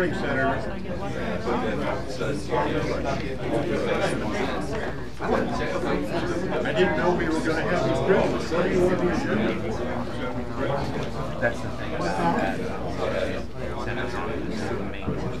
Warning Center. I didn't know we were gonna have these drills. What do you want to do? That's the thing about that. uh, Senate's on the main porch,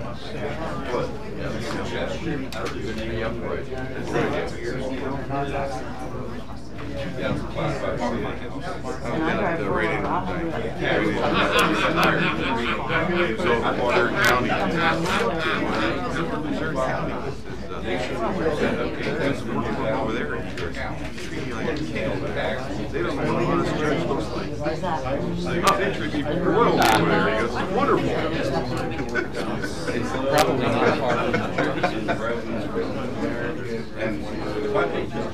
I say hi, And I drive four hours. So, Water County. Missouri County. Over there, treat me like a kale. They don't know what this church looks like. Where's that? Oh, they treat me royal over there. He goes, it's wonderful. It's probably not far from the church. And if I think just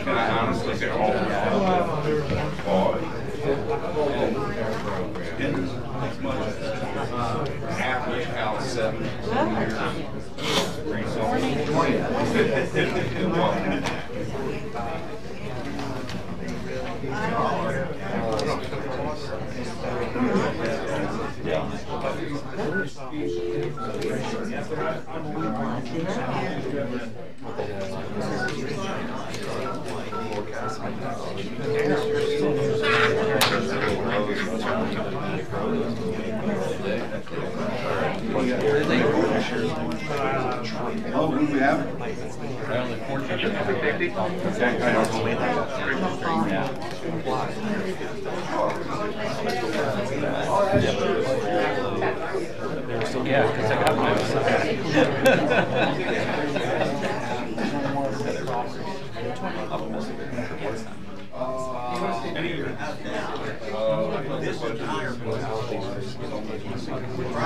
can I honestly say, oh, boy. In as much as half of Cal seven. Oh, who do we have? Yeah, City resident.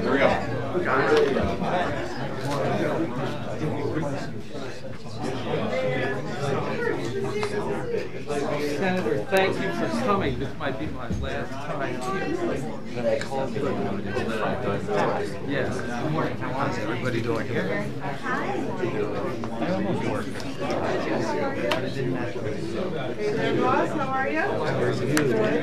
There we go. Senator, thank you for coming. This might be my last time here. Yes. How's everybody doing here? I almost worked. But it didn't matter. Hey, Ross, how are you? Good, great to see you.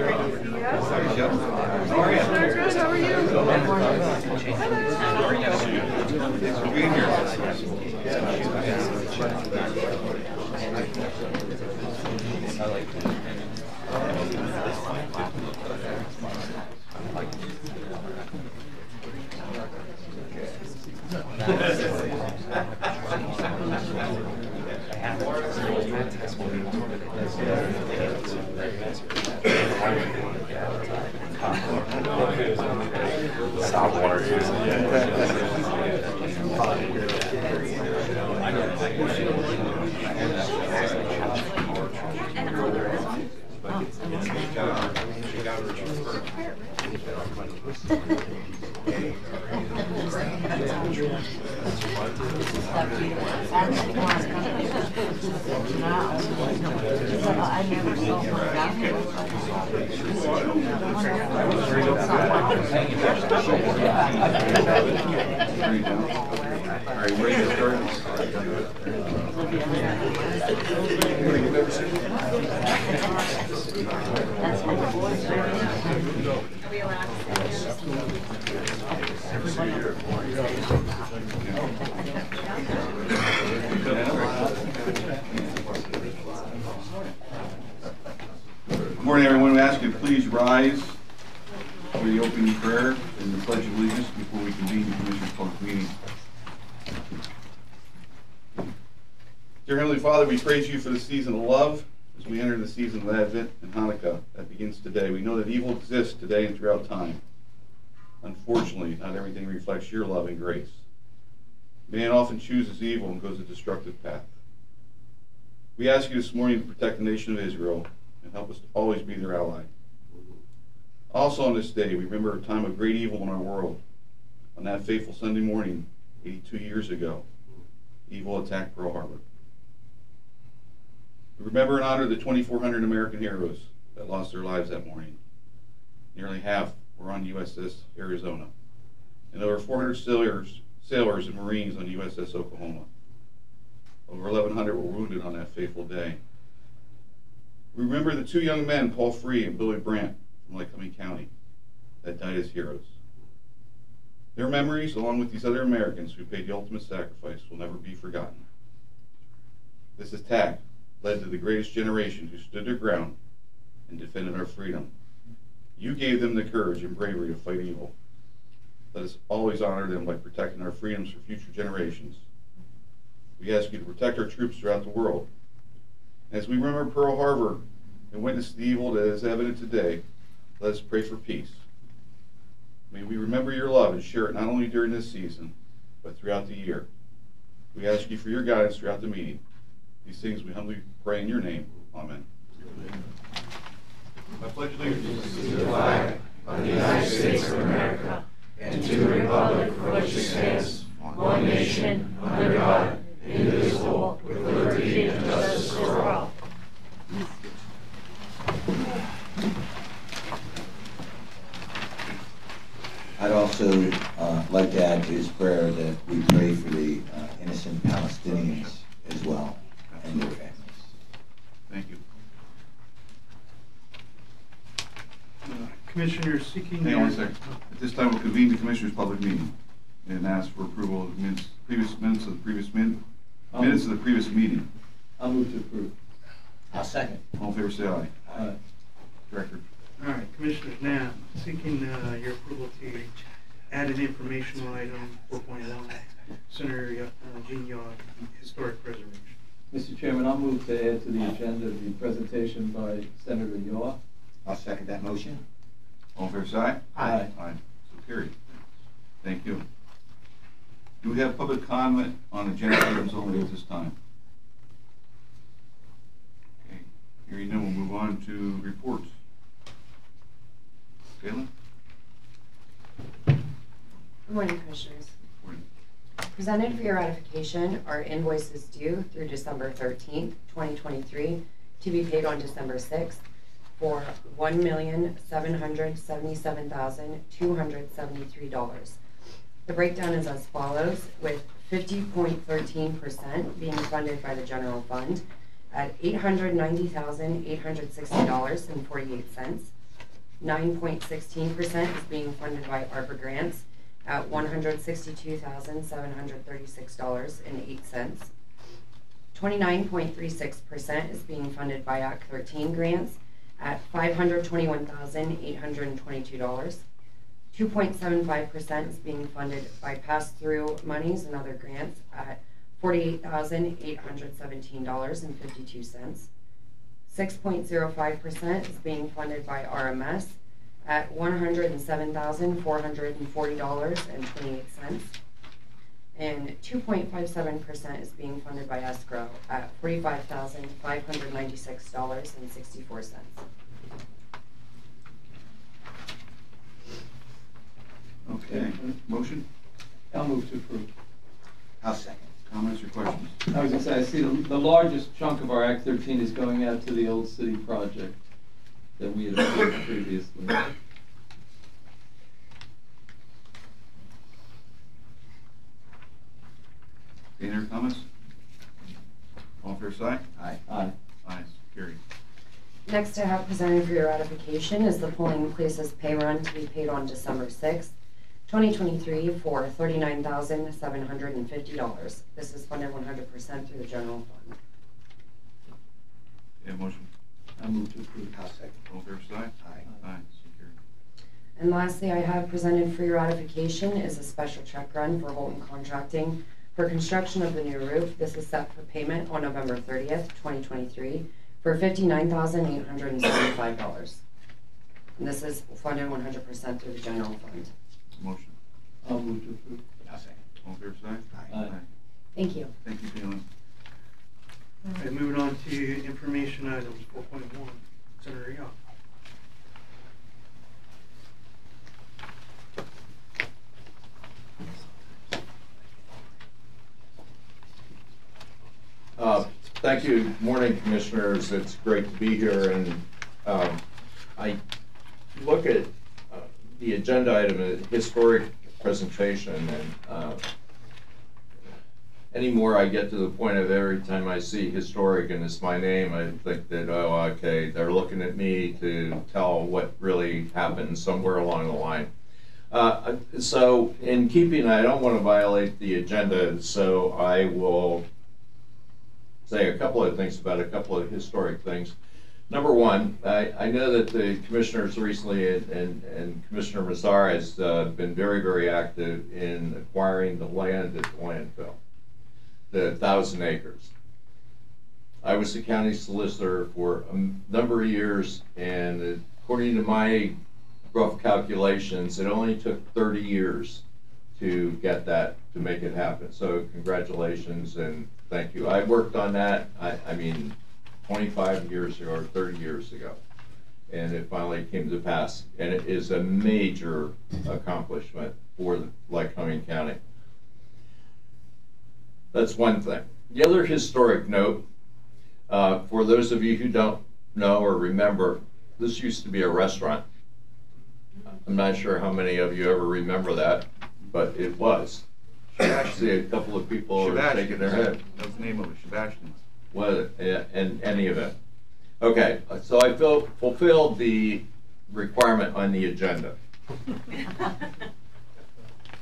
Praise you for the season of love as we enter the season of Advent and Hanukkah that begins today. We know that evil exists today and throughout time. Unfortunately, not everything reflects your love and grace. Man often chooses evil and goes a destructive path. We ask you this morning to protect the nation of Israel and help us to always be their ally. Also on this day, we remember a time of great evil in our world. On that fateful Sunday morning, 82 years ago, evil attacked Pearl Harbor. We remember and honor the 2,400 American heroes that lost their lives that morning. Nearly half were on USS Arizona, and over 400 sailors, sailors and Marines on USS Oklahoma. Over 1,100 were wounded on that fateful day. We remember the two young men, Paul Free and Billy Brandt, from Lycoming County, that died as heroes. Their memories, along with these other Americans who paid the ultimate sacrifice, will never be forgotten. This attack led to the greatest generation who stood their ground and defended our freedom. You gave them the courage and bravery to fight evil. Let us always honor them by protecting our freedoms for future generations. We ask you to protect our troops throughout the world. As we remember Pearl Harbor and witness the evil that is evident today, let us pray for peace. May we remember your love and share it not only during this season, but throughout the year. We ask you for your guidance throughout the meeting. These things we humbly pray in your name. Amen. I pledge allegiance to the flag of the United States of America and to the republic for which it stands, one nation, under God, indivisible, with liberty and justice for all. I'd also uh, like to add to his prayer that we pray for the uh, innocent Palestinians as well and their families. Thank you. Commissioner. seeking. Hang on one second. At this time, we'll convene the Commissioners' Public Meeting and ask for approval of minutes, previous minutes of the previous min, minutes of the previous meeting. I'll move to approve. I'll second. All in favor, say aye. Aye. Director. All right, Commissioners, now, seeking uh, your approval to add an informational item, 4.1, Senator uh, Gene Yaw, Historic Preservation. Mr. Chairman, I'll move to add to the agenda the presentation by Senator Yaw. I'll second that motion. All in favor, say aye. Aye. Aye. So carried. Thank you. Do we have public comment on agenda items only at this time? Okay, hearing none, we'll move on to reports. Galen? Good morning, Commissioners. Presented for your ratification are invoices due through December 13th, 2023, to be paid on December 6th for $1,777,273. The breakdown is as follows, with 50.13% being funded by the general fund at $890,860.48. Nine point sixteen percent is being funded by ARPA grants at one hundred sixty-two thousand, seven hundred thirty-six dollars and eight cents. Twenty-nine point three six percent is being funded by Act thirteen grants at five hundred twenty-one thousand, eight hundred and twenty-two dollars. Two point seven five percent is being funded by pass-through monies and other grants at forty-eight thousand, eight hundred seventeen dollars and fifty-two cents. Six point zero five percent is being funded by RMS at one hundred and seven thousand, four hundred and forty dollars and twenty-eight cents. And two point five seven percent is being funded by escrow at forty-five thousand, five hundred ninety-six dollars and sixty-four cents. Okay, motion, I'll move to approve. I'll second. comments or questions? I was gonna say, I see the, the largest chunk of our Act thirteen is going out to the Old City project that we had approved previously. Any other comments? All fair side? Aye. Aye. Aye, carried. Next, I have presented for your ratification is the polling places pay run to be paid on December sixth, twenty twenty-three for thirty-nine thousand, seven hundred and fifty dollars. This is funded one hundred percent through the general fund. Yeah, motion, I move to approve. I'll second. all fair side? Aye. Aye, so carried. And lastly, I have presented for your ratification is a special check run for Holton Contracting for construction of the new roof. This is set for payment on November thirtieth, twenty twenty-three, for fifty-nine thousand eight hundred and seventy-five dollars. And this is funded one hundred percent through the general fund. Motion, I'll move to approve. I'll second. all fair side? Aye. Aye. Thank you. Thank you, Galen. All right, moving on to information items, four point one, Senator Yaw. Uh, Thank you. Morning, Commissioners. It's great to be here, and um, I look at uh, the agenda item, a historic presentation, and uh, anymore I get to the point of every time I see historic and it's my name, I think that, oh, okay, they're looking at me to tell what really happened somewhere along the line. Uh, So in keeping, I don't want to violate the agenda, so I will say a couple of things about a couple of historic things. Number one, I, I know that the commissioners recently and, and, and Commissioner Mussare has uh, been very, very active in acquiring the land at the landfill, the thousand acres. I was the county solicitor for a number of years, and according to my rough calculations, it only took thirty years to get that, to make it happen. So congratulations and thank you. I worked on that, I, I mean, twenty-five years ago or thirty years ago. And it finally came to pass. And it is a major accomplishment for the Lycoming County. That's one thing. The other historic note, uh, for those of you who don't know or remember, this used to be a restaurant. I'm not sure how many of you ever remember that, but it was. I see a couple of people are shaking their head. That was the name of it, Shabashton's. Well, in any event. Okay, so I fil- fulfilled the requirement on the agenda.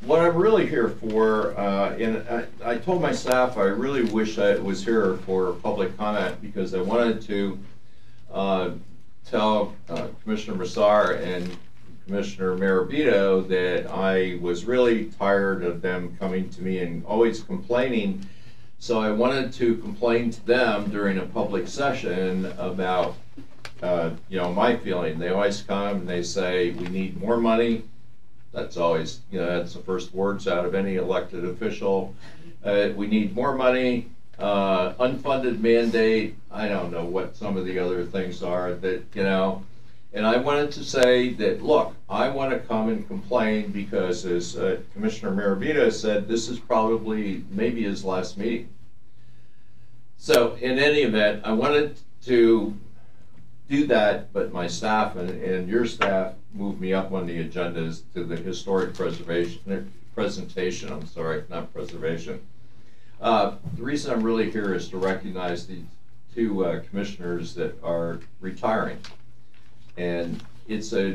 What I'm really here for, uh, and I, I told my staff I really wish I was here for public comment because I wanted to uh, tell uh, Commissioner Mussare and Commissioner Mirabito that I was really tired of them coming to me and always complaining. So I wanted to complain to them during a public session about, uh, you know, my feeling. They always come and they say, we need more money, that's always, you know, that's the first words out of any elected official. Uh, we need more money, uh, unfunded mandate, I don't know what some of the other things are that, you know. And I wanted to say that, look, I want to come and complain because as uh, Commissioner Mirabito said, this is probably maybe his last meeting. So in any event, I wanted to do that, but my staff and, and your staff moved me up on the agendas to the historic preservation, presentation, I'm sorry, not preservation. Uh, the reason I'm really here is to recognize the two uh, commissioners that are retiring. And it's a,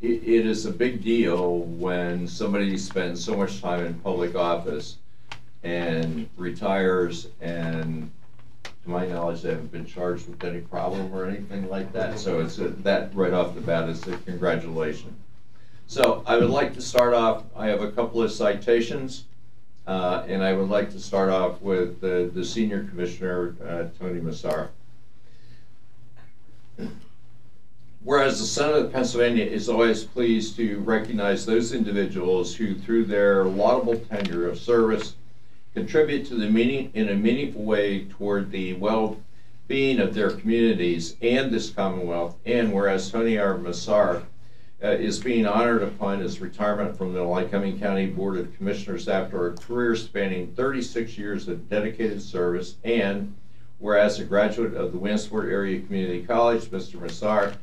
it, it is a big deal when somebody spends so much time in public office and retires and to my knowledge, they haven't been charged with any problem or anything like that, so it's, a- that right off the bat is a congratulation. So I would like to start off, I have a couple of citations, uh, and I would like to start off with the, the senior commissioner, uh, Tony Mussare. Whereas the Senate of Pennsylvania is always pleased to recognize those individuals who, through their laudable tenure of service, contribute to the meaning in a meaningful way toward the well-being of their communities and this Commonwealth. And whereas Tony R. Mussare uh, is being honored upon his retirement from the Lycoming County Board of Commissioners after a career spanning 36 years of dedicated service. And whereas a graduate of the Williamsport Area Community College, Mr. Mussare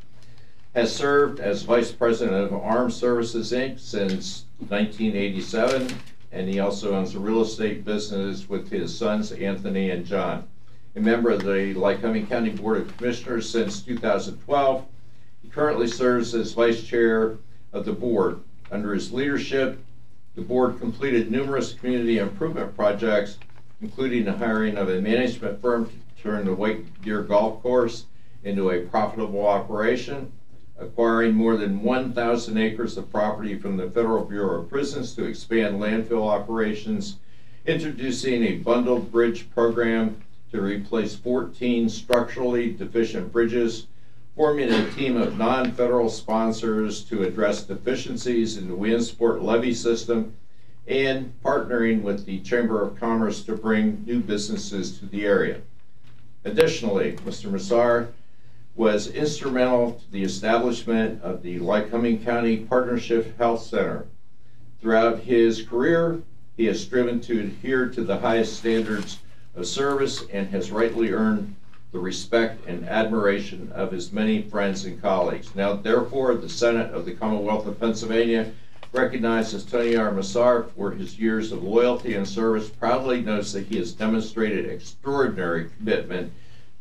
has served as Vice President of Armed Services, Inc. since 1987, and he also owns a real estate business with his sons, Anthony and John. A member of the Lycoming County Board of Commissioners since 2012, he currently serves as Vice Chair of the Board. Under his leadership, the Board completed numerous community improvement projects, including the hiring of a management firm to turn the White Deer Golf Course into a profitable operation, acquiring more than 1,000 acres of property from the Federal Bureau of Prisons to expand landfill operations, introducing a bundled bridge program to replace 14 structurally deficient bridges, forming a team of non-federal sponsors to address deficiencies in the wind Williamsport levee system, and partnering with the Chamber of Commerce to bring new businesses to the area. Additionally, Mr. Mussare was instrumental to the establishment of the Lycoming County Partnership Health Center. Throughout his career, he has striven to adhere to the highest standards of service and has rightly earned the respect and admiration of his many friends and colleagues. Now, therefore, the Senate of the Commonwealth of Pennsylvania recognizes Tony R. Mussare for his years of loyalty and service, proudly notes that he has demonstrated extraordinary commitment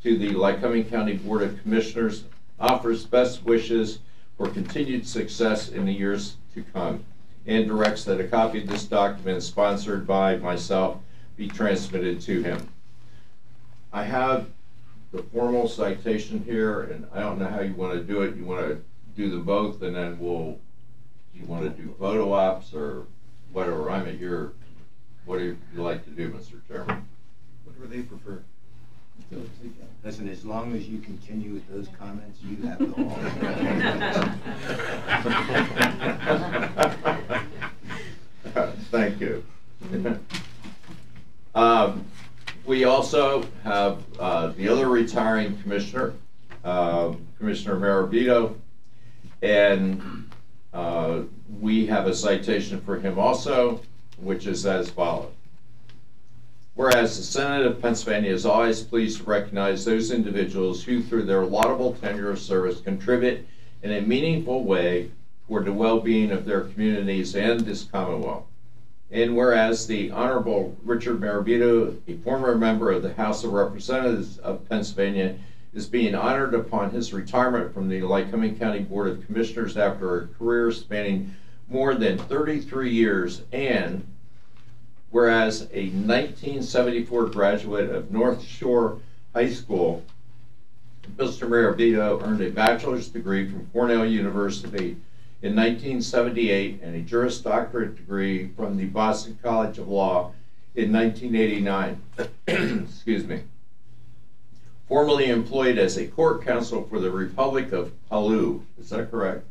to the Lycoming County Board of Commissioners, offers best wishes for continued success in the years to come, and directs that a copy of this document sponsored by myself be transmitted to him. I have the formal citation here, and I don't know how you want to do it. You want to do them both, and then we'll, you want to do photo ops or whatever. I'm at your, what do you like to do, Mr. Chairman? Whatever they prefer. Listen, as long as you continue with those comments, you have the hall. Thank you. Um, we also have, uh, the other retiring commissioner, uh, Commissioner Mirabito, and, uh, we have a citation for him also, which is as follows. Whereas the Senate of Pennsylvania is always pleased to recognize those individuals who, through their laudable tenure of service, contribute in a meaningful way toward the well-being of their communities and this Commonwealth. And whereas the Honorable Richard Mirabito, a former member of the House of Representatives of Pennsylvania, is being honored upon his retirement from the Lycoming County Board of Commissioners after a career spanning more than 33 years and whereas a 1974 graduate of North Shore High School, Mr. Mirabito earned a bachelor's degree from Cornell University in 1978 and a Juris Doctorate degree from the Boston College of Law in 1989. Excuse me. Formerly employed as a court counsel for the Republic of Palau, is that correct?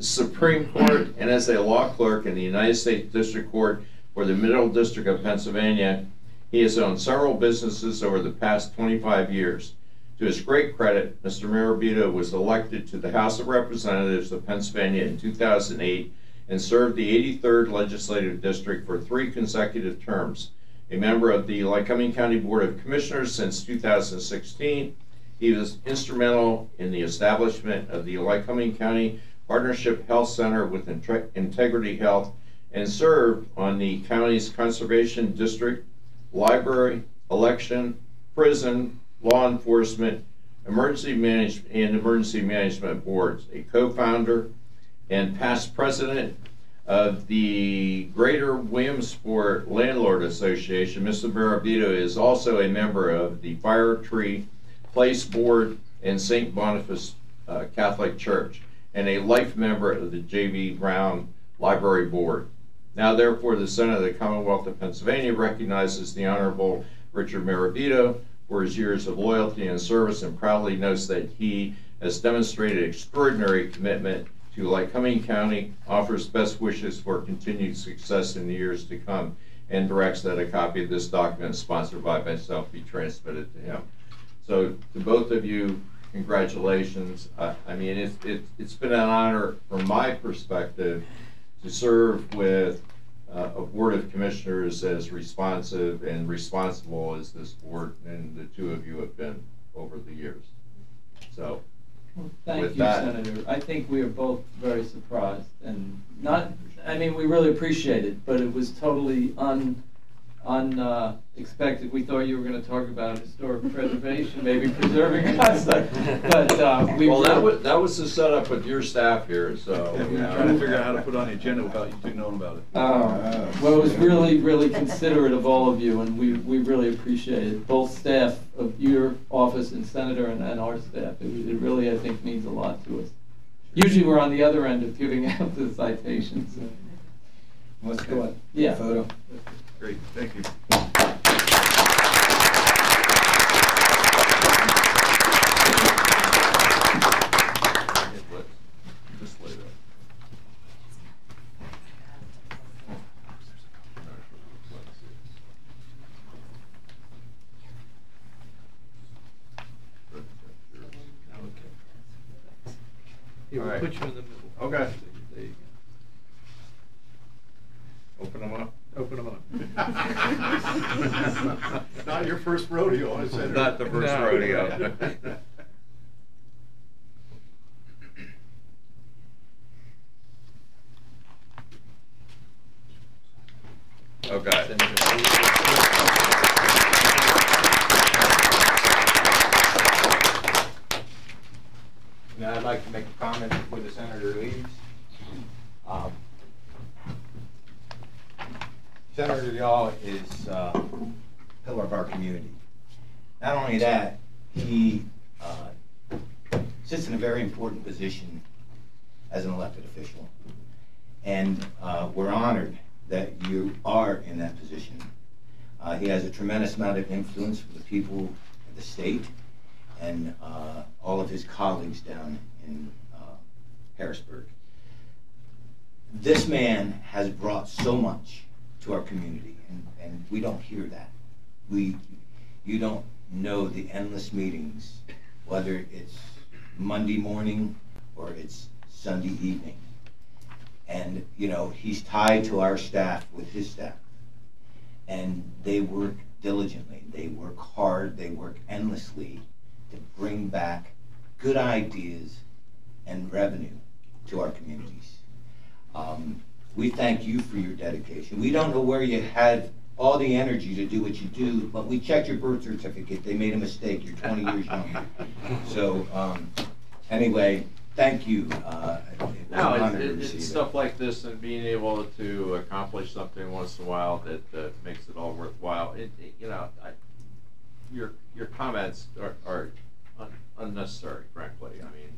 Supreme Court and as a law clerk in the United States District Court for the Middle District of Pennsylvania. He has owned several businesses over the past 25 years. To his great credit, Mr. Mirabito was elected to the House of Representatives of Pennsylvania in 2008 and served the 83rd Legislative District for three consecutive terms. A member of the Lycoming County Board of Commissioners since 2016, he was instrumental in the establishment of the Lycoming County Partnership Health Center with Integrity Health and served on the county's conservation district, library, election, prison, law enforcement, emergency management, and emergency management boards. A co-founder and past president of the Greater Williamsport Landlord Association, Mr. Mirabito is also a member of the Firetree Place Board and St. Boniface uh, Catholic Church, and a life member of the J.V. Brown Library Board. Now therefore, the Senate of the Commonwealth of Pennsylvania recognizes the Honorable Richard Mirabito for his years of loyalty and service and proudly notes that he has demonstrated extraordinary commitment to Lycoming County, offers best wishes for continued success in the years to come, and directs that a copy of this document sponsored by myself be transmitted to him. So to both of you, congratulations. I, I mean, it's, it's been an honor from my perspective to serve with uh, a board of commissioners as responsive and responsible as this board and the two of you have been over the years. So, Well, Thank you, that- Senator. I think we are both very surprised and not, I mean, we really appreciate it, but it was totally un, unexpected. We thought you were gonna talk about historic preservation, maybe preserving us, but, uh, we. well, that was, that was the setup with your staff here, so. you know. Trying to figure out how to put on the agenda without you two knowing about it. Uh, Well, it was really, really considerate of all of you, and we, we really appreciate it, both staff of your office and Senator and, and our staff. It, it really, I think, means a lot to us. Usually, we're on the other end of giving out the citations. Let's Go go. on. Yeah. Photo. Great, thank you. Just. Yeah, we'll Alright. put you in the middle. Okay. There you Open them up. Go. Open them up. Not your first rodeo, is it? Not the first No. rodeo. Okay. Now, I'd like to make a comment before the senator leaves. Um, Senator Yaw is uh, a pillar of our community. Not only that, he uh, sits in a very important position as an elected official. And uh, we're honored that you are in that position. Uh, He has a tremendous amount of influence for the people of the state and uh, all of his colleagues down in uh, Harrisburg. This man has brought so much to our community, and, and we don't hear that. We, you don't know the endless meetings, whether it's Monday morning or it's Sunday evening. And, you know, he's tied to our staff with his staff. And they work diligently, they work hard, they work endlessly to bring back good ideas and revenue to our communities. Um, we thank you for your dedication. We don't know where you had all the energy to do what you do, but we checked your birth certificate. They made a mistake. You're 20 years younger. So, um, anyway, thank you. Uh, it was No, an it's, honor to it- receive it's it. stuff like this and being able to accomplish something once in a while that, uh makes it all worthwhile. It, it- you know, I, your, your comments are, are un- unnecessary, frankly. I mean,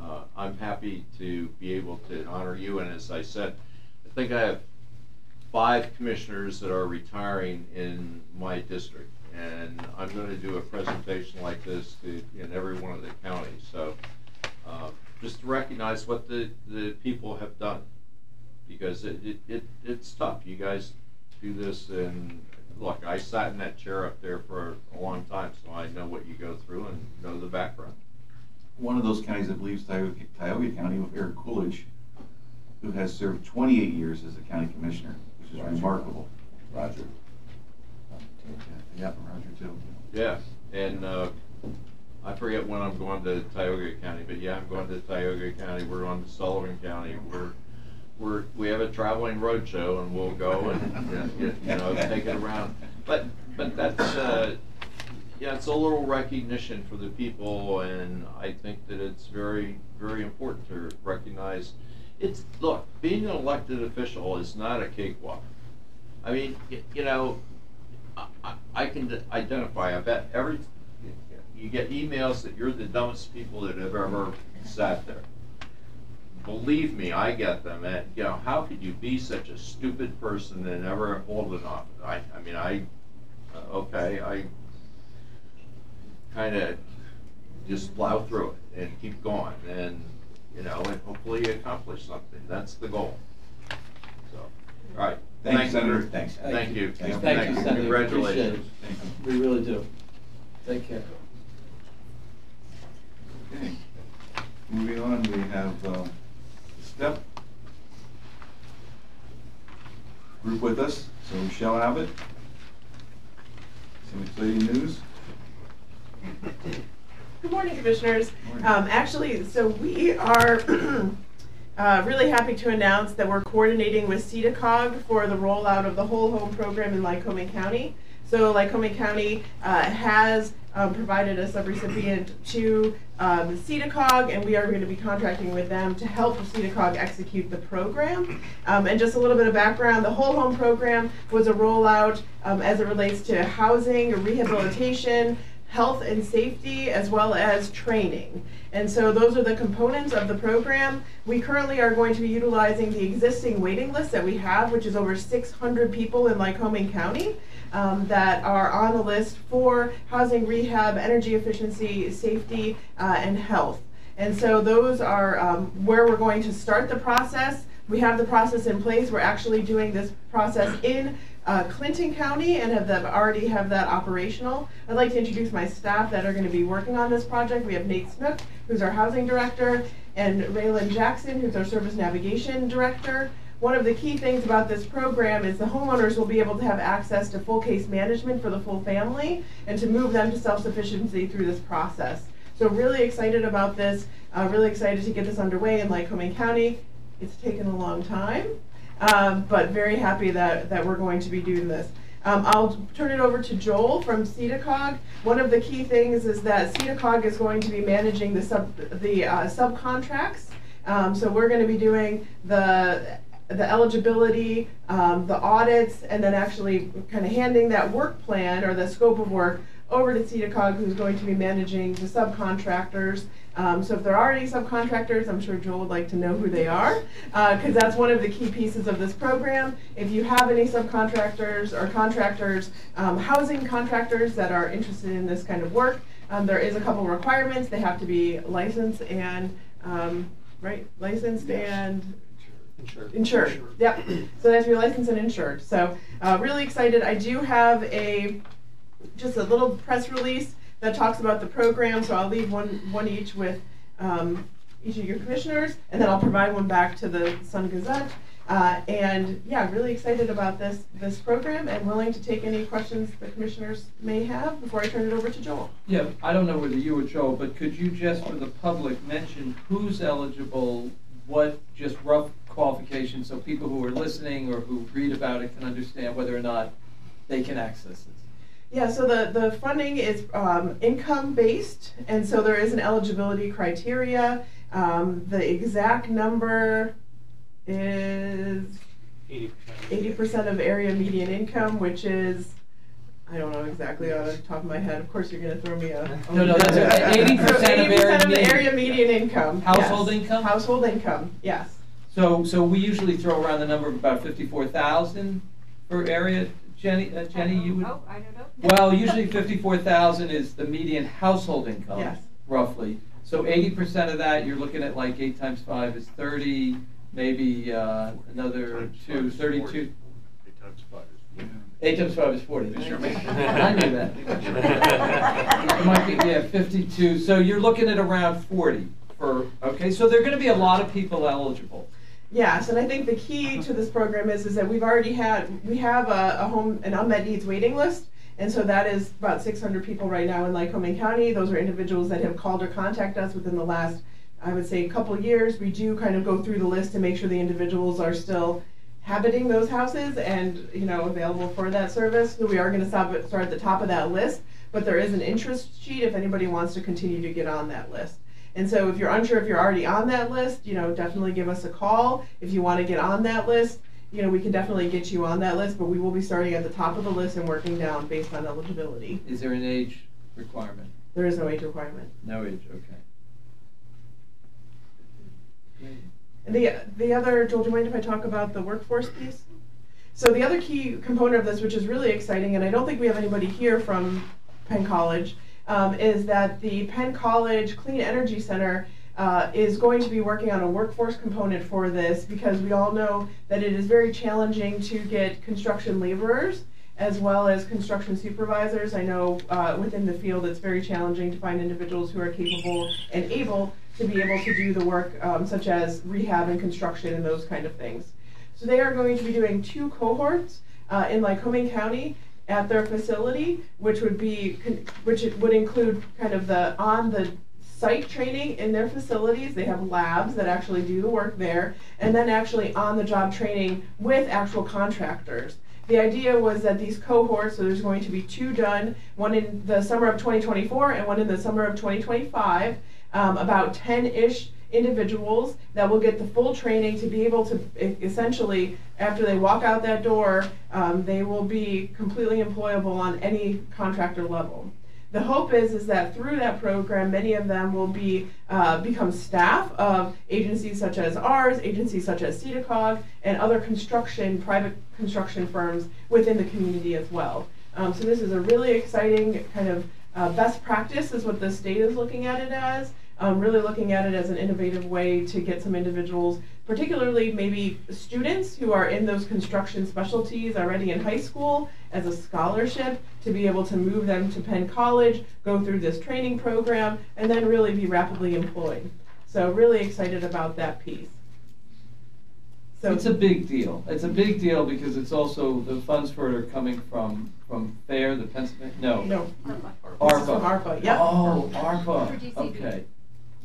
uh, I'm happy to be able to honor you, and as I said, I think I have five commissioners that are retiring in my district. And I'm gonna do a presentation like this to, in every one of the counties, so, uh, just to recognize what the, the people have done. Because it, it, it, it's tough, you guys do this and, look, I sat in that chair up there for a long time, so I know what you go through and know the background. One of those counties, I believe, is Tioga, Tioga County with Erick Coolidge, who has served twenty-eight years as a county commissioner, which is Roger. remarkable. Roger. Yeah, Roger too. Yeah, and, uh, I forget when I'm going to Tioga County, but yeah, I'm going to Tioga County, we're going to Sullivan County, we're, we're, we have a traveling road show and we'll go and, yeah, you know, take it around. But, but that's, uh, yeah, it's a little recognition for the people and I think that it's very, very important to recognize. It's, look, being an elected official is not a cakewalk. I mean, you know, I- I, can identify, I bet every, you get emails that you're the dumbest people that have ever sat there. Believe me, I get them, and, you know, how could you be such a stupid person and ever hold an office? I, I mean, I, uh, okay, I kinda just plow through it and keep going and, you know, and hopefully accomplish something. That's the goal. So, all right. Thank you, Thank Senator. Thanks. Thank you. Thank you, Thank you. Senator. Congratulations. Appreciate it. We really do. Take care. Okay. Moving on, we have uh, STEP group with us, so Michelle Abbott. Some exciting news. Good morning, Commissioners. Morning. Um, actually, so we are uh, really happy to announce that we're coordinating with SEDA-COG for the rollout of the whole home program in Lycoming County. So Lycoming County uh, has um, provided a subrecipient to um, SEDA-COG, and we are going to be contracting with them to help SEDA-COG execute the program. Um, and just a little bit of background, the whole home program was a rollout um, as it relates to housing, rehabilitation, health and safety, as well as training. And so those are the components of the program. We currently are going to be utilizing the existing waiting list that we have, which is over 600 people in Lycoming County um, that are on the list for housing, rehab, energy efficiency, safety, uh, and health. And so those are um, where we're going to start the process. We have the process in place. We're actually doing this process in uh, Clinton County and have them already have that operational. I'd like to introduce my staff that are going to be working on this project. We have Nate Snook, who's our housing director, and Raylan Jackson, who's our service navigation director. One of the key things about this program is the homeowners will be able to have access to full case management for the full family and to move them to self-sufficiency through this process. So really excited about this, uh, really excited to get this underway in Lycoming County. It's taken a long time, um, but very happy that, that we're going to be doing this. Um, I'll turn it over to Joel from SEDA-COG. One of the key things is that SEDA-COG is going to be managing the sub the uh, subcontracts. Um, so we're going to be doing the the eligibility, um, the audits, and then actually kind of handing that work plan or the scope of work over to SEDA-COG, who's going to be managing the subcontractors. Um, so if there are any subcontractors, I'm sure Joel would like to know who they are, because uh, that's one of the key pieces of this program. If you have any subcontractors or contractors, um, housing contractors that are interested in this kind of work, um, there is a couple requirements. They have to be licensed and, um, right, licensed yes. and Insured. Insured. insured. Yep. So they have to be licensed and insured. So uh, really excited. I do have a just a little press release that talks about the program. So I'll leave one one each with um, each of your commissioners, and then I'll provide one back to the Sun Gazette. Uh, and yeah, really excited about this this program, and willing to take any questions the commissioners may have before I turn it over to Joel. Yeah, I don't know whether you or Joel, but could you just for the public mention who's eligible, what just rough qualifications, so people who are listening or who read about it can understand whether or not they can access this. Yeah, so the, the funding is um, income based, and so there is an eligibility criteria. Um, the exact number is 80% of area median income, which is, I don't know exactly on the top of my head. Of course, you're going to throw me a. No, no, that's 80% 80% of, area, of the area median income. Household yes. income? Household income, yes. So, so we usually throw around the number of about 54,000 per area Jenny, uh, Jenny, you would. Oh, I don't know. Well, usually fifty-four thousand is the median household income. Yes. Roughly. So eighty percent of that, you're looking at like eight times five is thirty, maybe uh, another two, thirty-two. Eight times five is forty. Eight times five is forty. They sure make- I knew that. It might be, yeah, fifty-two. So you're looking at around forty for, okay, so there are gonna be a lot of people eligible. Yes, and I think the key to uh-huh. this program is, is that we've already had, we have a, a home, an unmet needs waiting list. And so that is about 600 people right now in Lycoming County. Those are individuals that have called or contacted us within the last, I would say, a couple years. We do kind of go through the list to make sure the individuals are still habiting those houses and you know available for that service. So we are going to start at the top of that list, but there is an interest sheet if anybody wants to continue to get on that list. And so if you're unsure if you're already on that list, you know, definitely give us a call. If you want to get on that list, you know, we can definitely get you on that list, but we will be starting at the top of the list and working down based on eligibility. Is there an age requirement? There is no age requirement. No age, okay. And the, the other, Joel, do you mind if I talk about the workforce piece? So the other key component of this, which is really exciting, and I don't think we have anybody here from Penn College, um, is that the Penn College Clean Energy Center uh, is going to be working on a workforce component for this because we all know that it is very challenging to get construction laborers as well as construction supervisors. I know uh, within the field it's very challenging to find individuals who are capable and able to be able to do the work um, such as rehab and construction and those kind of things. So they are going to be doing two cohorts uh, in Lycoming County at their facility, which would be which would include kind of the on the site training in their facilities. They have labs that actually do the work there, and then actually on the job training with actual contractors. The idea was that these cohorts, so there's going to be two done, one in the summer of 2024 and one in the summer of 2025, um, about 10-ish individuals that will get the full training to be able to essentially, after they walk out that door, um, they will be completely employable on any contractor level. The hope is is that through that program, many of them will be uh, become staff of agencies such as ours, agencies such as SEDA-COG, and other construction private construction firms within the community as well. Um, so this is a really exciting kind of uh, best practice, is what the state is looking at it as um, really looking at it as an innovative way to get some individuals, particularly maybe students who are in those construction specialties already in high school, as a scholarship to be able to move them to Penn College, go through this training program, and then really be rapidly employed. So really excited about that piece. So it's a big deal. It's a big deal because it's also the funds for it are coming from from PHARE, the Pennsylvania. No. No. ARPA. ARPA. From ARPA. Yep. Oh, ARPA. Okay.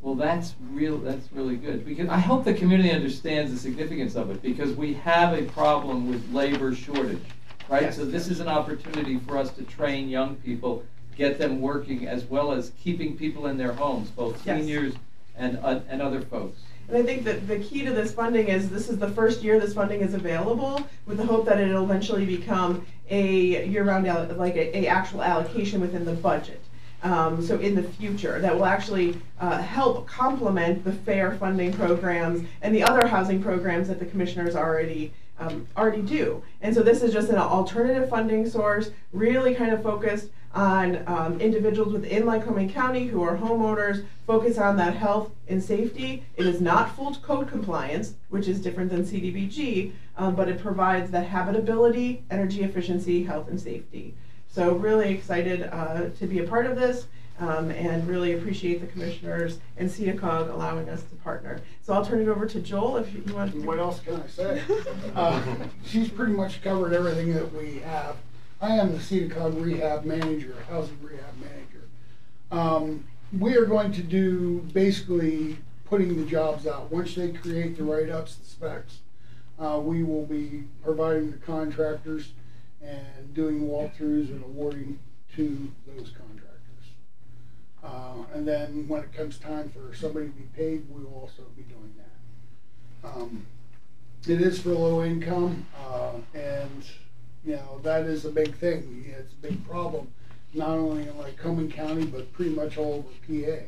Well, that's real. That's really good because I hope the community understands the significance of it because we have a problem with labor shortage, right? Yes. So this is an opportunity for us to train young people, get them working, as well as keeping people in their homes, both Yes. seniors and uh, and other folks. And I think that the key to this funding is this is the first year this funding is available, with the hope that it'll eventually become a year-round like a, a actual allocation within the budget. Um, so in the future, that will actually uh, help complement the PHARE funding programs and the other housing programs that the commissioners already um, already do. And so this is just an alternative funding source, really kind of focused on um, individuals within Lycoming County who are homeowners, focus on that health and safety. It is not full code compliance, which is different than CDBG, um, but it provides that habitability, energy efficiency, health, and safety. So really excited uh, to be a part of this um, and really appreciate the commissioners and SEDA-COG allowing us to partner. So I'll turn it over to Joel if you, want to. What else can I say? uh, she's pretty much covered everything that we have. I am the SEDA-COG rehab manager, housing rehab manager. Um, we are going to do basically putting the jobs out. Once they create the write-ups, the specs, uh, we will be providing the contractors and doing walkthroughs and awarding to those contractors. Uh, and then when it comes time for somebody to be paid, we will also be doing that. Um, it is for low income, uh, and you know that is a big thing. It's a big problem, not only in Lycoming County but pretty much all over PA.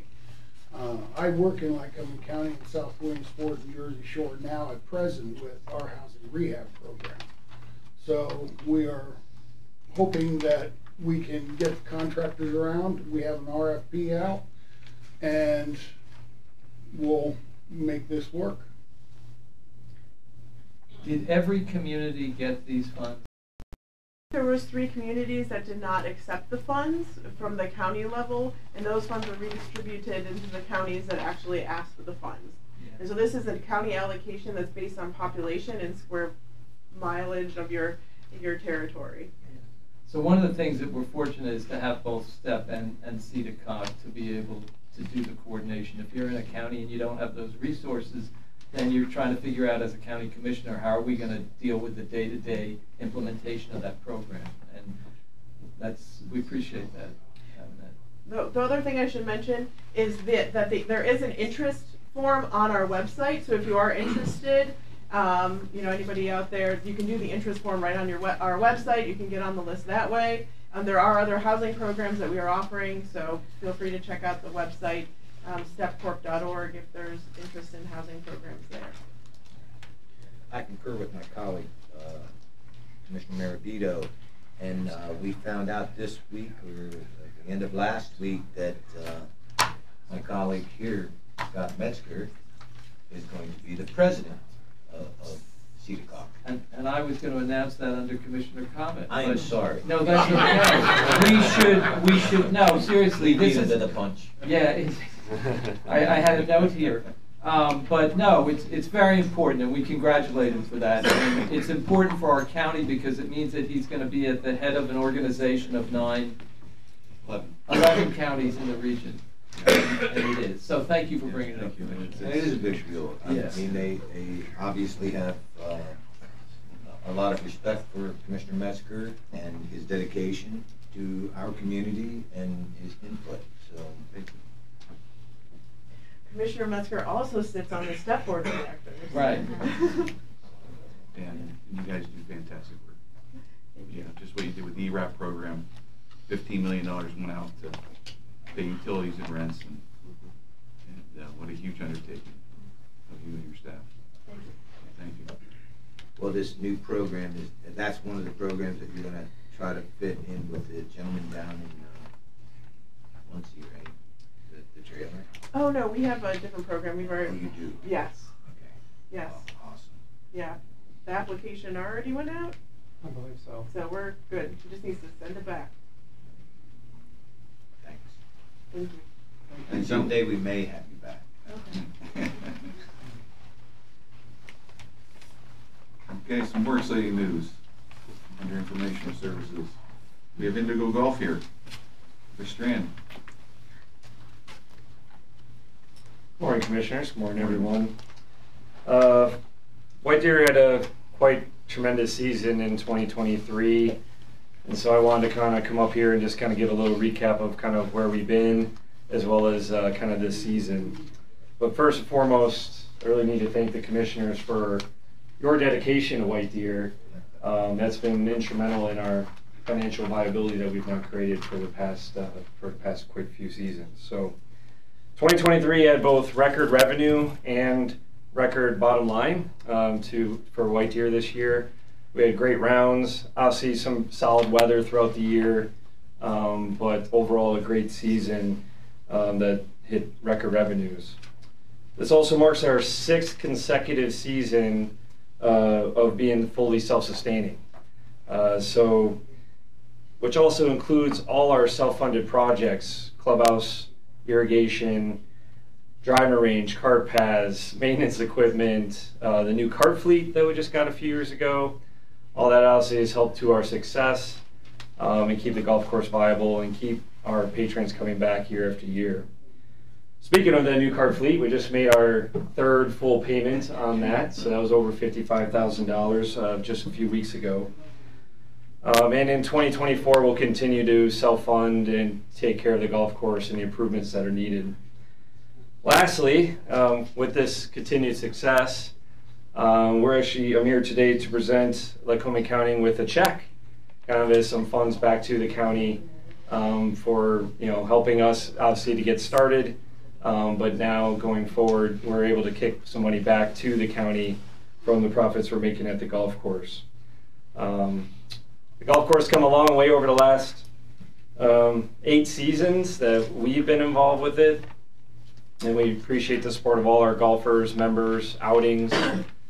Uh, I work in Lycoming County in South Williamsport and Jersey Shore now at present with our housing rehab program. So we are hoping that we can get contractors around. We have an RFP out and we'll make this work. Did every community get these funds? There was three communities that did not accept the funds from the county level, and those funds were redistributed into the counties that actually asked for the funds. Yeah. And so this is a county allocation that's based on population and square mileage of your your territory. So one of the things that we're fortunate is to have both STEP and, and SEDA-COG to be able to do the coordination. If you're in a county and you don't have those resources, then you're trying to figure out as a county commissioner, how are we going to deal with the day-to-day implementation of that program? And that's, we appreciate that, having that. The, the other thing I should mention is that, that the, there is an interest form on our website, so if you are interested, um, you know, anybody out there, you can do the interest form right on your we our website. You can get on the list that way. Um, there are other housing programs that we are offering, so feel free to check out the website, um, stepcorp.org, if there's interest in housing programs there. I concur with my colleague, uh, Commissioner Mirabito, and uh, we found out this week or the end of last week that uh, my colleague here, Scott Metzger, is going to be the president of, of SEDA-COG. And, and I was gonna announce that under Commissioner comment. I am but- sorry. No, that's okay. We should, we should, no, seriously, this beat is. to the punch. Yeah, it's, I, I had a note here. Um, but no, it's, it's very important, and we congratulate him for that. And it's important for our county because it means that he's gonna be at the head of an organization of nine, Eleven. eleven counties in the region. And it is. So thank you for bringing it up. And it is a big deal. I Yes. mean, they, they obviously have uh, a lot of respect for Commissioner Metzger and his dedication to our community and his input, so thank you. Commissioner Metzger also sits on the step board of directors. Right. And you guys do fantastic work. Yeah, just what you did with the ERAP program, fifteen million dollars went out to pay utilities and rents and, and uh, what a huge undertaking of you and your staff. Thank you. Thank you. Well, this new program is, that's one of the programs that you're gonna try to fit in with the gentleman down in, uh, Muncy, right? The, the trailer? Oh, no, we have a different program. We've already. Oh, already. you do? Yes, Okay. yes, Aw- Awesome. yeah. The application already went out, I believe so. so we're good. He just needs to send it back. Thanks. Thank you. And someday we may have you back. Okay. Okay, some more exciting news under informational services. We have Indigo Golf here, the Strand. Morning, Commissioners. Good Morning, everyone. Uh, White Deer had a quite tremendous season in 2023, and so I wanted to kind of come up here and just kind of give a little recap of kind of where we've been, as well as uh, kind of this season. But first and foremost, I really need to thank the Commissioners for your dedication to White Deer. Um, that's been instrumental in our financial viability that we've now created for the past uh, for the past quite few seasons. So. 2023 had both record revenue and record bottom line um, to for White Deer this year. We had great rounds, obviously some solid weather throughout the year, um, but overall a great season um, that hit record revenues. This also marks our sixth consecutive season uh, of being fully self-sustaining. Uh, so, which also includes all our self-funded projects, clubhouse, irrigation, driving range, cart paths, maintenance equipment, uh, the new cart fleet that we just got a few years ago. All that obviously has helped to our success um, and keep the golf course viable and keep our patrons coming back year after year. Speaking of the new cart fleet, we just made our third full payment on that, so that was over $55,000 uh, just a few weeks ago. Um, and in 2024, we'll continue to self-fund and take care of the golf course and the improvements that are needed. Lastly, um, with this continued success, um, we're actually, I'm here today to present Lycoming County with a check, kind of as some funds back to the county um, for, you know, helping us obviously to get started. Um, but now going forward, we're able to kick some money back to the county from the profits we're making at the golf course. Um, the golf course come a long way over the last um, eight seasons that we've been involved with it. And we appreciate the support of all our golfers, members, outings,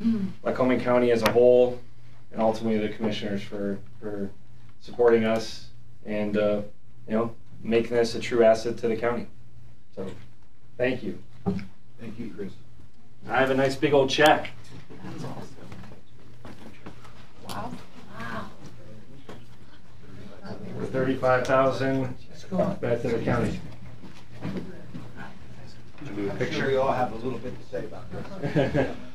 Lycoming County as a whole, and ultimately the commissioners for, for supporting us and, uh, you know, making this a true asset to the county. So, thank you. Thank you, Chris. I have a nice big old check. That's Wow. Wow. for thirty-five thousand back to the county. Do a I'm picture. sure you all have a little bit to say about this.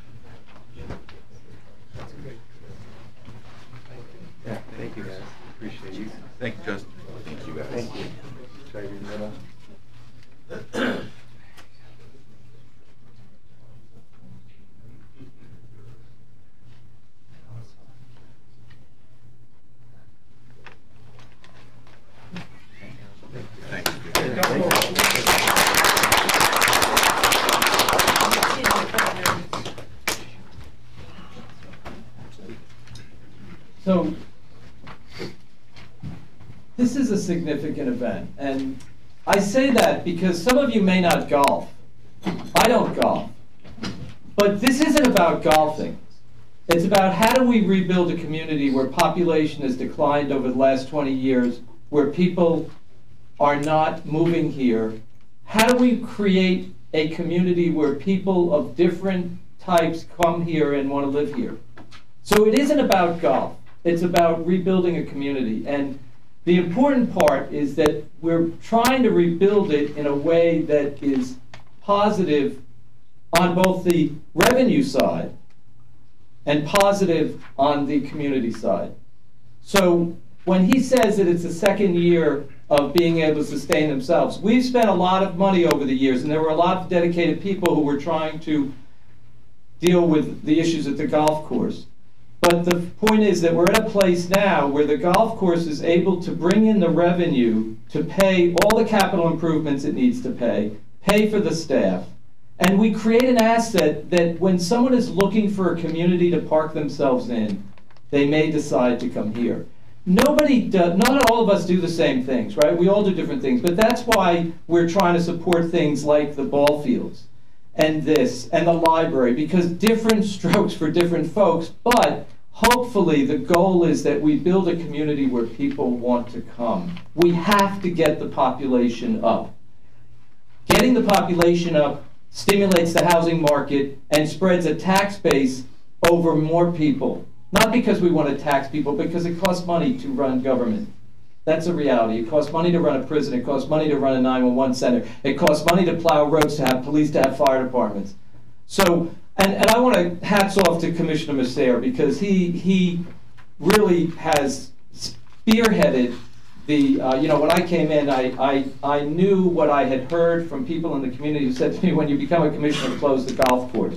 Yeah, thank you guys. Appreciate you. Thank you, Justin. Thank you, guys. Thank you. I read the middle? So, this is a significant event. And I say that because some of you may not golf. I don't golf. But this isn't about golfing. It's about how do we rebuild a community where population has declined over the last 20 years, where people are not moving here. How do we create a community where people of different types come here and want to live here? So it isn't about golf. It's about rebuilding a community. And the important part is that we're trying to rebuild it in a way that is positive on both the revenue side and positive on the community side. So when he says that it's the second year of being able to sustain themselves, we've spent a lot of money over the years, and there were a lot of dedicated people who were trying to deal with the issues at the golf course. But the point is that we're at a place now where the golf course is able to bring in the revenue to pay all the capital improvements it needs to pay, pay for the staff, and we create an asset that when someone is looking for a community to park themselves in, they may decide to come here. Nobody does, not all of us do the same things, right? We all do different things, but that's why we're trying to support things like the ball fields and this and the library because different strokes for different folks, but hopefully the goal is that we build a community where people want to come. We have to get the population up. Getting the population up stimulates the housing market and spreads a tax base over more people. Not because we want to tax people, because it costs money to run government. That's a reality. It costs money to run a prison. It costs money to run a 911 center. It costs money to plow roads, to have police, to have fire departments. So, and, and I want to hats off to Commissioner Mussare because he, he really has spearheaded the, uh, you know, when I came in, I, I, I knew what I had heard from people in the community who said to me, when you become a commissioner, close the golf course,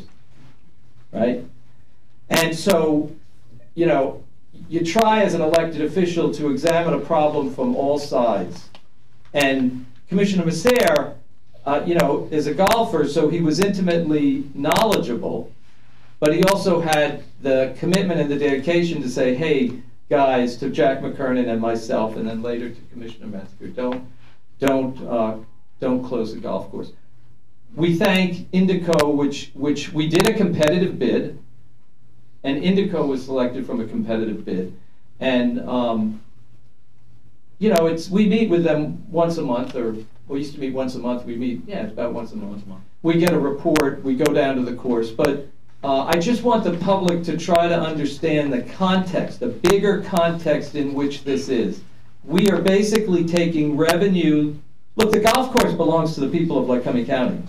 right? And so, you know, you try as an elected official to examine a problem from all sides. And Commissioner Mussare, uh, you know, is a golfer, so he was intimately knowledgeable, but he also had the commitment and the dedication to say, hey, guys, to Jack McKernan and myself, and then later to Commissioner Metzger, don't, don't, uh, don't close the golf course. We thank Indigo, which, which we did a competitive bid, and Indigo was selected from a competitive bid. And, um, you know, it's, we meet with them once a month, or we used to meet once a month. We meet, yeah, it's about once a month. We get a report, we go down to the course, but uh, I just want the public to try to understand the context, the bigger context in which this is. We are basically taking revenue. Look, the golf course belongs to the people of Lycoming County.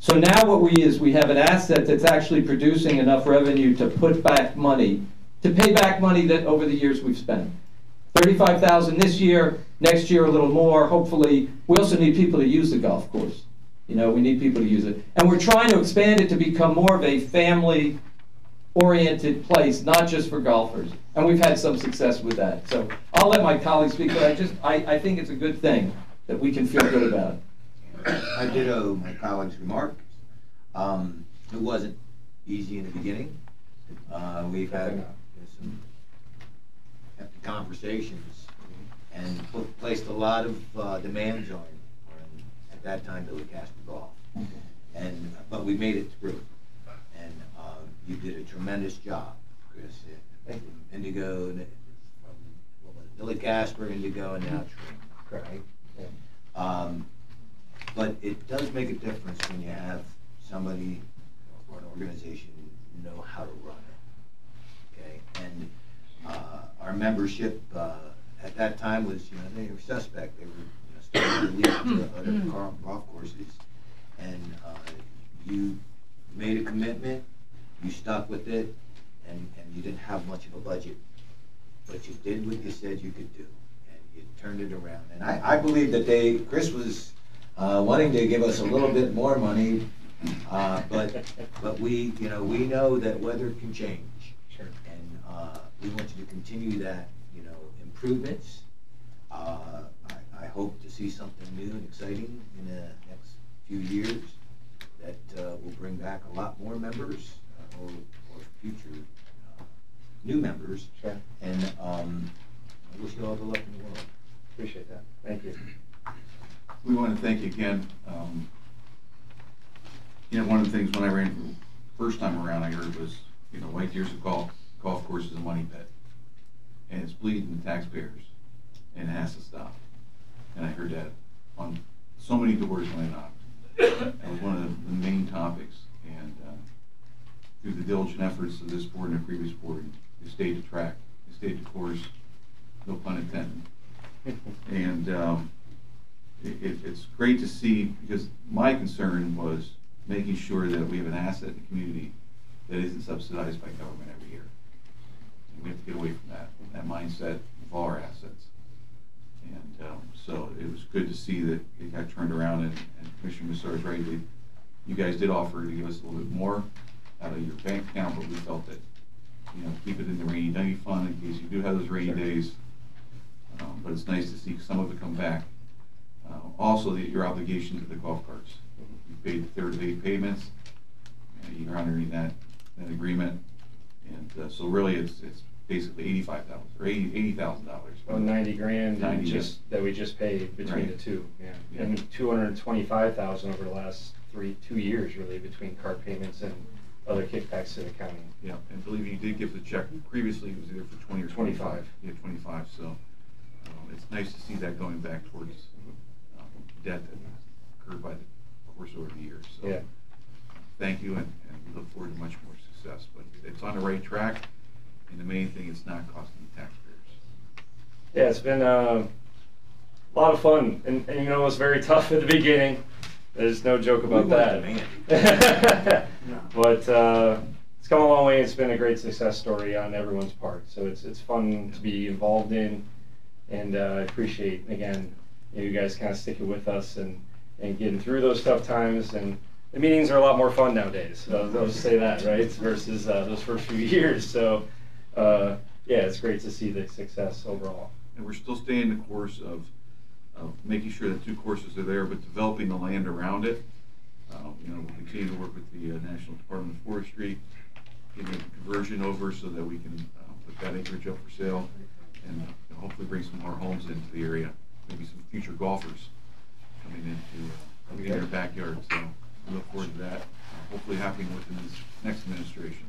So now what we is we have an asset that's actually producing enough revenue to put back money, to pay back money that over the years we've spent. 35,000 this year, next year a little more. Hopefully, we also need people to use the golf course. You know, we need people to use it. And we're trying to expand it to become more of a family oriented place, not just for golfers. And we've had some success with that. So I'll let my colleagues speak, but I just I, I think it's a good thing that we can feel good about. I ditto my colleague's remark. Um, it wasn't easy in the beginning. Uh, we've had some hefty conversations and put, placed a lot of uh, demands on at that time Billy Casper Golf. And but we made it through, and um, you did a tremendous job, Chris. From Indigo, from what was it, Billy Casper, Indigo, and now Troon, right? Um, but it does make a difference when you have somebody or an organization know how to run it. Okay, and uh, our membership uh, at that time was, you know, they were suspect. They were starting to lead to other golf courses. And uh, you made a commitment, you stuck with it, and, and you didn't have much of a budget. But you did what you said you could do, and you turned it around. And I, I believe that they, Chris was uh, wanting to give us a little bit more money, uh, but but we, you know, we know that weather can change. Sure. And uh, we want you to continue that, you know, improvements. Uh, I hope to see something new and exciting in the next few years that uh, will bring back a lot more members uh, or, or, future uh, new members. Sure. And um, I wish you all the luck in the world. Appreciate that. Thank you. We want to thank you again. Um, You know, one of the things when I ran for the first time around, I heard was, you know, White Deer's a golf, golf course is a money pit. And it's bleeding the taxpayers, and it has to stop. And I heard that on so many doors when I knocked. That was one of the the main topics, and uh, through the diligent efforts of this board and the previous board, they stayed to track, they stayed the course, no pun intended. And um, it, it- it's great to see, because my concern was making sure that we have an asset in the community that isn't subsidized by government every year. And we have to get away from that, that mindset of all our assets. And um, so it was good to see that it got turned around, and and Commissioner Mussare is right, you guys did offer to give us a little bit more out of your bank account, but we felt that, you know, keep it in the rainy day fund in case you do have those rainy days. Um, But it's nice to see some of it come back. Uh, Also, the- your obligation to the golf carts. You paid the third of eight payments, and you're honoring that, that agreement. And uh, so really, it's, it's basically eighty-five thousand, or eighty, eighty thousand dollars. About ninety grand 90, just, that we just paid between the two, yeah. Yeah. And two hundred twenty-five thousand over the last three, two years really, between car payments and other kickbacks to the county. Yeah, and believe you did give the check previously, it was either for twenty or twenty-five. 25. Yeah, twenty-five, so, um, it's nice to see that going back towards, debt that occurred by the course over the years, so. Yeah. Thank you, and, and we look forward to much more success, but it's on the right track, and the main thing, is not costing the taxpayers. Yeah, it's been uh, a lot of fun, and, and you know it was very tough at the beginning. There's no joke about We that. weren't but uh, it's come a long way. And it's been a great success story on everyone's part. So it's it's fun to be involved in, and uh, I appreciate again you, know, you guys kind of sticking with us and and getting through those tough times. And the meetings are a lot more fun nowadays. So just say that right versus uh, those first few years. So uh, yeah, it's great to see the success overall. And we're still staying the course of, of making sure that two courses are there, but developing the land around it. Uh, You know, we'll continue to work with the uh, National Department of Forestry, getting a conversion over so that we can uh, put that acreage up for sale and hopefully bring some more homes into the area, maybe some future golfers coming into, uh, coming in their backyard. So we look forward to that, uh, hopefully happening within this next administration.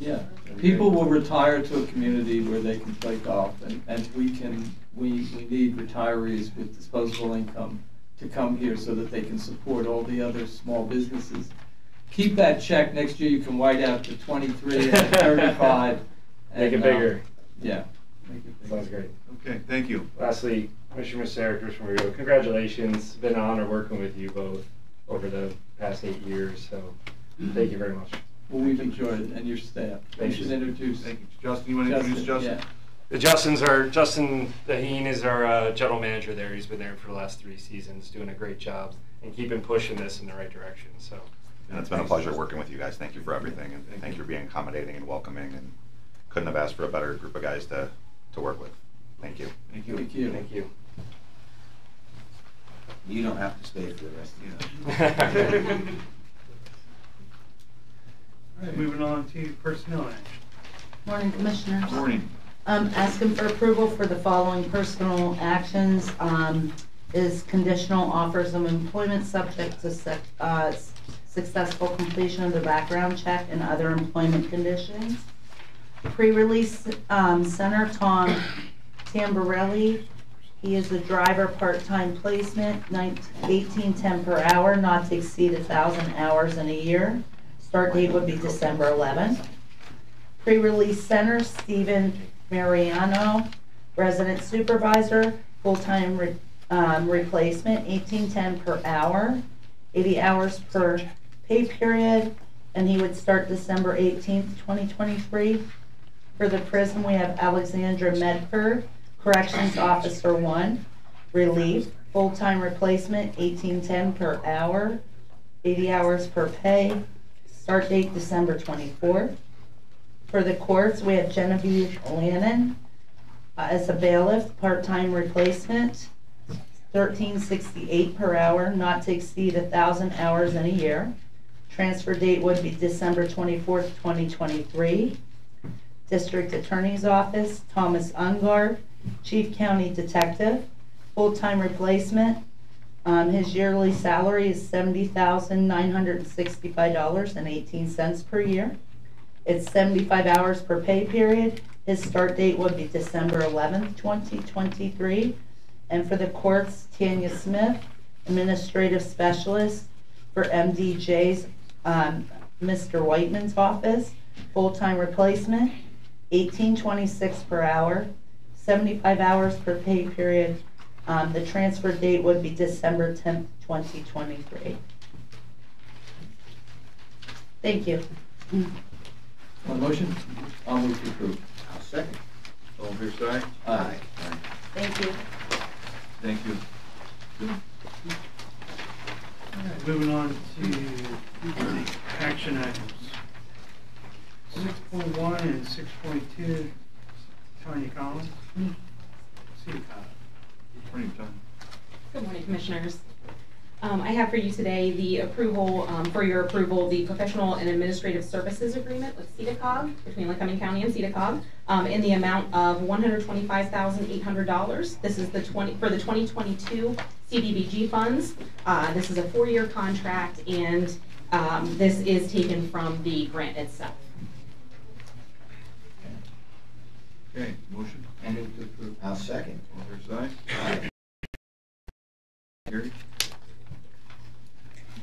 Yeah, people will retire to a community where they can play golf, and, and we can, we, we need retirees with disposable income to come here so that they can support all the other small businesses. Keep that check, next year you can white out to twenty-three and thirty-five. Make it and, uh, bigger. Yeah. make it bigger. Sounds great. Okay, thank you. Lastly, Commissioner Sarah, Commissioner Rio, congratulations. Been an honor working with you both over the past eight years, so thank you very much. Well, we've enjoyed it, and your staff. Thank You should you. introduce. Thank you. Justin, you want to introduce Justin? yeah. The Justin's our, Justin Daheen is our uh, general manager there. He's been there for the last three seasons, doing a great job and keeping pushing this in the right direction, so. And it's been a pleasure working with you guys. Thank you for everything, and thank you for being accommodating and welcoming, and couldn't have asked for a better group of guys to, to work with. Thank you. Thank you. Thank you. Thank you. You don't have to stay for the rest of the Yeah. All right, moving on to personnel action. Morning, Commissioners. Morning. Um, asking for approval for the following personal actions, um, is conditional offers of employment subject to suc- uh, successful completion of the background check and other employment conditions. Pre-release, um, Center Tom Tamborelli, he is a driver, part-time placement, eighteen ten per hour, not to exceed thousand hours in a year. Start date would be December eleventh. Pre-release center, Stephen Mariano, resident supervisor, full-time re- um, replacement, eighteen ten per hour, eighty hours per pay period, and he would start December eighteenth, twenty twenty-three. For the prison, we have Alexandra Medford, corrections officer one, relief, full-time replacement, eighteen ten per hour, eighty hours per pay, start date December twenty-fourth. For the courts, we have Genevieve Lannon uh, as a bailiff, part-time replacement, thirteen sixty-eight per hour, not to exceed a thousand hours in a year. Transfer date would be December twenty-fourth, twenty twenty-three. District Attorney's Office, Thomas Ungard, Chief County Detective, Full-time replacement, um, his yearly salary is seventy thousand nine hundred and sixty-five dollars and eighteen cents per year. It's seventy-five hours per pay period. His start date would be December eleventh, twenty twenty-three. And for the courts, Tanya Smith, administrative specialist for MDJ's, um, Mr. Whiteman's office, full-time replacement, eighteen twenty-six per hour, seventy-five hours per pay period. Um, the transfer date would be December tenth, twenty twenty-three. Thank you. On motion? I'll move to approve. I'll second. All in favor, say aye. Aye. Thank you. Thank you. Alright, Moving on to action items. Six point one and six point two, Tanya Collins. Good morning, Commissioners. Um, I have for you today the approval, um, for your approval, the Professional and Administrative Services Agreement with SEDA-COG, between Lycoming County and SEDA-COG, um, in the amount of one hundred twenty-five thousand eight hundred dollars. This is the twenty, for the twenty twenty-two CDBG funds. Uh, this is a four-year contract, and, um, this is taken from the grant itself. Okay, motion. I'll move to approve. I'll second. All in favor, say aye. Gary?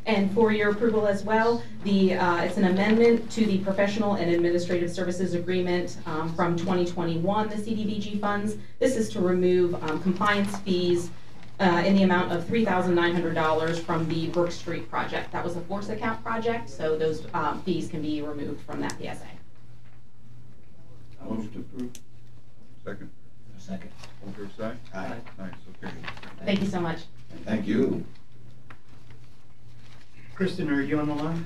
And for your approval as well, the, uh, it's an amendment to the Professional and Administrative Services Agreement um, from 2021, the CDBG funds. This is to remove um, compliance fees uh, in the amount of $3,900 from the Brook Street project. That was a force account project, so those um, fees can be removed from that PSA. I'll move to approve. Second. Second. All in favor, say Aye. Aye, so carried. Thank you so much. Thank you. Kristen, are you on the line?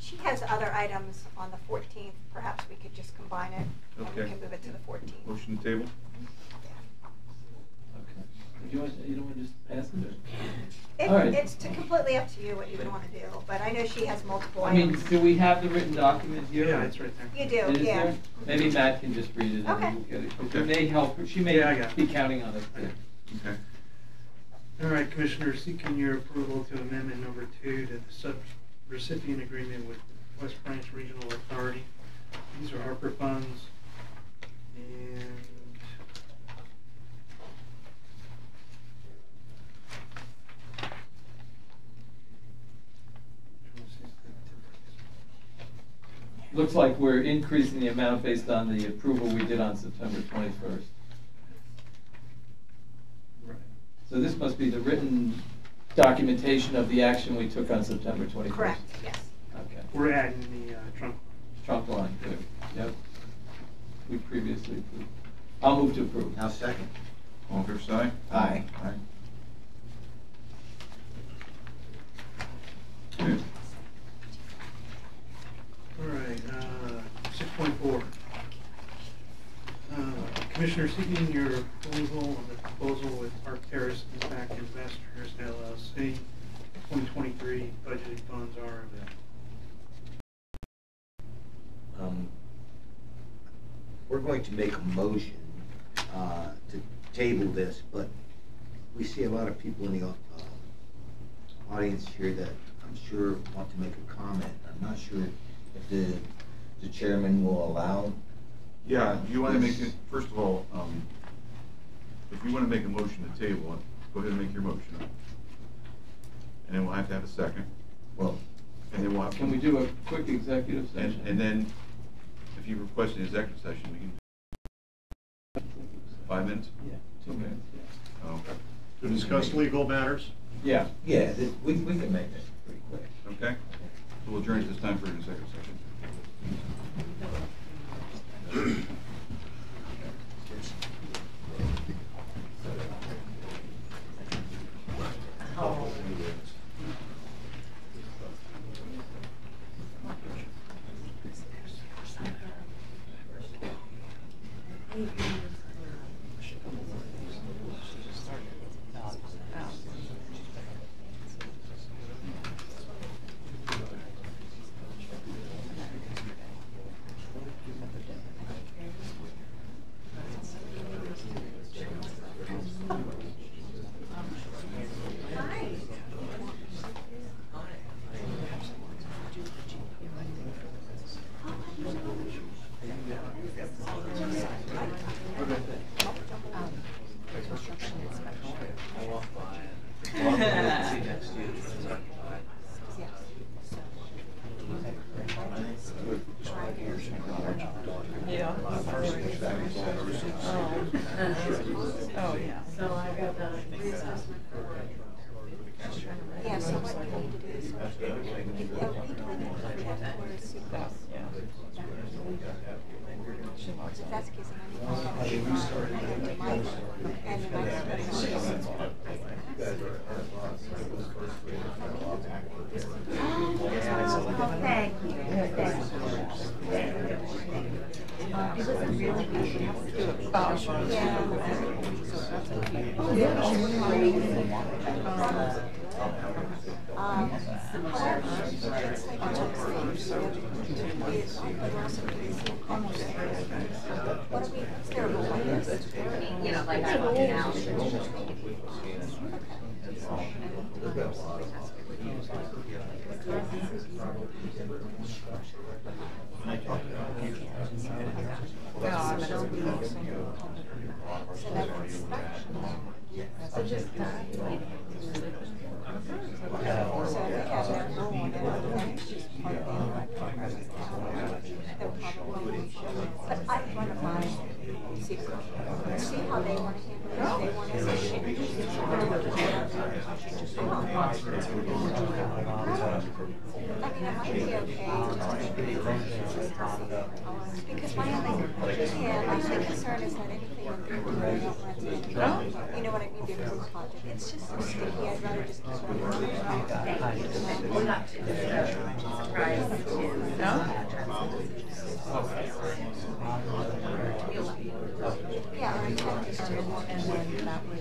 She has other items on the 14th. Perhaps we could just combine it and we Okay. can move it to the 14th. Motion to table? Okay. You want, you don't want to just pass it? It, All right. It's to completely up to you what you would want to do, but I know she has multiple I mean, items. do we have the written document here? Yeah, it's right there. You do, It is yeah. there? Maybe mm-hmm. Matt can just read it Okay. and we'll get it. 'cause Okay. It may help, her. she may Yeah, I got it. be counting on it. too. Okay. All right, Commissioner, seeking your approval to amendment number two to the sub-recipient agreement with the West Branch Regional Authority. These are ARPA funds, and Looks like we're increasing the amount based on the approval we did on September twenty-first. Right. So this must be the written documentation of the action we took on September twenty-first. Correct, yes. Okay. We're adding the uh, trunk. Trunk line, good, yep. We previously approved. I'll move to approve. I'll second. All in favor, say Aye. Aye. Okay. All right, uh, six point four. Uh, Commissioner, seeking your approval on the proposal with Arcturus Impact Investors LLC. Twenty twenty-three budgeted funds are available. Um, We're going to make a motion uh, to table this, but we see a lot of people in the uh, audience here that I'm sure want to make a comment. I'm not sure if the the chairman will allow. Yeah, do you want to make it, first of all, um, if you want to make a motion to table it, go ahead and make your motion. And then we'll have to have a second. Well. And then we'll have. Can we do a quick executive session? and then, if you request an executive session, we can. Five minutes? Yeah, two minutes, yeah. Oh, okay. To discuss legal matters? Yeah. Yeah, we we can make this pretty quick. Okay, so we'll adjourn at this time for an executive session. Rule on this? You know, like I want now. So just, so I think I have that rule, and then it's just part of the right program. They'll probably, but I run it by secret, see how they want to handle it, if they want to. I mean, it might be okay, just because my only, yeah, my only concern is that anything in there, I don't want to, you know what I mean, a project, it's just so sticky, I'd rather just keep it. We're not surprised Yeah, our intent is to, and then that way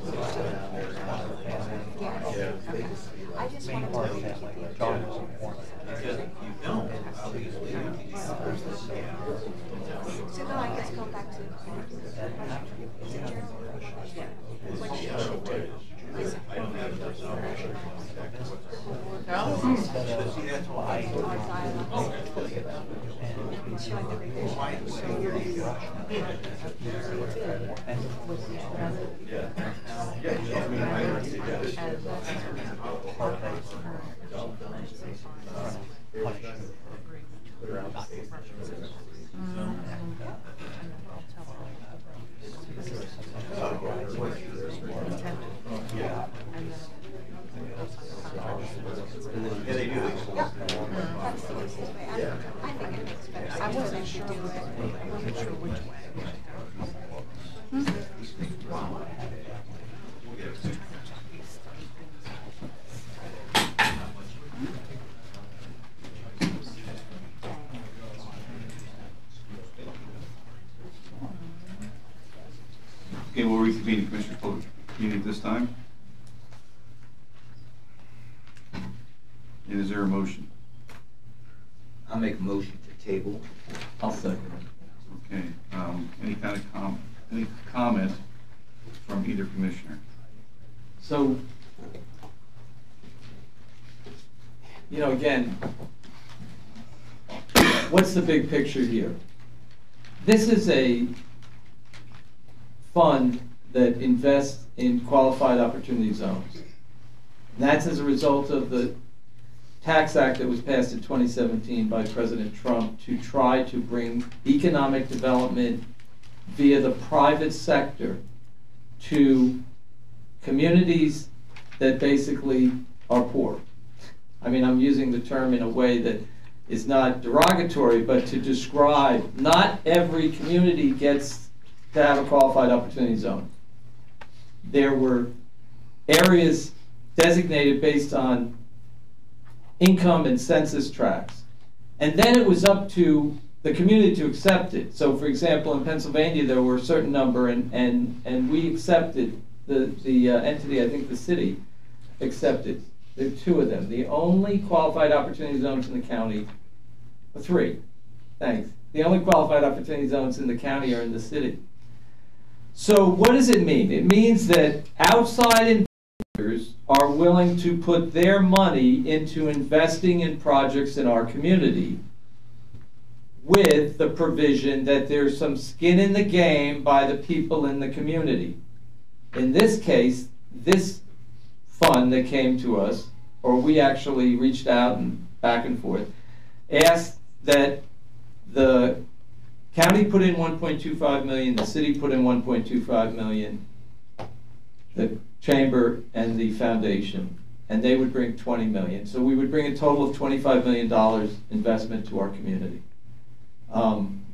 picture here? This is a fund that invests in qualified opportunity zones. And that's as a result of the Tax Act that was passed in 2017 by President Trump to try to bring economic development via the private sector to communities that basically are poor. I mean, I'm using the term in a way that is not derogatory, but to describe not every community gets to have a qualified opportunity zone. There were areas designated based on income and census tracts. And then it was up to the community to accept it. So for example, in Pennsylvania, there were a certain number and, and, and we accepted, the, the uh, entity, I think the city, accepted. There are two of them. The only qualified opportunity zones in the county, three, thanks. The only qualified opportunity zones in the county are in the city. So what does it mean? It means that outside investors are willing to put their money into investing in projects in our community with the provision that there's some skin in the game by the people in the community. In this case, this fund that came to us, or we actually reached out and back and forth, asked that The county put in 1.25 million, the city put in 1.25 million, the chamber and the foundation, and they would bring 20 million. So we would bring a total of 25 million dollars investment to our community. Um,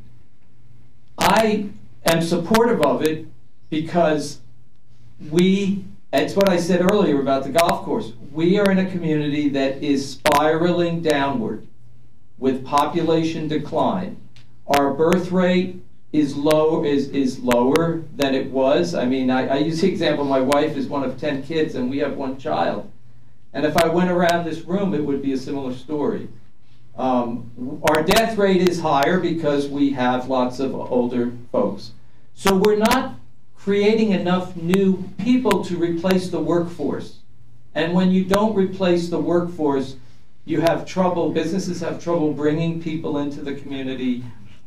I am supportive of it because we, it's what I said earlier about the golf course. We are in a community that is spiraling downward with population decline. Our birth rate is low is is lower than it was. I mean, I, I use the example. My wife is one of ten kids, and we have one child. And if I went around this room, it would be a similar story. Um, our death rate is higher because we have lots of older folks. So we're not creating enough new people to replace the workforce. And when you don't replace the workforce, you have trouble, businesses have trouble bringing people into the community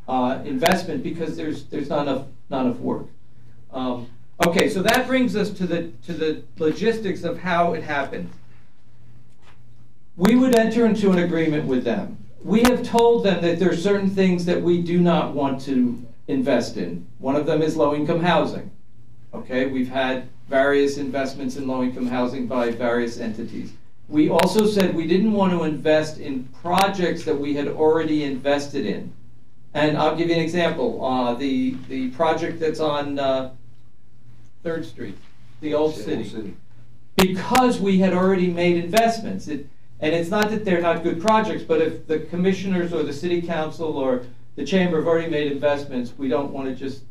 uh, investment because there's, there's not enough, not enough work. Um, okay, so that brings us to the, to the logistics of how it happened. We would enter into an agreement with them. We have told them that there are certain things that we do not want to invest in. One of them is low-income housing. Okay, we've had various investments in low-income housing by various entities. We also said we didn't want to invest in projects that we had already invested in. And I'll give you an example. Uh, the, the project that's on uh, 3rd Street, the Old City. City. Because we had already made investments. It, and it's not that they're not good projects, but if the commissioners or the city council or the chamber have already made investments, we don't want to just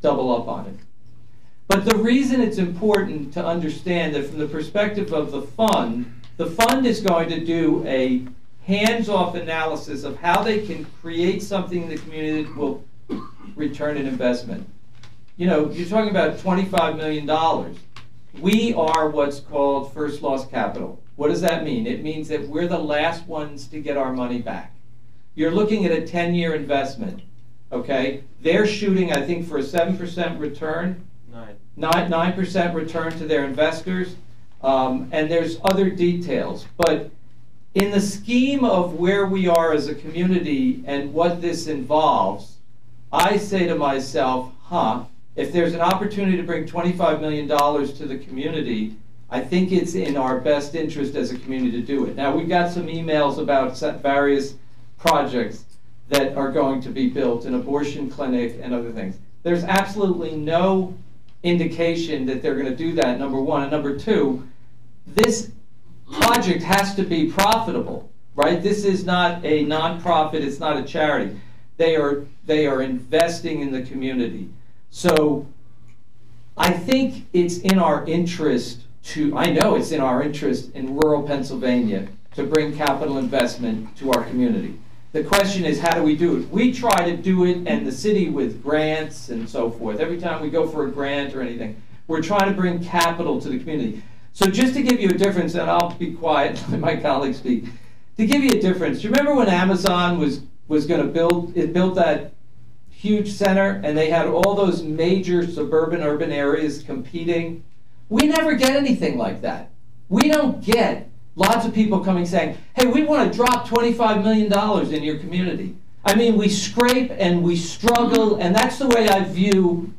double up on it. But the reason it's important to understand that from the perspective of the fund, the fund is going to do a hands-off analysis of how they can create something in the community that will return an investment. You know, you're talking about $25 million. We are what's called first loss capital. What does that mean? It means that we're the last ones to get our money back. You're looking at a 10-year investment, okay? They're shooting, I think, for a 7% return. Nine. 9% return to their investors. Um, and there's other details. But in the scheme of where we are as a community and what this involves, I say to myself, huh, if there's an opportunity to bring $25 million to the community, I think it's in our best interest as a community to do it. Now, we've got some emails about various projects that are going to be built, an abortion clinic and other things. There's absolutely no indication that they're going to do that, number one. And number two, this project has to be profitable, right? This is not a nonprofit, it's not a charity. They are, they are investing in the community. So I think it's in our interest to, I know it's in our interest in rural Pennsylvania to bring capital investment to our community. The question is, how do we do it? We try to do it, and the city with grants and so forth. Every time we go for a grant or anything, we're trying to bring capital to the community. So just to give you a difference, and I'll be quiet, let my colleagues speak. To give you a difference, remember when Amazon was was going to build it built that huge center, and they had all those major suburban urban areas competing? We never get anything like that. We don't get Lots of people coming saying, hey, we want to drop $25 million in your community. I mean, we scrape and we struggle, and that's the way I view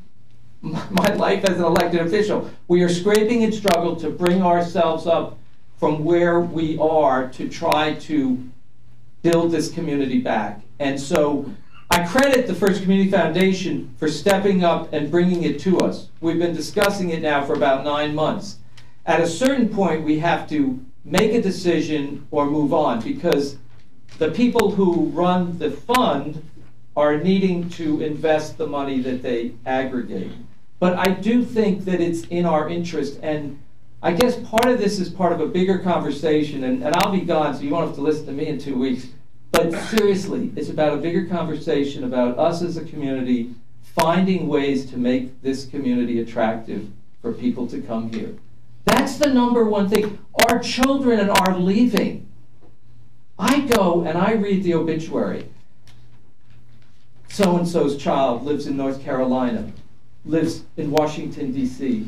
my life as an elected official. We are scraping and struggle to bring ourselves up from where we are to try to build this community back. And so I credit the First Community Foundation for stepping up and bringing it to us. We've been discussing it now for about nine months. At a certain point, we have to make a decision or move on because the people who run the fund are needing to invest the money that they aggregate. But I do think that it's in our interest, and I guess part of this is part of a bigger conversation, and, and I'll be gone, so you won't have to listen to me in two weeks. But seriously, it's about a bigger conversation about us as a community finding ways to make this community attractive for people to come here. That's the number one thing. Our children are leaving. I go and I read the obituary. So and so's child lives in North Carolina, lives in Washington, D.C.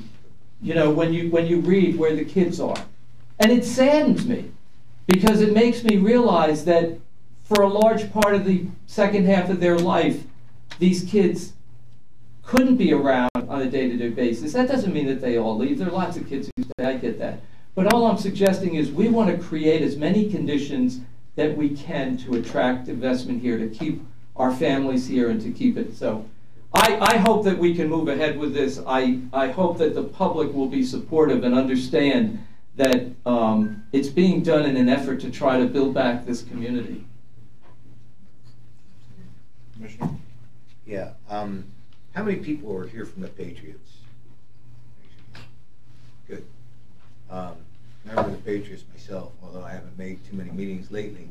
You know, when you, when you read where the kids are. And it saddens me because it makes me realize that for a large part of the second half of their life, these kids couldn't be around on a day-to-day basis. That doesn't mean that they all leave. There are lots of kids who say, I get that. But all I'm suggesting is we want to create as many conditions that we can to attract investment here, to keep our families here and to keep it. So I, I hope that we can move ahead with this. I, I hope that the public will be supportive and understand that um, it's being done in an effort to try to build back this community. Commissioner? Yeah, um, how many people are here from the Patriots? Good. Um, member the Patriots myself, although I haven't made too many meetings lately.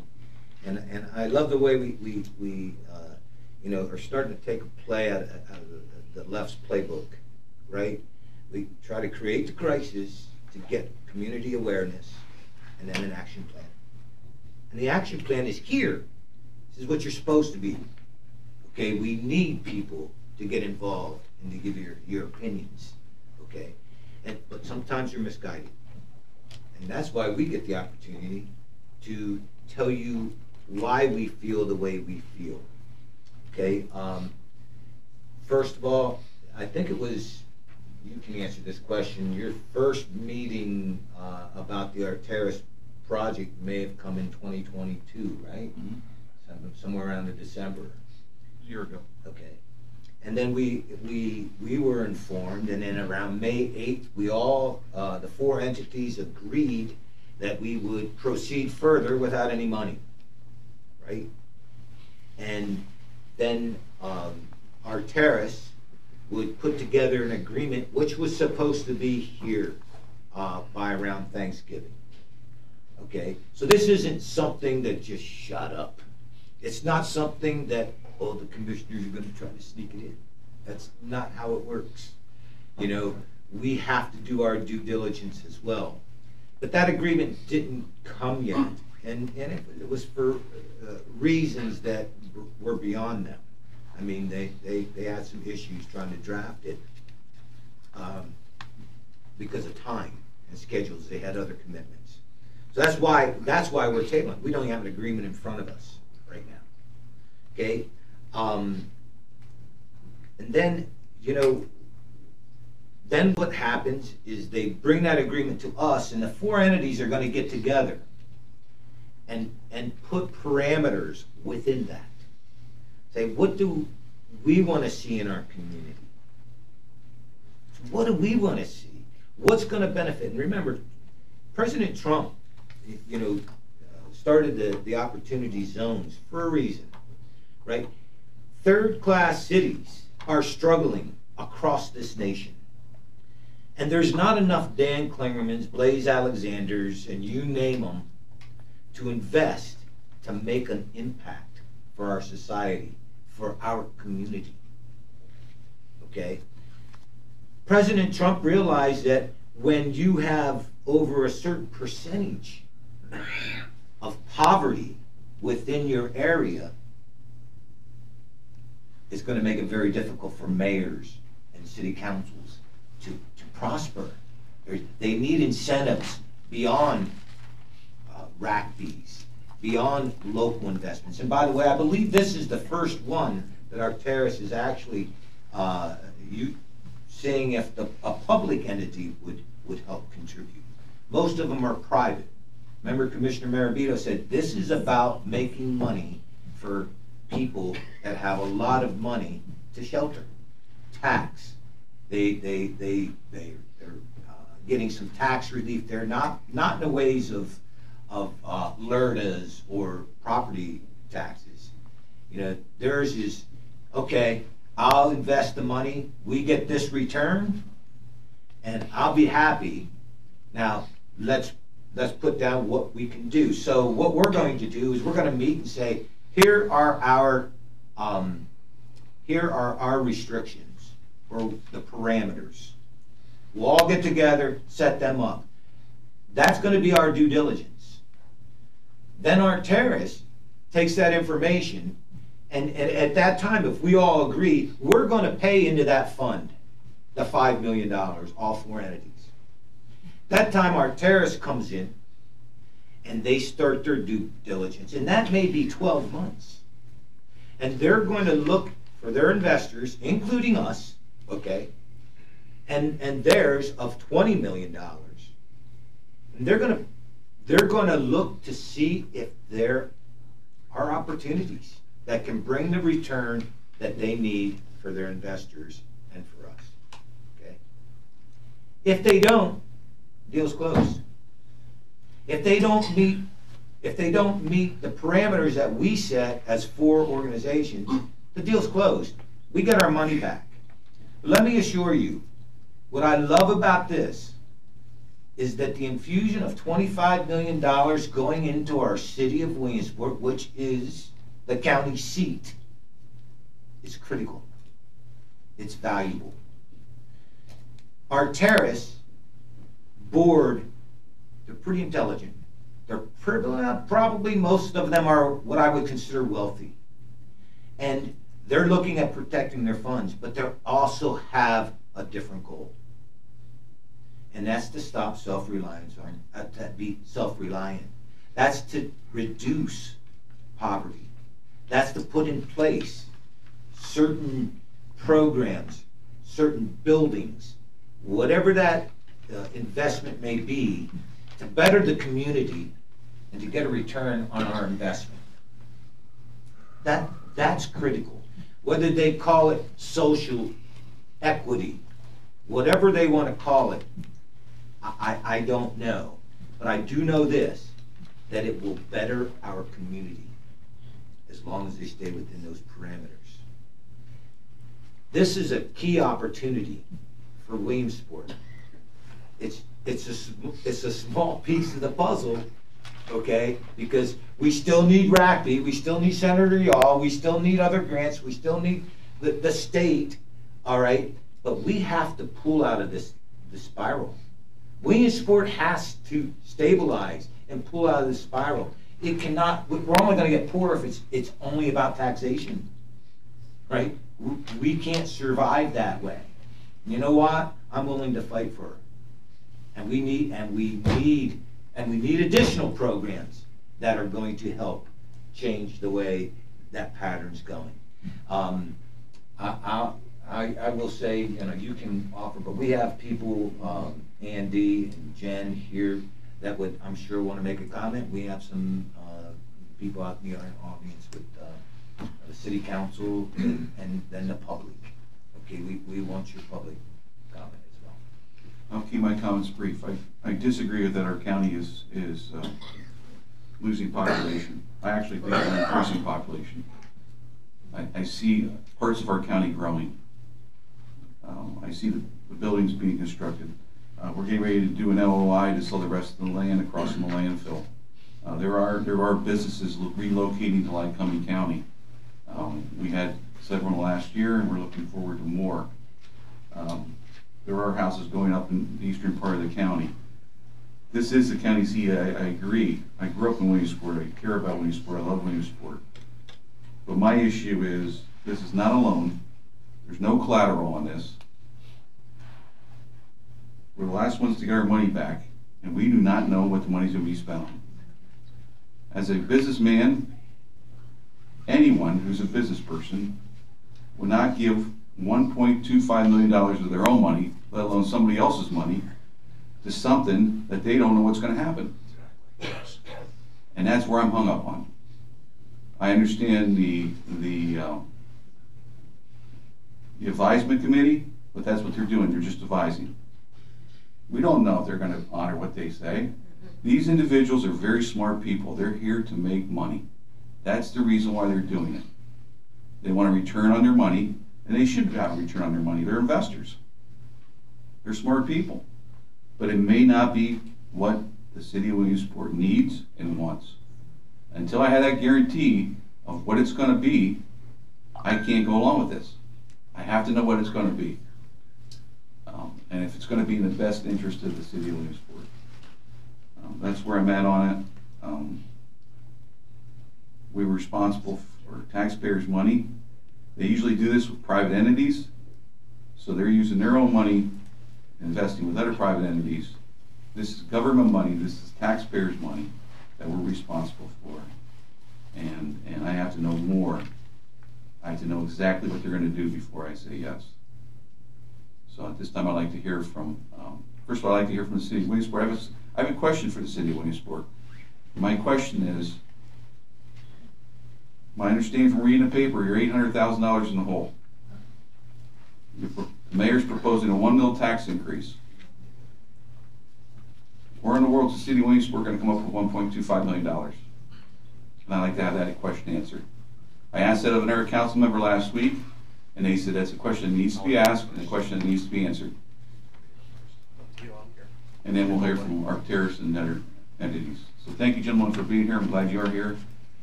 And, and I love the way we, we, we uh, you know, are starting to take a play out of, out of the, the left's playbook, right? We try to create the crisis to get community awareness and then an action plan. And the action plan is here. This is what you're supposed to be. Okay, we need people to get involved and to give your, your opinions. Okay? And but sometimes you're misguided. And that's why we get the opportunity to tell you why we feel the way we feel. Okay? Um, first of all, I think it was, you can answer this question, your first meeting uh, about the Arctaris project may have come in 2022, right? Mm -hmm. Somewhere around the December. A year ago. Okay. And then we, we, we were informed, and then around May 8th, we all, uh, the four entities agreed that we would proceed further without any money, right? And then um, terrace would put together an agreement, which was supposed to be here uh, by around Thanksgiving. Okay, so this isn't something that just shut up. It's not something that, oh, the commissioners are gonna try to sneak it in. That's not how it works. You know, we have to do our due diligence as well. But that agreement didn't come yet, and, and it, it was for uh, reasons that were beyond them. I mean, they, they, they had some issues trying to draft it um, because of time and schedules. They had other commitments. So that's why that's why we're tabling. We don't have an agreement in front of us right now. Okay, um, and then you know, then what happens is they bring that agreement to us, and the four entities are going to get together and and put parameters within that. Say, what do we want to see in our community? What do we want to see? What's going to benefit? And remember, President Trump, you know, started the, the opportunity zones for a reason, right? Third class cities are struggling across this nation. And there's not enough Dan Klingermans, Blaise Alexanders, and you name them to invest to make an impact for our society, for our community. Okay? President Trump realized that when you have over a certain percentage of poverty within your area, it's going to make it very difficult for mayors and city councils to, to prosper. They need incentives beyond uh, RACPs, beyond local investments. And by the way, I believe this is the first one that Arctaris is actually uh, you seeing if the, a public entity would, would help contribute. Most of them are private. Remember Commissioner Mirabito said, this is about making money for people that have a lot of money to shelter, tax. They, they, they, they, they're uh, getting some tax relief there, not, not in the ways of, of uh, LERTAs or property taxes. You know, theirs is, okay, I'll invest the money, we get this return, and I'll be happy. Now, let's, let's put down what we can do. So what we're going to do is we're gonna meet and say, here are our, um, here are our restrictions, or the parameters. We'll all get together, set them up. That's gonna be our due diligence. Then Arctaris takes that information, and, and at that time, if we all agree, we're gonna pay into that fund, the five million dollars, all four entities. That time Arctaris comes in, and they start their due diligence, and that may be 12 months. And they're going to look for their investors, including us, okay, and, and theirs of $20 million. And they're going to they're going to look to see if there are opportunities that can bring the return that they need for their investors and for us. Okay? If they don't, deal's closed. If they don't meet if they don't meet the parameters that we set as four organizations, the deal's closed. We get our money back. Let me assure you, what I love about this is that the infusion of $25 million going into our city of Williamsport, which is the county seat, is critical. It's valuable. Our terrace board, they're pretty intelligent. They're probably most of them are what I would consider wealthy. And they're looking at protecting their funds, but they also have a different goal and that's to stop self-reliance on, uh, to be self-reliant. That's to reduce poverty. That's to put in place certain programs, certain buildings, whatever that uh, investment may be, to better the community and to get a return on our investment. That, that's critical. Whether they call it social equity, whatever they want to call it, I, I don't know. But I do know this, that it will better our community as long as they stay within those parameters. This is a key opportunity for Williamsport. It's, it's, a, it's a small piece of the puzzle, okay? Because we still need RACP, we still need Senator Yaw, we still need other grants, we still need the, the state, all right? But we have to pull out of this, this spiral. Williamsport has to stabilize and pull out of this spiral. It cannot, we're only going to get poorer if it's, it's only about taxation, right? We can't survive that way. You know what? I'm willing to fight for it. And we need, and we need, and we need additional programs that are going to help change the way that pattern's going. Um, I, I, I will say, you know, you can offer, but we have people, um, Andy and Jen here that would, I'm sure, want to make a comment. We have some uh, people out in the audience with uh, the city council and, and then the public. Okay, we, we want your public. I'll keep my comments brief. I, I disagree that our county is, is uh, losing population. I actually think we're increasing population. I, I see parts of our county growing. Um, I see the, the buildings being constructed. Uh, we're getting ready to do an LOI to sell the rest of the land across from the landfill. Uh, there are there are businesses relocating to Lycoming County. Um, we had several last year, and we're looking forward to more. Um, there are houses going up in the eastern part of the county. This is the county seat. I, I agree. I grew up in Williamsport. I care about Williamsport. I love Williamsport. But my issue is this is not a loan. There's no collateral on this. We're the last ones to get our money back, and we do not know what the money's going to be spent on. As a businessman, anyone who's a business person would not give $1.25 million of their own money, let alone somebody else's money, to something that they don't know what's going to happen. And that's where I'm hung up on. I understand the, the, uh, the advisement committee, but that's what they're doing. They're just advising. We don't know if they're going to honor what they say. These individuals are very smart people. They're here to make money. That's the reason why they're doing it. They want a return on their money, and they should have a return on their money. They're investors. They're smart people. But it may not be what the city of Williamsport needs and wants. Until I have that guarantee of what it's going to be, I can't go along with this. I have to know what it's going to be um, and if it's going to be in the best interest of the city of Williamsport. Um, that's where I'm at on it. Um, we're responsible for taxpayers' money. They usually do this with private entities, so they're using their own money, investing with other private entities. This is government money. This is taxpayers' money. that we're responsible for. And, and I have to know more. I have to know exactly what they're gonna do before I say yes. So at this time, I'd like to hear from, um, first of all, I'd like to hear from the city of Williamsport. I have a, I have a question for the city of Williamsport. My question is, my understanding from reading the paper, you're eight hundred thousand dollars in the hole. Your pro- The mayor's proposing a one mil tax increase. Where in the world is city of Williamsport gonna come up with one point two five million dollars? And I'd like to have that question answered. I asked that of another council member last week, and they said that's a question that needs to be asked and a question that needs to be answered. And then we'll hear from our Arctaris and other entities. So thank you, gentlemen, for being here. I'm glad you're here,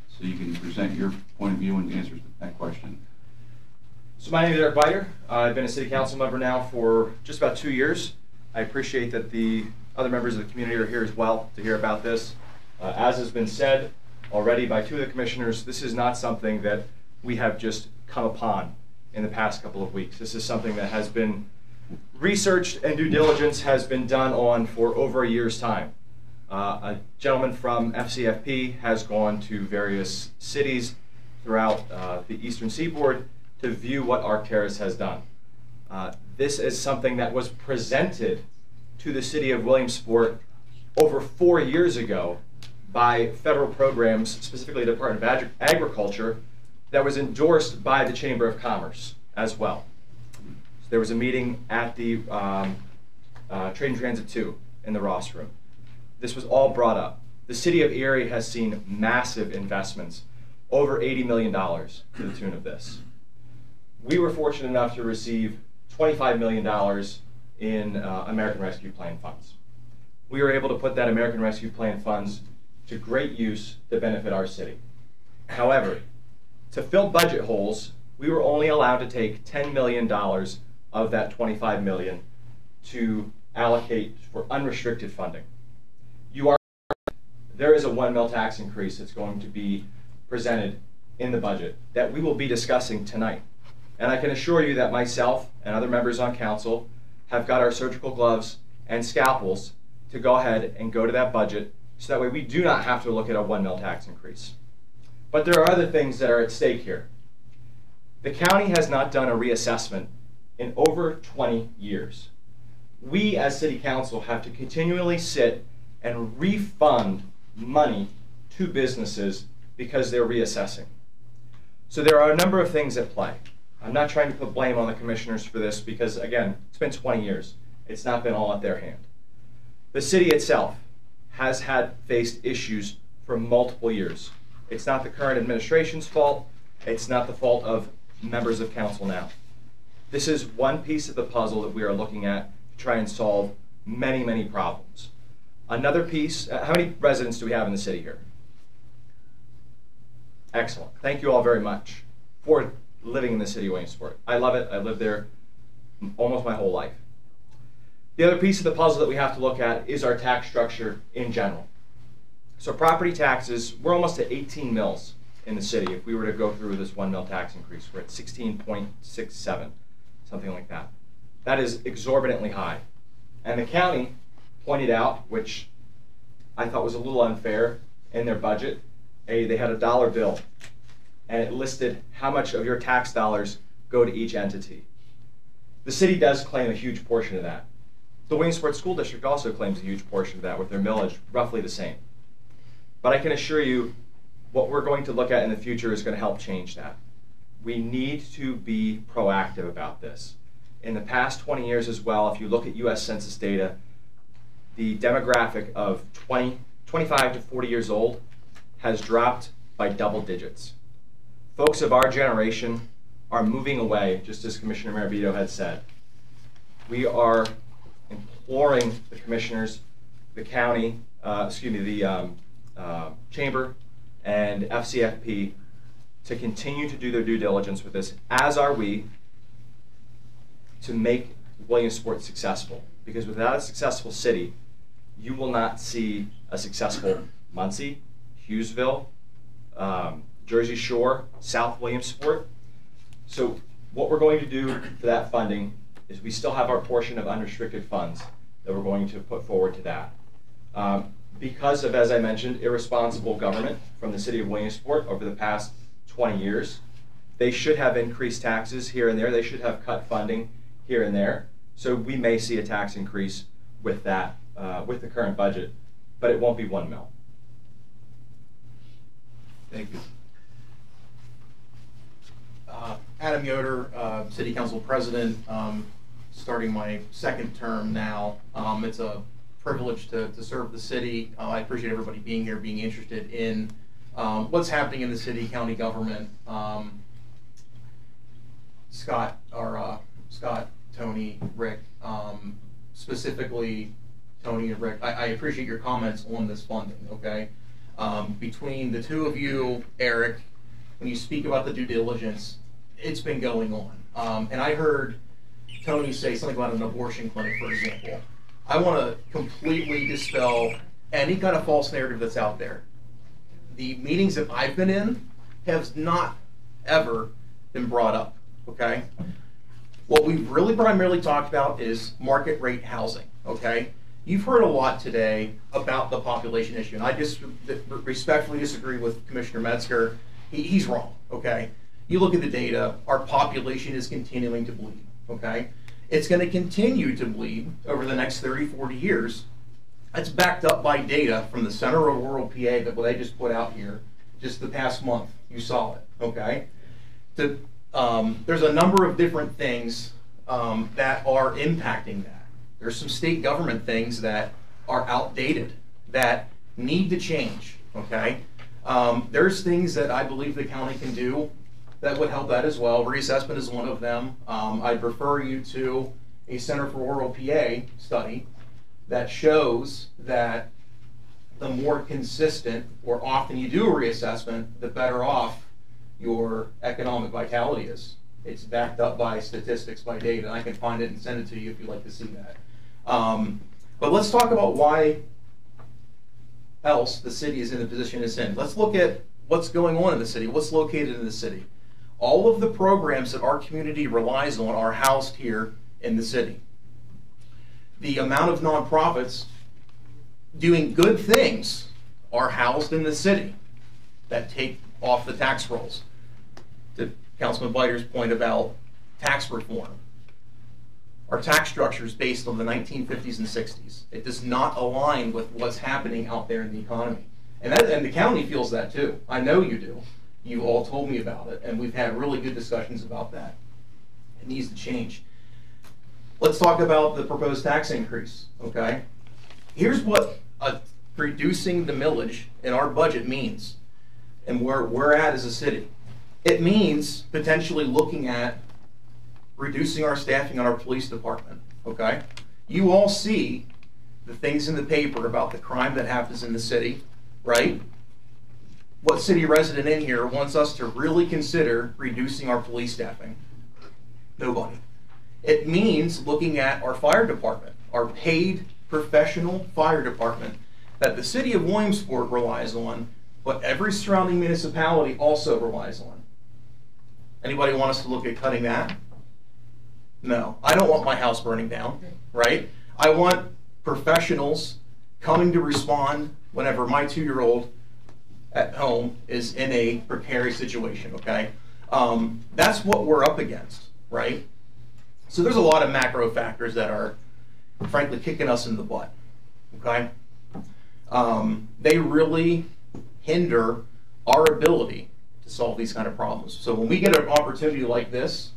so you can present your point of view and answer that question. So my name is Eric Biter. I've been a city council member now for just about two years. I appreciate that the other members of the community are here as well to hear about this. Uh, as has been said already by two of the commissioners, this is not something that we have just come upon in the past couple of weeks. This is something that has been researched and due diligence has been done on for over a year's time. Uh, a gentleman from FCFP has gone to various cities throughout uh, the eastern seaboard to view what Arctaris has done. Uh, this is something that was presented to the city of Williamsport over four years ago by federal programs, specifically the Department of Ag- Agriculture, that was endorsed by the Chamber of Commerce as well. So there was a meeting at the um, uh, Trade and Transit 2 in the Ross Room. This was all brought up. The city of Erie has seen massive investments, over $80 million to the tune of this. We were fortunate enough to receive $25 million in uh, American Rescue Plan funds. We were able to put that American Rescue Plan funds to great use to benefit our city. However, to fill budget holes, we were only allowed to take $10 million of that 25 million to allocate for unrestricted funding. You are there is a one mil tax increase that's going to be presented in the budget that we will be discussing tonight. And I can assure you that myself and other members on council have got our surgical gloves and scalpels to go ahead and go to that budget so that way we do not have to look at a one mil tax increase. But there are other things that are at stake here. The county has not done a reassessment in over 20 years. We as city council have to continually sit and refund money to businesses because they're reassessing. So there are a number of things at play. I'm not trying to put blame on the commissioners for this because, again, it's been 20 years. It's not been all at their hand. The city itself has had faced issues for multiple years. It's not the current administration's fault. It's not the fault of members of council now. This is one piece of the puzzle that we are looking at to try and solve many, many problems. Another piece, uh, how many residents do we have in the city here? Excellent. Thank you all very much for living in the city of Williamsport. I love it. I lived there almost my whole life. The other piece of the puzzle that we have to look at is our tax structure in general. So property taxes, we're almost at 18 mils in the city. If we were to go through this one mil tax increase, we're at 16.67, something like that. That is exorbitantly high. And the county pointed out, which I thought was a little unfair in their budget, a, they had a dollar bill and it listed how much of your tax dollars go to each entity. The city does claim a huge portion of that. The Williamsport School District also claims a huge portion of that with their millage roughly the same. But I can assure you, what we're going to look at in the future is going to help change that. We need to be proactive about this. In the past 20 years as well, if you look at US Census data, the demographic of 20, 25 to 40 years old has dropped by double digits. Folks of our generation are moving away, just as Commissioner Mirabito had said. We are imploring the commissioners, the county, uh, excuse me, the um, uh, chamber, and FCFP to continue to do their due diligence with this, as are we, to make Williamsport successful. Because without a successful city, you will not see a successful Muncy, Hughesville, um, Jersey Shore, South Williamsport. So what we're going to do for that funding is we still have our portion of unrestricted funds that we're going to put forward to that. Um, because of, as I mentioned, irresponsible government from the city of Williamsport over the past 20 years. They should have increased taxes here and there. They should have cut funding here and there. So we may see a tax increase with that, uh, with the current budget, but it won't be one mil. Thank you. Uh, Adam Yoder, uh, City Council President, um, starting my second term now. Um, It's a privilege to to serve the city. Uh, I appreciate everybody being here, being interested in um, what's happening in the city, county government. Um, Scott, or uh, Scott, Tony, Rick, um, specifically Tony and Rick, I, I appreciate your comments on this funding, okay? Um, between the two of you, Eric, when you speak about the due diligence, it's been going on. Um, and I heard Tony say something about an abortion clinic, for example. I want to completely dispel any kind of false narrative that's out there. The meetings that I've been in have not ever been brought up, okay? What we've really primarily talked about is market rate housing, okay? You've heard a lot today about the population issue, and I just respectfully disagree with Commissioner Metzger. He, he's wrong, okay? You look at the data, our population is continuing to bleed, okay? It's going to continue to bleed over the next 30, 40 years. That's backed up by data from the Center of Rural PA that they just put out here just the past month. You saw it, okay? To, um, there's a number of different things um, that are impacting that. There's some state government things that are outdated that need to change, okay? Um, there's things that I believe the county can do that would help that as well. Reassessment is one of them. Um, I'd refer you to a Center for Rural PA study that shows that the more consistent or often you do a reassessment, the better off your economic vitality is. It's backed up by statistics, by data. and I can find it and send it to you if you'd like to see that. Um, but let's talk about why else the city is in the position it's in. Let's look at what's going on in the city, what's located in the city. All of the programs that our community relies on are housed here in the city. The amount of nonprofits doing good things are housed in the city that take off the tax rolls. To Councilman Biter's point about tax reform. Our tax structure is based on the 1950s and 60s. It does not align with what's happening out there in the economy. And, that, and the county feels that too. I know you do. You all told me about it, and we've had really good discussions about that. It needs to change. Let's talk about the proposed tax increase, okay? Here's what reducing the millage in our budget means and where we're at as a city. It means potentially looking at reducing our staffing on our police department, okay? You all see the things in the paper about the crime that happens in the city, right? What city resident in here wants us to really consider reducing our police staffing? Nobody. It means looking at our fire department, our paid professional fire department that the city of Williamsport relies on, but every surrounding municipality also relies on. Anybody want us to look at cutting that? No. I don't want my house burning down, right? I want professionals coming to respond whenever my two year old at home is in a precarious situation, okay? Um, that's what we're up against, right? So there's a lot of macro factors that are, frankly, kicking us in the butt, okay? Um, they really hinder our ability to solve these kind of problems. So when we get an opportunity like this,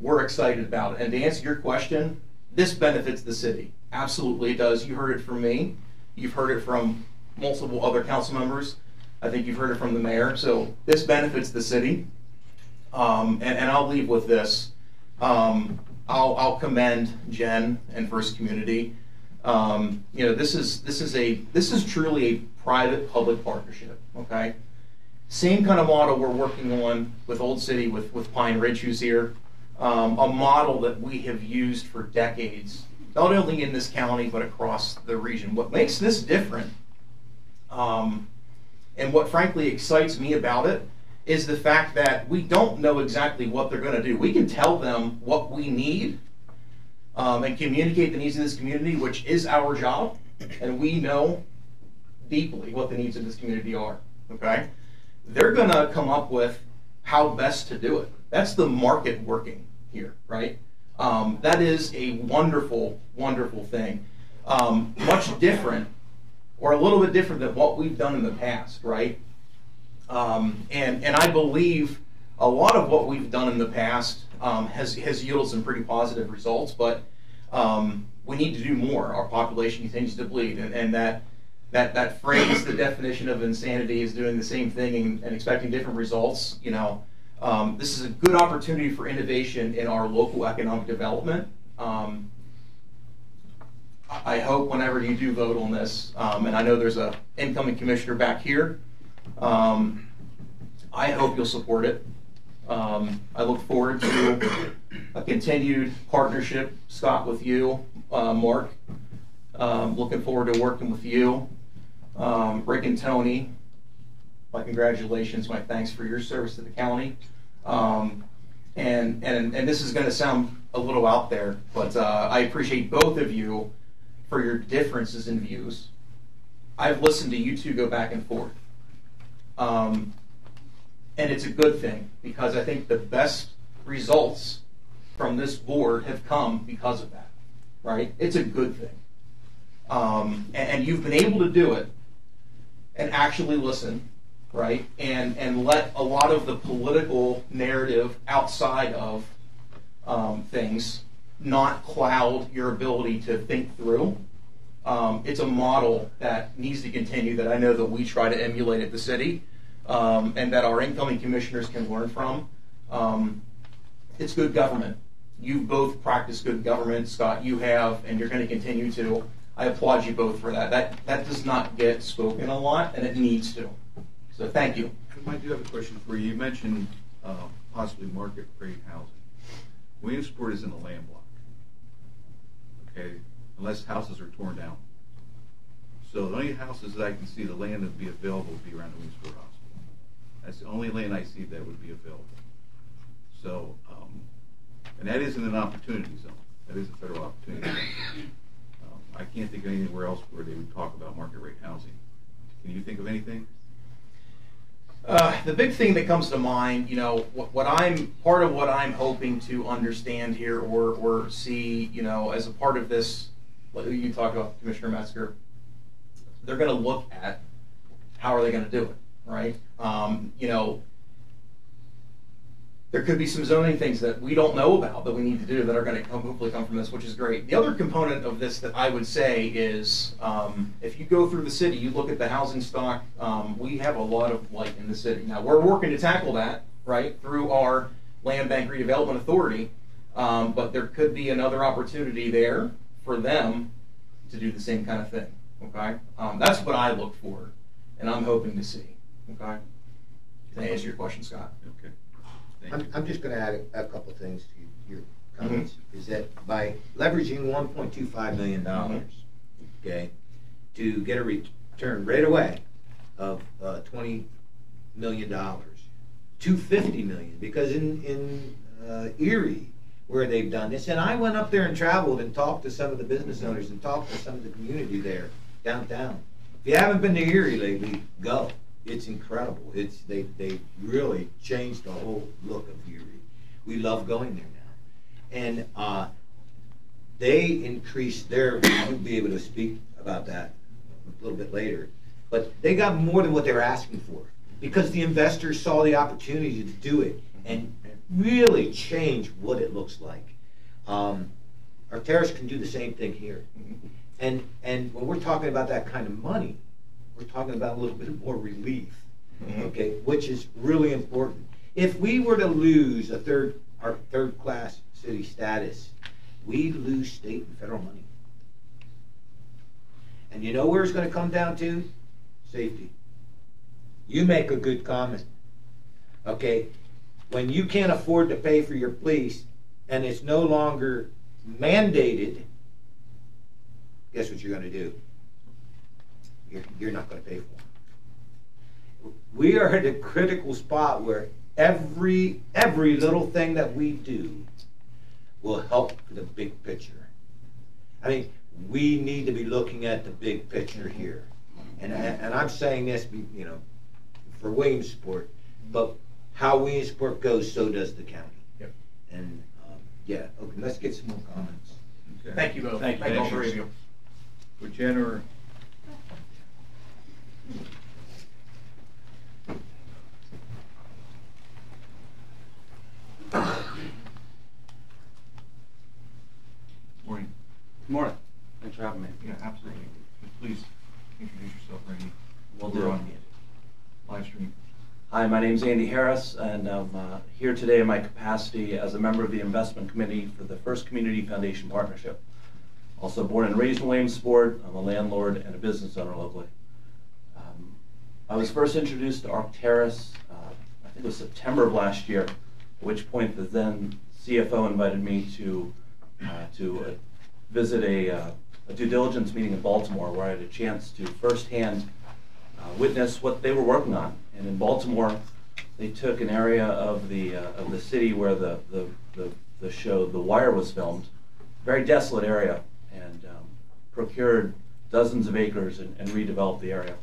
we're excited about it. And to answer your question, this benefits the city. Absolutely it does. You heard it from me. You've heard it from multiple other council members. I think you've heard it from the mayor. So this benefits the city. Um, and, and, I'll leave with this. Um, I'll, I'll, commend Jen and First Community. Um, you know, this is this is a this is truly a private-public partnership. Okay, same kind of model we're working on with Old City with with Pine Ridge, who's here. Um, a model that we have used for decades, not only in this county but across the region. What makes this different um, and what frankly excites me about it is the fact that we don't know exactly what they're going to do. We can tell them what we need um, and communicate the needs of this community, which is our job. And we know deeply what the needs of this community are. Okay, they're gonna come up with how best to do it. That's the market working here, right? Um, that is a wonderful, wonderful thing. Um, much different, or a little bit different than what we've done in the past, right? Um, and and I believe a lot of what we've done in the past um, has has yielded some pretty positive results, but um, we need to do more. Our population continues to bleed, and, and that that that phrase, the definition of insanity, is doing the same thing and, and expecting different results. You know, um, this is a good opportunity for innovation in our local economic development. Um, I hope whenever you do vote on this, um, and I know there's a incoming commissioner back here, um, I hope you'll support it. Um, I look forward to a continued partnership, Scott, with you, uh, Mark. Um, looking forward to working with you, um, Rick and Tony. My congratulations, my thanks for your service to the county. Um, and, and, and this is going to sound a little out there, but uh, I appreciate both of you for your differences in views. I've listened to you two go back and forth. Um, and it's a good thing because I think the best results from this board have come because of that, right? It's a good thing. Um, and, and you've been able to do it and actually listen, right? And, and let a lot of the political narrative outside of um, things not cloud your ability to think through. Um, it's a model that needs to continue that I know that we try to emulate at the city um, and that our incoming commissioners can learn from. Um, it's good government. You've both practiced good government, Scott. You have, and you're going to continue to. I applaud you both for that. That that does not get spoken a lot, and it needs to. So thank you. I do have a question for you. You mentioned uh, possibly market rate housing. Williamsport is in a land block. Okay, unless houses are torn down. So the only houses that I can see the land that would be available would be around the Williamsport Hospital. That's the only land I see that would be available. So, um, and that isn't an opportunity zone. That is a federal opportunity zone. Um, I can't think of anywhere else where they would talk about market rate housing. Can you think of anything? Uh, the big thing that comes to mind, you know, what, what, I'm part of what I'm hoping to understand here or or see, you know, as a part of this, you talk about, Commissioner Metzger, they're going to look at how are they going to do it, right? Um, you know, there could be some zoning things that we don't know about that we need to do that are going to hopefully come from this, which is great. The other component of this that I would say is um, if you go through the city, you look at the housing stock, um, we have a lot of light in the city. Now, we're working to tackle that, right, through our Land Bank Redevelopment Authority, um, but there could be another opportunity there for them to do the same kind of thing, okay? Um, that's what I look for, and I'm hoping to see, okay? I answer your question, Scott? I'm, I'm just gonna add a, a couple things to your comments, is that by leveraging one point two five million dollars, okay, to get a return right away of, uh, twenty million dollars, to fifty million, because in, in, uh, Erie, where they've done this, and I went up there and traveled and talked to some of the business owners and talked to some of the community there downtown. If you haven't been to Erie lately, go it's incredible. It's they they really changed the whole look of Erie. We love going there now, and uh, they increased their. You'll be able to speak about that a little bit later, but they got more than what they were asking for because the investors saw the opportunity to do it and really change what it looks like. Um, Arctaris can do the same thing here, and and when we're talking about that kind of money we're talking about a little bit more relief, mm-hmm. okay, which is really important. If we were to lose a third, our third class city status, we'd lose state and federal money. And you know where it's going to come down to? Safety. You make a good comment. Okay, when you can't afford to pay for your police and it's no longer mandated, guess what you're going to do? You're, you're not going to pay for them. We are at a critical spot where every every little thing that we do will help the big picture. I mean, we need to be looking at the big picture here. And, and I'm saying this, you know, for Williamsport, but how Williamsport goes, so does the county. Yep. And, um, yeah, okay, let's get some more comments. Okay. Thank you both. Thank you. Thank you all Thank three you. of you. Would Jen or Morning. Good morning. Thanks for having me. Yeah, absolutely. Please introduce yourself, Randy. Will We're do. on live stream. Hi, my name is Andy Harris, and I'm uh, here today in my capacity as a member of the investment committee for the First Community Foundation Partnership. Also born and raised in Williamsport, I'm a landlord and a business owner locally. I was first introduced to Arctaris, uh, I think it was September of last year, at which point the then CFO invited me to, uh, to uh, visit a, uh, a due diligence meeting in Baltimore where I had a chance to firsthand uh, witness what they were working on. And in Baltimore, they took an area of the of the city where the, the, the, the show The Wire was filmed, very desolate area, and um, procured dozens of acres and, and redeveloped the area.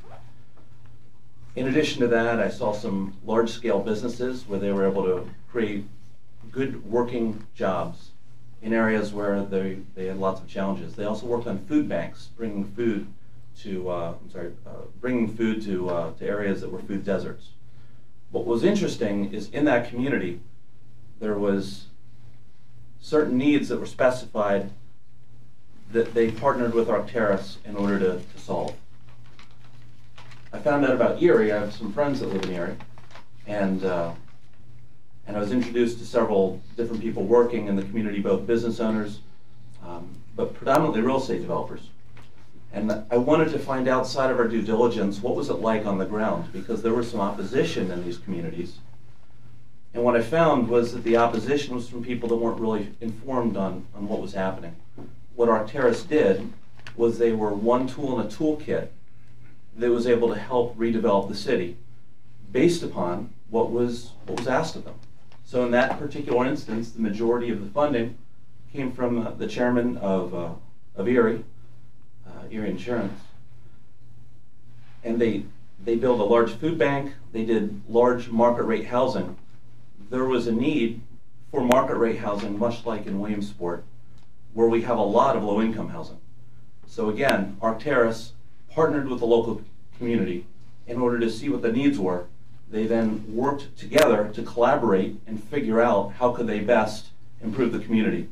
In addition to that, I saw some large-scale businesses where they were able to create good working jobs in areas where they, they had lots of challenges. They also worked on food banks, bringing food to, uh, I'm sorry, uh, bringing food to, uh, to areas that were food deserts. What was interesting is in that community, there was certain needs that were specified that they partnered with Arctaris in order to, to solve. I found out about Erie. I have some friends that live in Erie, and uh, and I was introduced to several different people working in the community, both business owners, um, but predominantly real estate developers. And I wanted to find outside of our due diligence what was it like on the ground because there was some opposition in these communities. And what I found was that the opposition was from people that weren't really informed on, on what was happening. What Arctaris did was they were one tool in a toolkit that was able to help redevelop the city based upon what was what was asked of them. So in that particular instance, the majority of the funding came from uh, the chairman of, uh, of Erie, uh, Erie Insurance. And they, they built a large food bank, they did large market rate housing. There was a need for market rate housing, much like in Williamsport, where we have a lot of low income housing. So again, Arctaris partnered with the local community in order to see what the needs were. They then worked together to collaborate and figure out how could they best improve the community.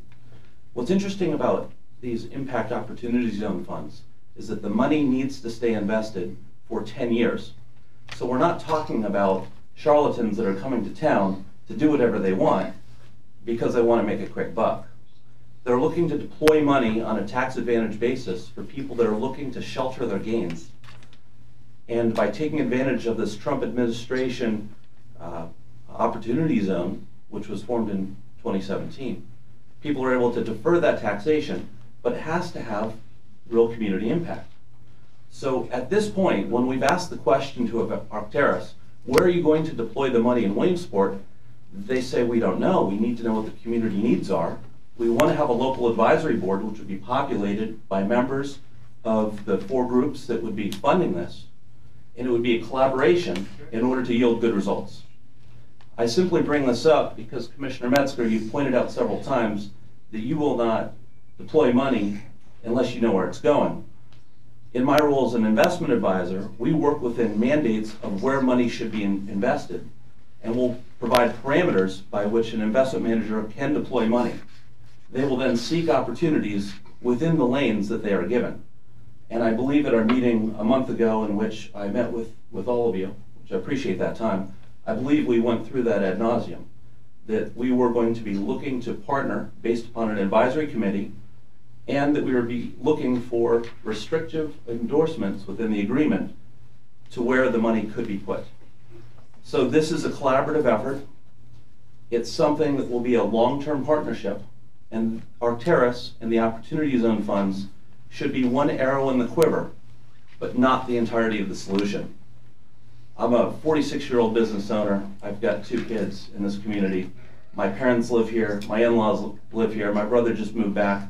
What's interesting about these impact opportunity zone funds is that the money needs to stay invested for 10 years. So we're not talking about charlatans that are coming to town to do whatever they want because they want to make a quick buck. They're looking to deploy money on a tax advantage basis for people that are looking to shelter their gains. And by taking advantage of this Trump administration uh, opportunity zone, which was formed in 2017, people are able to defer that taxation, but it has to have real community impact. So at this point, when we've asked the question to Arctaris, where are you going to deploy the money in Williamsport? They say, we don't know. We need to know what the community needs are. We want to have a local advisory board, which would be populated by members of the four groups that would be funding this. And it would be a collaboration in order to yield good results. I simply bring this up because Commissioner Metzger, you've pointed out several times that you will not deploy money unless you know where it's going. In my role as an investment advisor, we work within mandates of where money should be in invested, and we'll provide parameters by which an investment manager can deploy money. They will then seek opportunities within the lanes that they are given. And I believe at our meeting a month ago in which I met with, with all of you, which I appreciate that time, I believe we went through that ad nauseum, that we were going to be looking to partner based upon an advisory committee and that we would be looking for restrictive endorsements within the agreement to where the money could be put. So this is a collaborative effort. It's something that will be a long-term partnership, and Arctaris and the Opportunity Zone funds should be one arrow in the quiver, but not the entirety of the solution. I'm a 46-year-old business owner. I've got two kids in this community. My parents live here. My in-laws live here. My brother just moved back.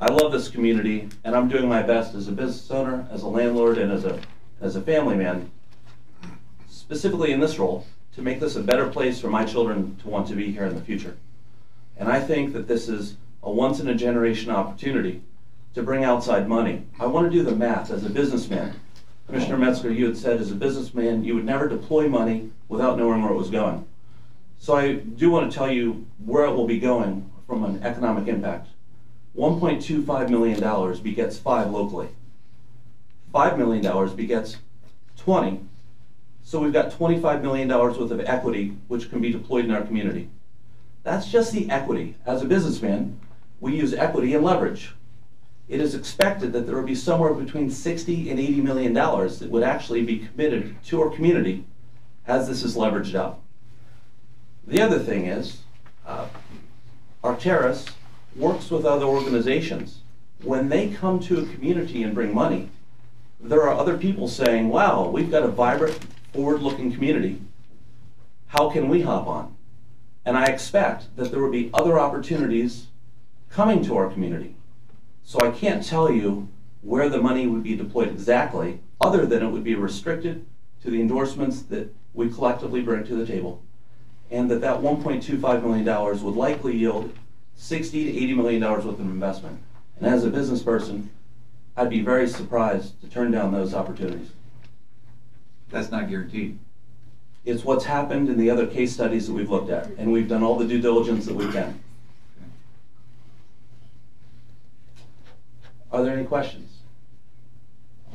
I love this community, and I'm doing my best as a business owner, as a landlord, and as a as a family man, specifically in this role, to make this a better place for my children to want to be here in the future. And I think that this is a once in a generation opportunity to bring outside money. I want to do the math as a businessman. Commissioner Metzger, you had said as a businessman, you would never deploy money without knowing where it was going. So I do want to tell you where it will be going from an economic impact. $1.25 million begets five locally. $5 million begets 20. So we've got $25 million worth of equity which can be deployed in our community. That's just the equity. As a businessman, we use equity and leverage. It is expected that there will be somewhere between 60 and 80 million dollars that would actually be committed to our community as this is leveraged up. The other thing is, uh, Arctaris works with other organizations. When they come to a community and bring money, there are other people saying, wow, we've got a vibrant, forward-looking community. How can we hop on? And I expect that there will be other opportunities coming to our community. So I can't tell you where the money would be deployed exactly, other than it would be restricted to the endorsements that we collectively bring to the table. And that that $1.25 million would likely yield 60 to 80 million dollars worth of investment. And as a business person, I'd be very surprised to turn down those opportunities. That's not guaranteed. It's what's happened in the other case studies that we've looked at, and we've done all the due diligence that we can. Are there any questions?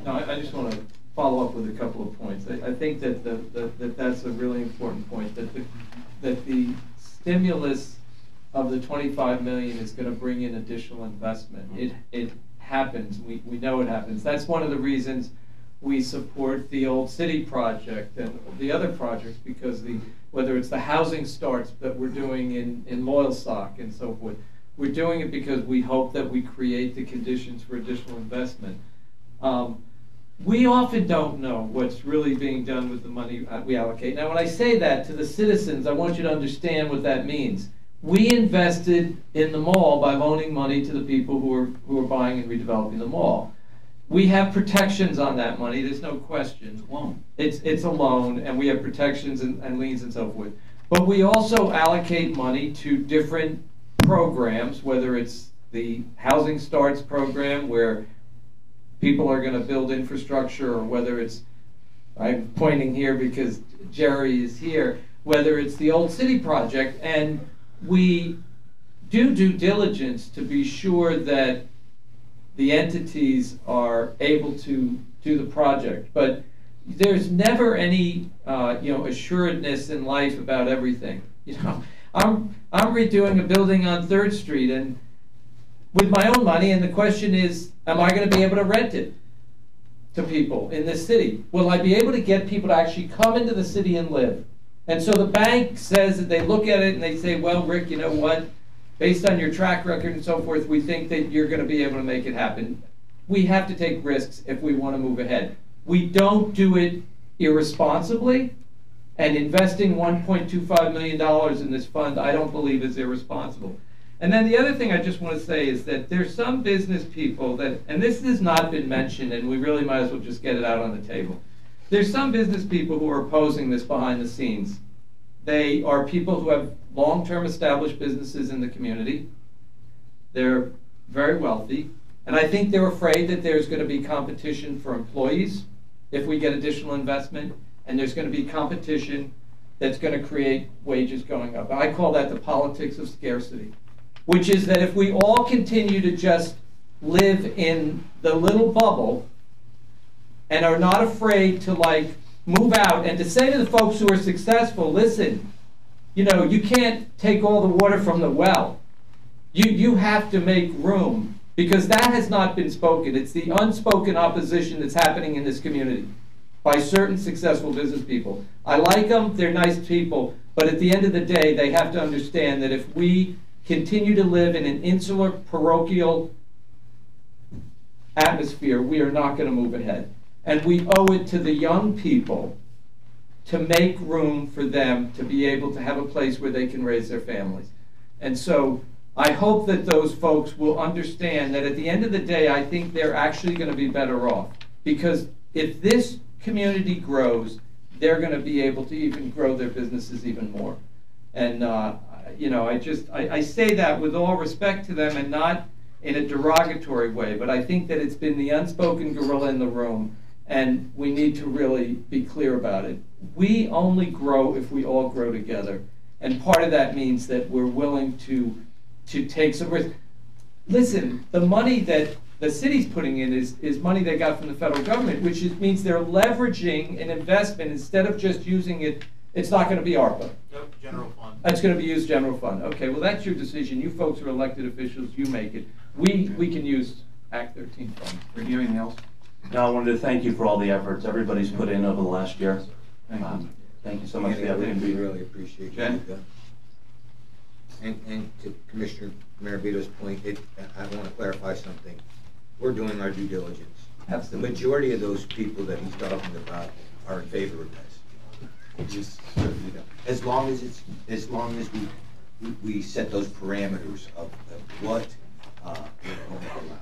No, I, I just want to follow up with a couple of points. I, I think that, the, the, that that's a really important point, that the, that the stimulus of the 25 million is going to bring in additional investment. It, it happens. We, we know it happens. That's one of the reasons we support the Old City project and the other projects because the whether it's the housing starts that we're doing in, in Loyalsock and so forth, we're doing it because we hope that we create the conditions for additional investment. Um, we often don't know what's really being done with the money we allocate. Now, when I say that to the citizens, I want you to understand what that means. We invested in the mall by loaning money to the people who are, who are buying and redeveloping the mall. We have protections on that money, there's no question. Loan. It's, it's a loan, and we have protections and, and liens and so forth. But we also allocate money to different programs, whether it's the Housing Starts program, where people are going to build infrastructure, or whether it's, I'm pointing here because Jerry is here, whether it's the Old City project, and we do due diligence to be sure that the entities are able to do the project. But there's never any, uh, you know, assuredness in life about everything. You know, I'm I'm redoing a building on Third Street and with my own money, and the question is, am I going to be able to rent it to people in this city? Will I be able to get people to actually come into the city and live? And so the bank says that they look at it and they say, well, Rick, you know what? Based on your track record and so forth, we think that you're going to be able to make it happen. We have to take risks if we want to move ahead. We don't do it irresponsibly, and investing $1.25 million in this fund, I don't believe is irresponsible. And then the other thing I just want to say is that there's some business people that, and this has not been mentioned, and we really might as well just get it out on the table. There's some business people who are opposing this behind the scenes. They are people who have long-term established businesses in the community. They're very wealthy. And I think they're afraid that there's going to be competition for employees if we get additional investment. And there's going to be competition that's going to create wages going up. I call that the politics of scarcity, which is that if we all continue to just live in the little bubble and are not afraid to like move out and to say to the folks who are successful, listen, you know, you can't take all the water from the well. You, you have to make room because that has not been spoken. It's the unspoken opposition that's happening in this community by certain successful business people. I like them, they're nice people, but at the end of the day, they have to understand that if we continue to live in an insular, parochial atmosphere, we are not going to move ahead. And we owe it to the young people to make room for them to be able to have a place where they can raise their families. And so I hope that those folks will understand that at the end of the day, I think they're actually going to be better off. Because if this community grows, they're going to be able to even grow their businesses even more. And, uh, you know, I just, I, I say that with all respect to them and not in a derogatory way, but I think that it's been the unspoken gorilla in the room, and we need to really be clear about it. We only grow if we all grow together, and part of that means that we're willing to to take some risk. Listen, the money that the city's putting in is, is money they got from the federal government, which is, means they're leveraging an investment instead of just using it. It's not going to be ARPA. Nope, general fund. It's going to be used general fund. Okay, well, that's your decision. You folks are elected officials. You make it. We, we can use Act 13 funds. Rick, you have anything else? No, I wanted to thank you for all the efforts everybody's put in over the last year. Thank you. Um, Thank you so much for the we- We really appreciate you. Jen? And, and to Commissioner Mirabito's point, it, I want to clarify something. We're doing our due diligence. Absolutely. The majority of those people that he's talking about are in favor of this. Just you know. As long as it's, as long as we, we- we set those parameters of, of what, uh, we're going to allow.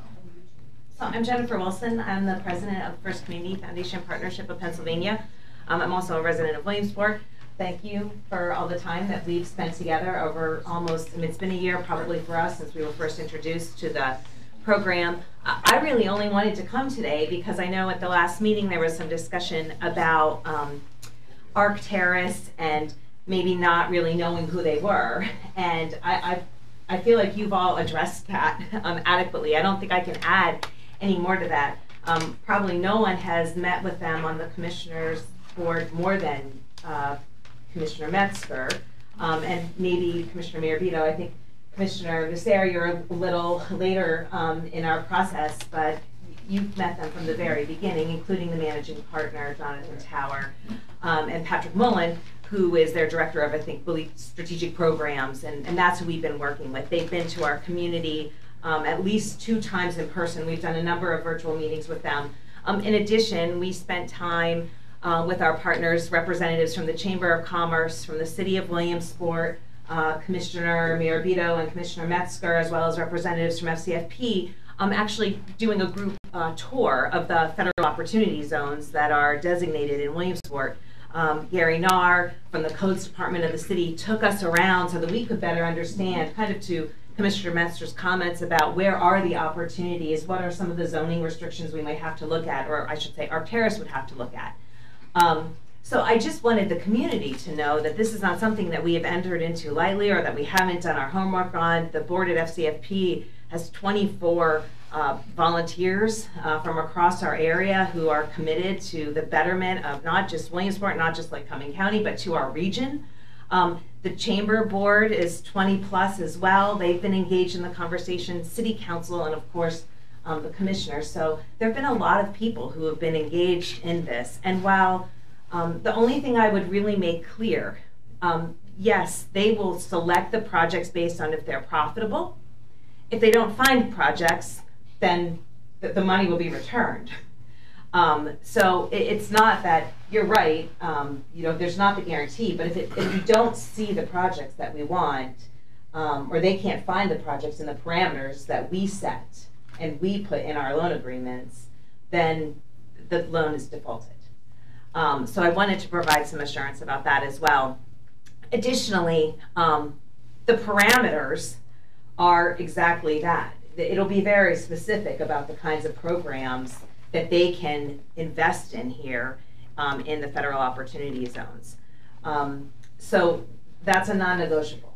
So I'm Jennifer Wilson. I'm the president of First Community Foundation Partnership of Pennsylvania. Um, I'm also a resident of Williamsport. Thank you for all the time that we've spent together over almost, I mean, it's been a year probably for us since we were first introduced to the program. I really only wanted to come today because I know at the last meeting there was some discussion about um, Arctaris and maybe not really knowing who they were. And I, I, I feel like you've all addressed that um, adequately. I don't think I can add any more to that. Um, probably no one has met with them on the commissioners more than uh, Commissioner Metzger, um, and maybe Commissioner Mirabito. I think Commissioner Mussare, you're a little later um, in our process, but you've met them from the very beginning, including the managing partner, Jonathan Tower, um, and Patrick Mullen, who is their director of, I think, strategic programs, and, and that's who we've been working with. They've been to our community um, at least two times in person. We've done a number of virtual meetings with them. Um, in addition, we spent time uh, with our partners, representatives from the Chamber of Commerce, from the City of Williamsport, uh, Commissioner Mirabito and Commissioner Metzger, as well as representatives from FCFP, um, actually doing a group uh, tour of the federal opportunity zones that are designated in Williamsport. Um, Gary Narr from the Codes Department of the city took us around so that we could better understand, kind of to Commissioner Metzger's comments about where are the opportunities, what are some of the zoning restrictions we might have to look at, or I should say, Arctaris would have to look at. Um, so I just wanted the community to know that this is not something that we have entered into lightly or that we haven't done our homework on. The board at FCFP has 24 uh, volunteers uh, from across our area who are committed to the betterment of not just Williamsport, not just Lycoming County, but to our region. Um, the chamber board is 20 plus as well. They've been engaged in the conversation, city council, and of course, um, the commissioners. So there have been a lot of people who have been engaged in this. And while um, the only thing I would really make clear, um, yes, they will select the projects based on if they're profitable. If they don't find projects, then the, the money will be returned. Um, so it, it's not that you're right. Um, you know, there's not the guarantee. But if, it, if you don't see the projects that we want, um, or they can't find the projects in the parameters that we set and we put in our loan agreements, then the loan is defaulted. Um, so I wanted to provide some assurance about that as well. Additionally, um, the parameters are exactly that. It'll be very specific about the kinds of programs that they can invest in here um, in the federal opportunity zones. Um, so that's a non-negotiable.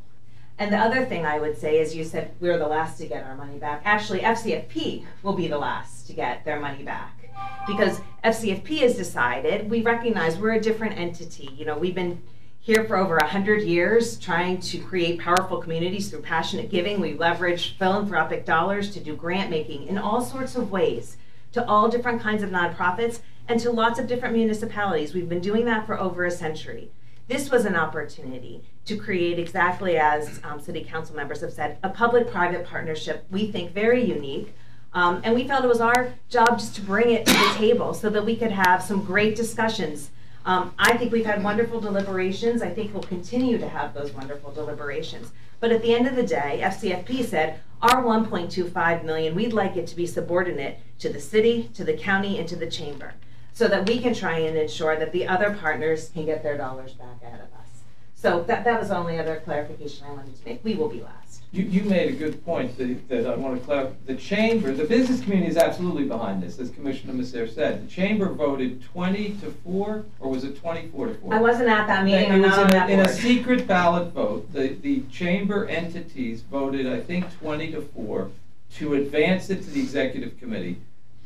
And the other thing I would say is you said we're the last to get our money back. Actually, FCFP will be the last to get their money back because FCFP has decided we recognize we're a different entity. You know, we've been here for over 100 years trying to create powerful communities through passionate giving. We leverage philanthropic dollars to do grant making in all sorts of ways to all different kinds of nonprofits and to lots of different municipalities. We've been doing that for over a century. This was an opportunity to create exactly as um, city council members have said, a public-private partnership we think very unique. Um, and we felt it was our job just to bring it to the table so that we could have some great discussions. Um, I think we've had wonderful deliberations. I think we'll continue to have those wonderful deliberations. But at the end of the day, FCFP said, our 1.25 million, we'd like it to be subordinate to the city, to the county, and to the chamber. So that we can try and ensure that the other partners can get their dollars back out of us. So that, that was the only other clarification I wanted to make. We will be last. You, you made a good point that, that I want to clarify. The chamber, the business community is absolutely behind this, as Commissioner Mussare said. The chamber voted 20 to 4, or was it 24 to 4? I wasn't at that meeting, It I'm was in a- In a secret ballot vote, the, the chamber entities voted, I think, 20 to 4 to advance it to the executive committee.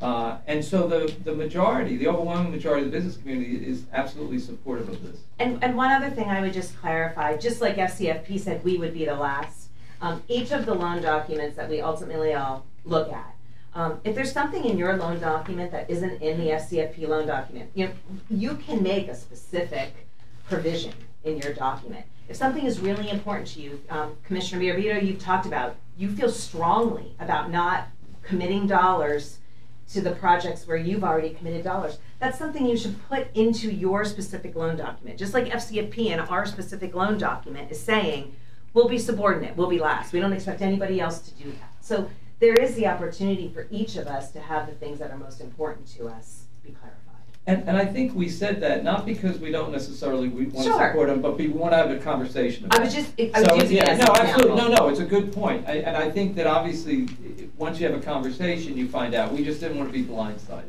Uh, And so the, the majority, the overwhelming majority of the business community is absolutely supportive of this. And, and one other thing I would just clarify, just like FCFP said we would be the last, um, each of the loan documents that we ultimately all look at, um, if there's something in your loan document that isn't in the FCFP loan document, you know, you can make a specific provision in your document. If something is really important to you, um, Commissioner Mirabito, you've talked about, you feel strongly about not committing dollars to the projects where you've already committed dollars. That's something you should put into your specific loan document. Just like FCFP and our specific loan document is saying, we'll be subordinate, we'll be last. We don't expect anybody else to do that. So there is the opportunity for each of us to have the things that are most important to us. And, and I think we said that, not because we don't necessarily, we want to Sure. support them, but we want to have a conversation about it. I it. was just- I was So, using it yeah, as No, an absolutely, no, example. no, it's a good point. I- And I think that obviously, i- once you have a conversation, you find out. We just didn't want to be blindsided.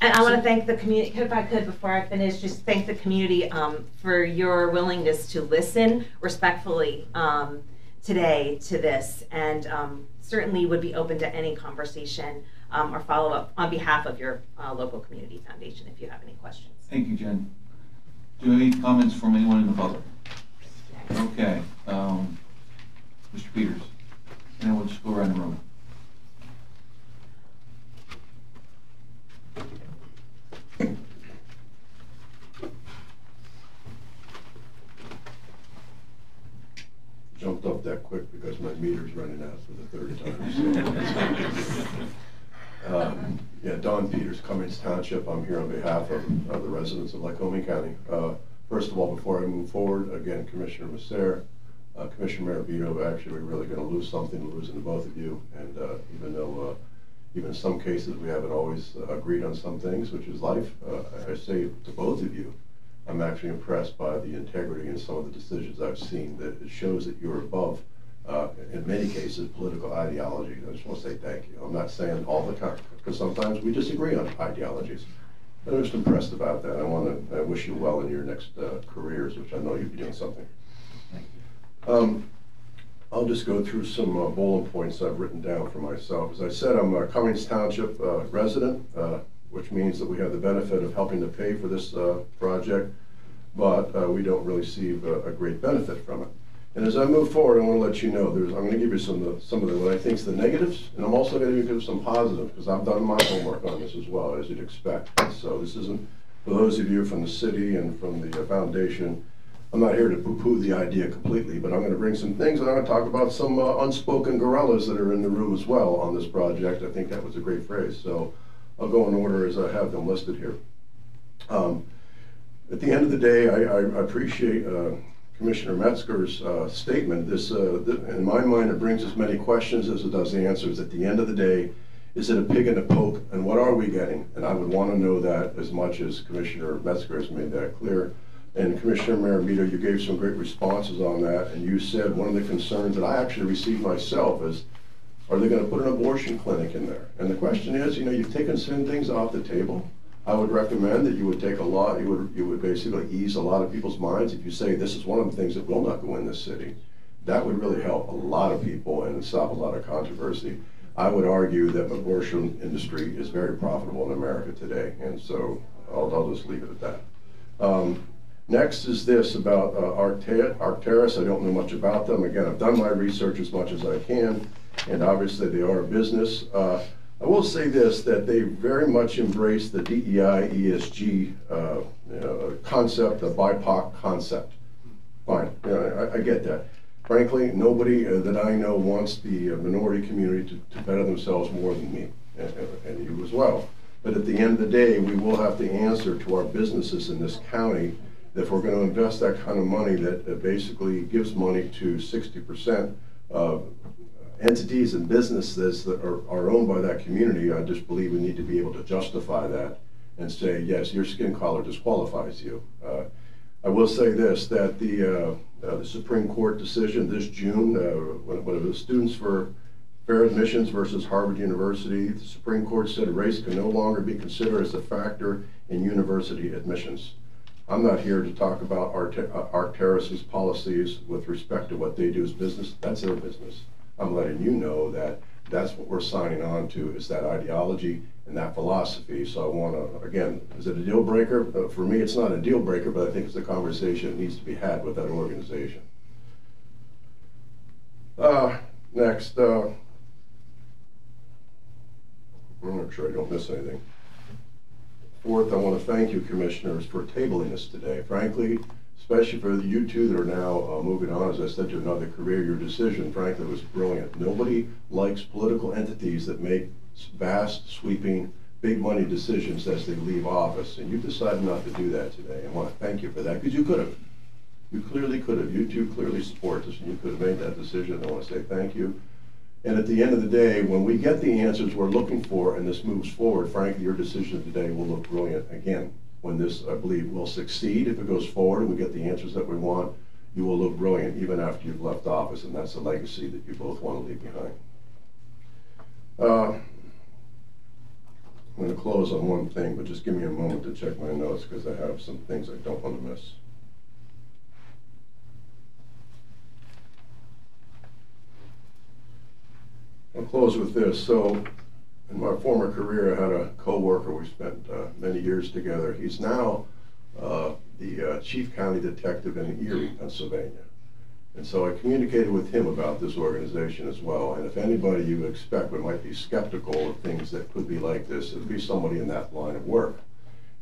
And I want to thank the community, if I could, before I finish, just thank the community um, for your willingness to listen respectfully um, today to this, and um, certainly would be open to any conversation um, or follow-up on behalf of your uh, local community foundation if you have any questions. Thank you, Jen. Do you have any comments from anyone in the public? Okay, um, Mr. Peters, and then we'll just go around the room. jumped up that quick because my meter's running out for the third time. so. Um, Yeah, Don Peters, Cummings Township. I'm here on behalf of of the residents of Lycoming County. Uh, First of all, before I move forward, again, Commissioner Mussare, uh, Commissioner Mirabito, actually, we're really going to lose something, losing to both of you. And uh, even though, uh, even in some cases, we haven't always uh, agreed on some things, which is life, uh, I say to both of you, I'm actually impressed by the integrity in some of the decisions I've seen, that it shows that you're above, uh, in many cases, political ideology. I just want to say thank you. I'm not saying all the time, because sometimes we disagree on ideologies. But I'm just impressed about that. I want to, I wish you well in your next uh, careers, which I know you'll be doing something. Um, I'll just go through some uh, bullet points I've written down for myself. As I said, I'm a Cummings Township uh, resident, uh, which means that we have the benefit of helping to pay for this uh, project, but uh, we don't really see a, a great benefit from it. And as I move forward, I want to let you know, there's, I'm going to give you some of the, some of the, what I think is the negatives, and I'm also going to give you some positives, because I've done my homework on this as well, as you'd expect. So this isn't, for those of you from the city and from the uh, foundation, I'm not here to poo-poo the idea completely, but I'm going to bring some things, and I'm going to talk about some uh, unspoken gorillas that are in the room as well on this project. I think that was a great phrase, so I'll go in order as I have them listed here. Um, At the end of the day, I, I appreciate uh, Commissioner Metzger's uh, statement. This, uh, th- in my mind, it brings as many questions as it does answers. At the end of the day, is it a pig and a poke, and what are we getting? And I would want to know that as much as Commissioner Metzger has made that clear. And Commissioner Mirabito, you gave some great responses on that, and you said one of the concerns that I actually received myself is, are they going to put an abortion clinic in there? And the question is, you know, you've taken some things off the table. I would recommend that you would take a lot, you would, you would basically ease a lot of people's minds. If you say this is one of the things that will not go in this city, that would really help a lot of people and stop a lot of controversy. I would argue that the abortion industry is very profitable in America today, and so I'll, I'll just leave it at that. Um, Next is this about uh, Arctea- Arctaris. I don't know much about them. Again, I've done my research as much as I can, and obviously they are a business. Uh, I will say this, that they very much embrace the DEI, ESG uh, know, concept, the BIPOC concept. Fine, know, I, I get that. Frankly, nobody uh, that I know wants the uh, minority community to, to better themselves more than me, and, and you as well. But at the end of the day, we will have to answer to our businesses in this county that if we're going to invest that kind of money that, that basically gives money to 60% of entities and businesses that are, are owned by that community, I just believe we need to be able to justify that and say, yes, your skin color disqualifies you. Uh, I will say this, that the, uh, uh, the Supreme Court decision this June, uh, when, when it was students for fair admissions versus Harvard University, the Supreme Court said race can no longer be considered as a factor in university admissions. I'm not here to talk about Arte- uh, policies with respect to what they do as business. That's their business. I'm letting you know that that's what we're signing on to is that ideology and that philosophy. So I want to, again, is it a deal breaker? Uh, for me, it's not a deal breaker, but I think it's a conversation that needs to be had with that organization. Uh, next, uh, I'm not sure I don't miss anything. Fourth, I want to thank you, commissioners, for tabling this today. Frankly, especially for you two that are now uh, moving on, as I said, to another career, your decision, frankly, was brilliant. Nobody likes political entities that make vast, sweeping, big money decisions as they leave office, and you decided not to do that today. I want to thank you for that, because you could have. You clearly could have. You two clearly support this, and you could have made that decision. I want to say thank you. And at the end of the day, when we get the answers we're looking for and this moves forward, frankly, your decision today will look brilliant again. When this, I believe, will succeed, if it goes forward and we get the answers that we want, you will look brilliant even after you've left office, and that's a legacy that you both want to leave behind. Uh, I'm going to close on one thing, but just give me a moment to check my notes because I have some things I don't want to miss. I'll close with this. So, in my former career, I had a coworker. We spent uh, many years together. He's now uh, the uh, chief county detective in Erie, Pennsylvania. And so I communicated with him about this organization as well. And if anybody you expect would might be skeptical of things that could be like this, it'd be somebody in that line of work.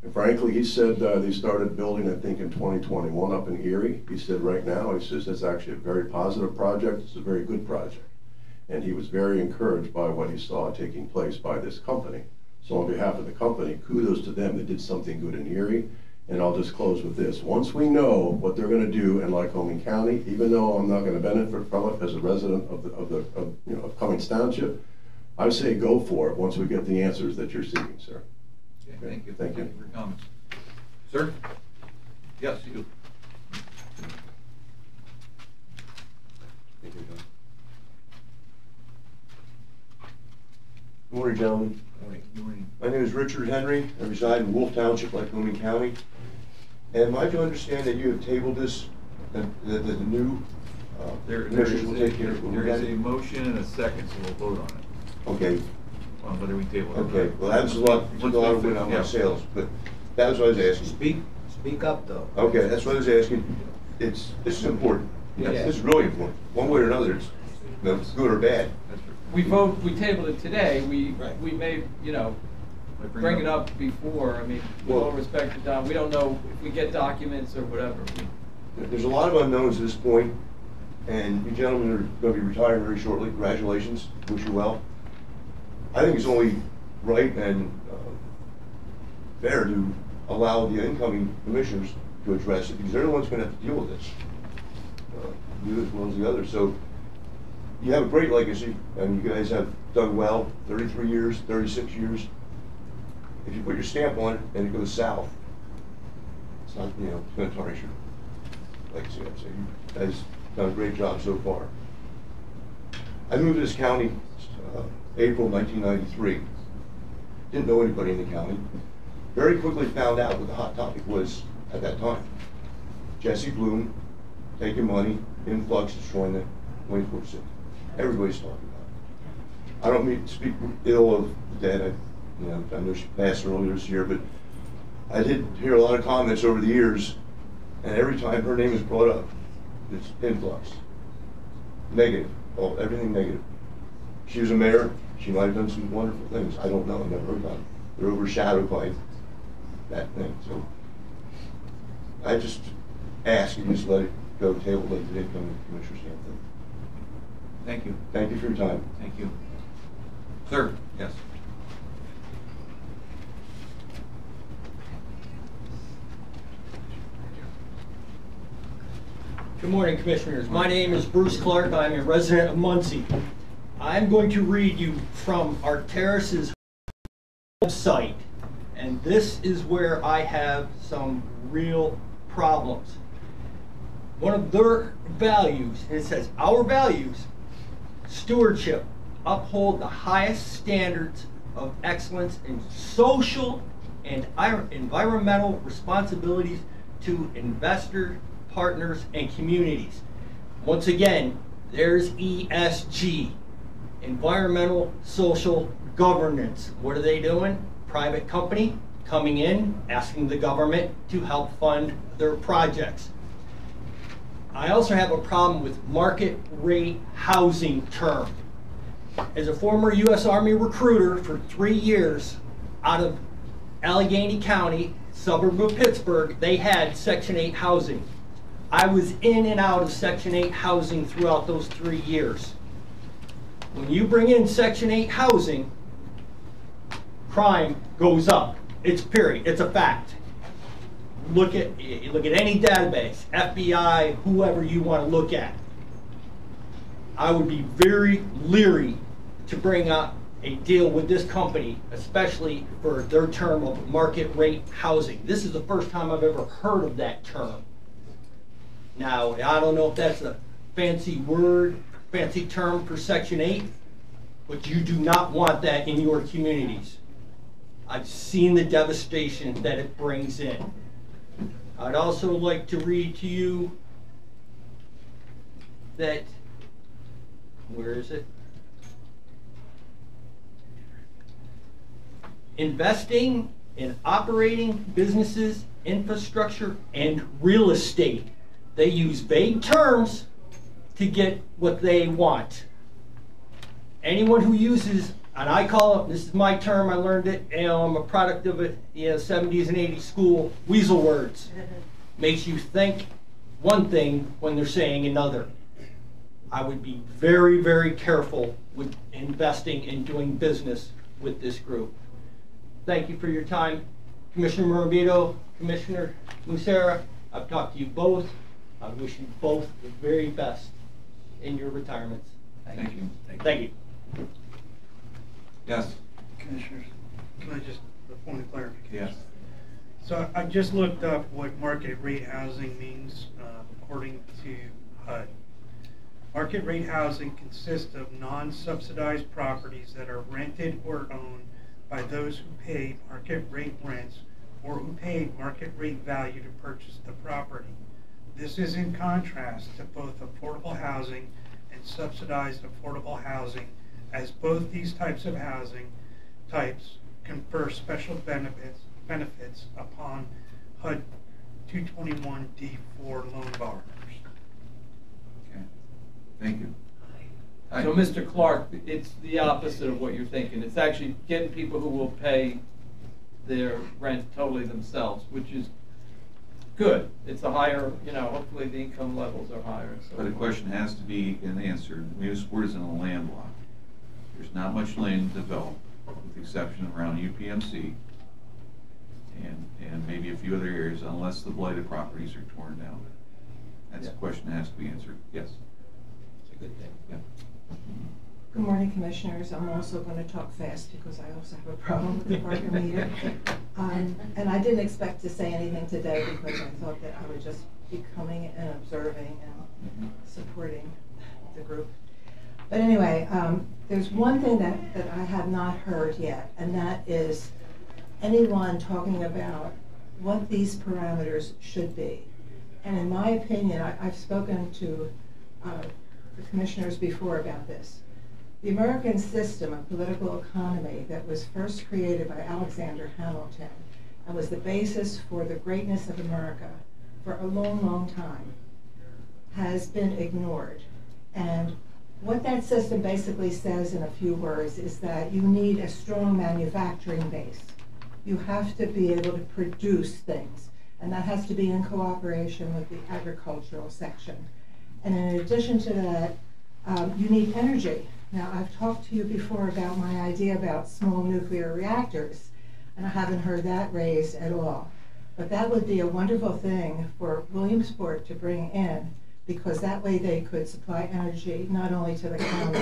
And frankly, he said uh, they started building, I think, in 2021 up in Erie. He said right now, he says it's actually a very positive project. It's a very good project and he was very encouraged by what he saw taking place by this company. So on behalf of the company, kudos to them. They did something good in Erie. And I'll just close with this. Once we know what they're going to do in Lycoming County, even though I'm not going to benefit from it as a resident of the of the of, you know of Cummings Township, I say go for it once we get the answers that you're seeking, sir. Okay, thank you. Thank you. for your comments. Sir? Yes, you. Good morning, gentlemen. Morning. My name is Richard Henry. I reside in Wolf Township, Lycoming County. Am I to understand that you have tabled this, that, that the new uh, There, there commissioners will a, take care of it? there is a motion and a second, so we'll vote on it. Okay, On whether we table it. or okay. not. Well, that was a lot, took a lot of wind on my Yeah. sails, but that was what I was asking. Speak, speak up though. Okay, that's what I was asking. It's, this is important. Yes. This is really important. One way or another, it's, you know, it's good or bad. We vote, we tabled it today, we, Right. we may, you know, Might bring it up before, I mean, with all respect to Don, we don't know if we get documents or whatever. There's a lot of unknowns at this point, and you gentlemen are going to be retiring very shortly. Congratulations. Wish you well. I think it's only right and uh, fair to allow the incoming commissioners to address it, because they're the ones going to have to deal with this. Uh, You as well as the others. So you have a great legacy, and you guys have done well, 33 years, 36 years. If you put your stamp on it and it goes south, it's not, you know, it's going to tarnish your legacy, I'd say. You guys done a great job so far. I moved to this county uh, April 1993. Didn't know anybody in the county. Very quickly found out what the hot topic was at that time. Jesse Bloom taking money, influx, destroying the Williamsport City. Everybody's talking about it. I don't mean to speak ill of the dead. I, you know, I know she passed earlier this year, but I did hear a lot of comments over the years, and every time her name is brought up, it's influx. Negative, all, everything negative. She was a mayor, she might have done some wonderful things, I don't know, I never heard about it. They're overshadowed by that thing, so. I just ask you just let it go table like the incoming commissioner Stanton. Thank you. Thank you for your time. Thank you. Sir? Yes. Good morning, Commissioners. My name is Bruce Clark. I'm a resident of Muncy. I'm going to read you from Arctaris's website, and And this is where I have some real problems. One of their values, and it says our values, stewardship, uphold the highest standards of excellence in social and environmental responsibilities to investor, partners, and communities. Once again, there's ESG, environmental, social, governance. What are they doing? Private company coming in, asking the government to help fund their projects. I also have a problem with market rate housing term. As a former U.S. Army recruiter for three years out of Allegheny County, suburb of Pittsburgh, they had Section 8 housing. I was in and out of Section 8 housing throughout those three years. When you bring in Section 8 housing, crime goes up. It's period. It's a fact. Look at look at any database, FBI, whoever you want to look at. I would be very leery to bring up a deal with this company, especially for their term of market rate housing. This is the first time I've ever heard of that term. Now, I don't know if that's a fancy word, fancy term for Section 8, but you do not want that in your communities. I've seen the devastation that it brings in. I'd also like to read to you that, where is it? Investing in operating businesses, infrastructure, and real estate. They use vague terms to get what they want. Anyone who uses, and I call it, this is my term, I learned it, you know, I'm a product of it, you know, 70s and 80s school, weasel words. Makes you think one thing when they're saying another. I would be very, very careful with investing and doing business with this group. Thank you for your time. Commissioner Mirabito, Commissioner Mussare, I've talked to you both. I wish you both the very best in your retirements. Thank you. Thank you. Yes. Commissioners, can I just, a point of clarification? Yes. So I just looked up what market rate housing means, uh, according to HUD. Market rate housing consists of non-subsidized properties that are rented or owned by those who pay market rate rents or who paid market rate value to purchase the property. This is in contrast to both affordable housing and subsidized affordable housing, as both these types of housing types confer special benefits benefits upon HUD 221D4 loan borrowers. Okay. Thank you. So, Mr. Clark, it's the opposite of what you're thinking. It's actually getting people who will pay their rent totally themselves, which is good. It's a higher, you know, hopefully the income levels are higher. so But the question has to be an answered. Municipal is in a landlocked. There's not much land developed, with the exception around UPMC and, and maybe a few other areas, unless the blighted properties are torn down. That's a question that has to be answered. Yes. It's a good thing. Yeah. Good morning, Commissioners. I'm also going to talk fast because I also have a problem with the parking meter. Um, And I didn't expect to say anything today because I thought that I would just be coming and observing and supporting the group. But anyway, um, there's one thing that, that I have not heard yet, and that is anyone talking about what these parameters should be. And in my opinion, I, I've spoken to uh, the commissioners before about this. The American system of political economy that was first created by Alexander Hamilton and was the basis for the greatness of America for a long, long time has been ignored. And what that system basically says in a few words is that you need a strong manufacturing base. You have to be able to produce things, and that has to be in cooperation with the agricultural section. And in addition to that, um, you need energy. Now, I've talked to you before about my idea about small nuclear reactors, and I haven't heard that raised at all. But that would be a wonderful thing for Williamsport to bring in, because that way they could supply energy not only to the county,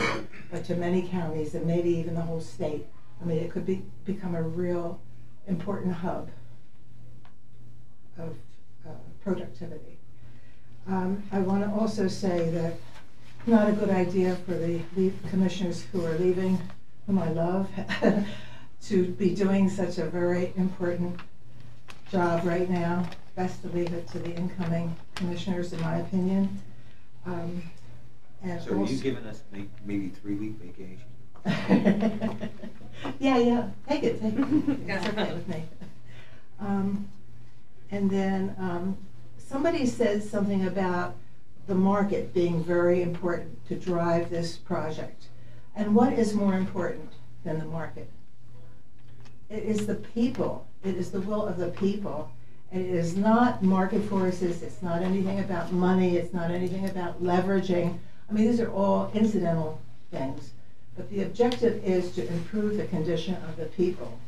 but to many counties and maybe even the whole state. I mean, it could be, become a real important hub of uh, productivity. Um, I want to also say that not a good idea for the leave commissioners who are leaving, whom I love, to be doing such a very important job right now. Best to leave it to the incoming commissioners, in my opinion. Um, and So are you also- giving us may- maybe three-week vacation? Yeah, yeah, take it, take it. That's okay with me. Um, and then, um, somebody said something about the market being very important to drive this project. And what is more important than the market? It is the people, it is the will of the people. It is not market forces, it's not anything about money, it's not anything about leveraging. I mean, these are all incidental things. But the objective is to improve the condition of the people.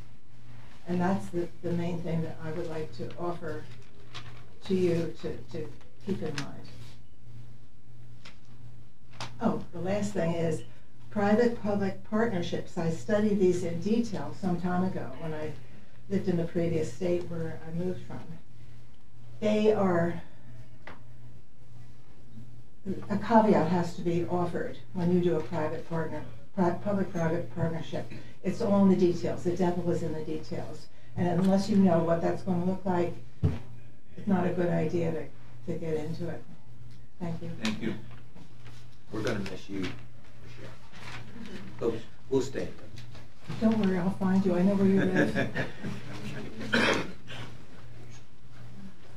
And that's the, the main thing that I would like to offer to you to, to keep in mind. Oh, the last thing is private-public partnerships. I studied these in detail some time ago when I lived in the previous state where I moved from. They are, a caveat has to be offered when you do a private partner, public-private partnership. It's all in the details. The devil is in the details. And unless you know what that's going to look like, it's not a good idea to, to get into it. Thank you. Thank you. We're gonna miss you, Michelle. But we'll stay in touch. Don't worry, I'll find you. I know where you live.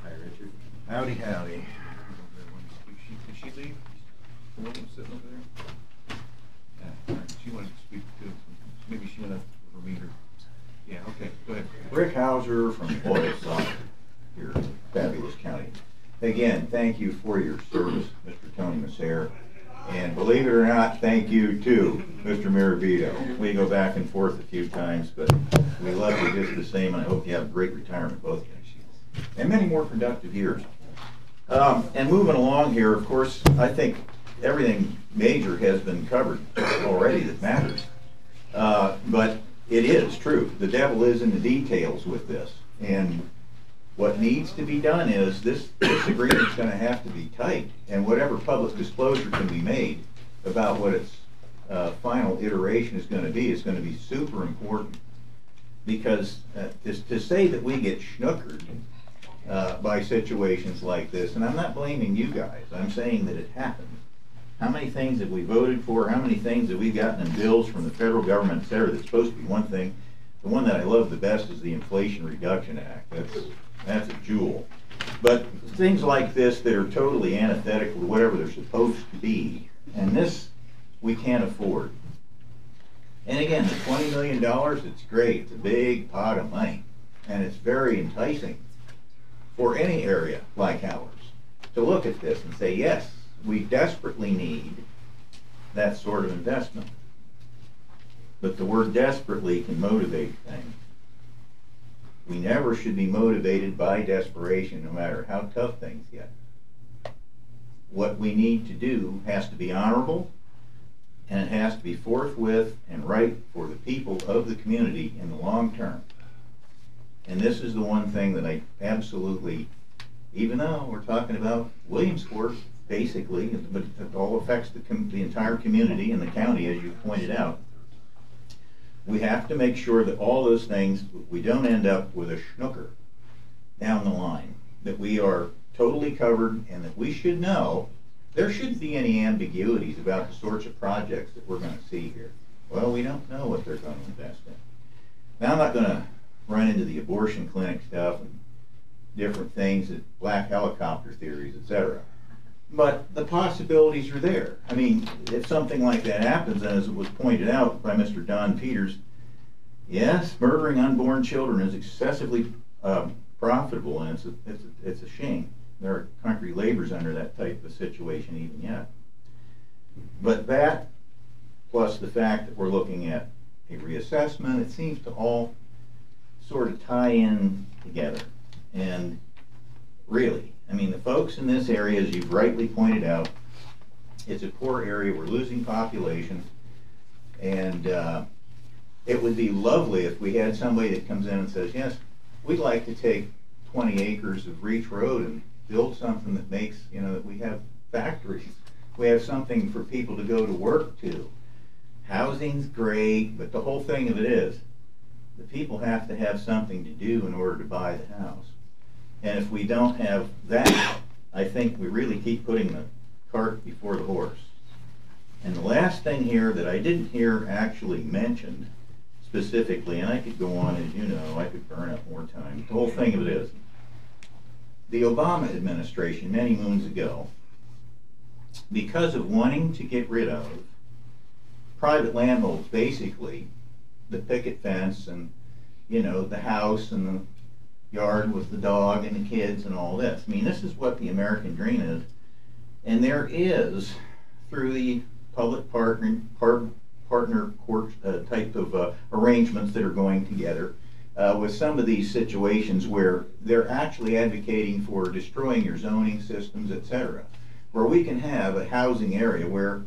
Hi, Richard. Howdy, howdy. Did she, did she leave? The woman sitting over there? Yeah, she wanted to speak too, so maybe she went up for me or, yeah, okay, go ahead. Rick Hauser from Oil South here in fabulous county. Again, thank you for your service, Mr. Tony Mussare. And believe it or not, thank you too, Mr. Mirabito. We go back and forth a few times, but we love you just the same, and I hope you have a great retirement, both of you. And many more productive years. Um, and moving along here, of course, I think everything major has been covered already that matters. Uh, but it is true, the devil is in the details with this. And what needs to be done is, this, this agreement's gonna have to be tight, and whatever public disclosure can be made about what its, uh, final iteration is gonna be, is gonna be super important. Because, uh, to, to say that we get schnookered, uh, by situations like this, and I'm not blaming you guys, I'm saying that it happens. How many things have we voted for, how many things have we gotten in bills from the federal government, et cetera, that's supposed to be one thing? The one that I love the best is the Inflation Reduction Act, that's, that's a jewel. But things like this that are totally antithetical to whatever they're supposed to be, and this, we can't afford. And again, the twenty million dollars, it's great, it's a big pot of money, and it's very enticing for any area like ours to look at this and say, yes, we desperately need that sort of investment. But the word desperately can motivate things. We never should be motivated by desperation, no matter how tough things get. What we need to do has to be honorable, and it has to be forthwith and right for the people of the community in the long term. And this is the one thing that I absolutely, even though we're talking about Williamsport, basically, but it all affects the, the entire community and the county, as you pointed out. We have to make sure that all those things, we don't end up with a schnooker down the line, that we are totally covered and that we should know, there shouldn't be any ambiguities about the sorts of projects that we're gonna see here. Well, we don't know what they're gonna invest in. Now, I'm not gonna run into the abortion clinic stuff and different things, that black helicopter theories, et cetera. But the possibilities are there. I mean, if something like that happens, as it was pointed out by Mr. Don Peters, yes, murdering unborn children is excessively um, profitable, and it's a, it's a, it's a shame. There are country labors under that type of situation even yet. But that, plus the fact that we're looking at a reassessment, it seems to all sort of tie in together. And really, I mean, the folks in this area, as you've rightly pointed out, it's a poor area, we're losing population, and uh, it would be lovely if we had somebody that comes in and says, yes, we'd like to take twenty acres of Reach Road and build something that makes, you know, that we have factories. We have something for people to go to work to. Housing's great, but the whole thing of it is, the people have to have something to do in order to buy the house. And if we don't have that, I think we really keep putting the cart before the horse. And the last thing here that I didn't hear actually mentioned specifically, and I could go on, as you know, I could burn up more time. The whole thing of it is, the Obama administration, many moons ago, because of wanting to get rid of private landholds, basically, the picket fence and, you know, the house and the yard with the dog and the kids and all this. I mean, this is what the American dream is. And there is, through the public partner, part, partner court uh, type of uh, arrangements that are going together, uh, with some of these situations where they're actually advocating for destroying your zoning systems, etc., where we can have a housing area where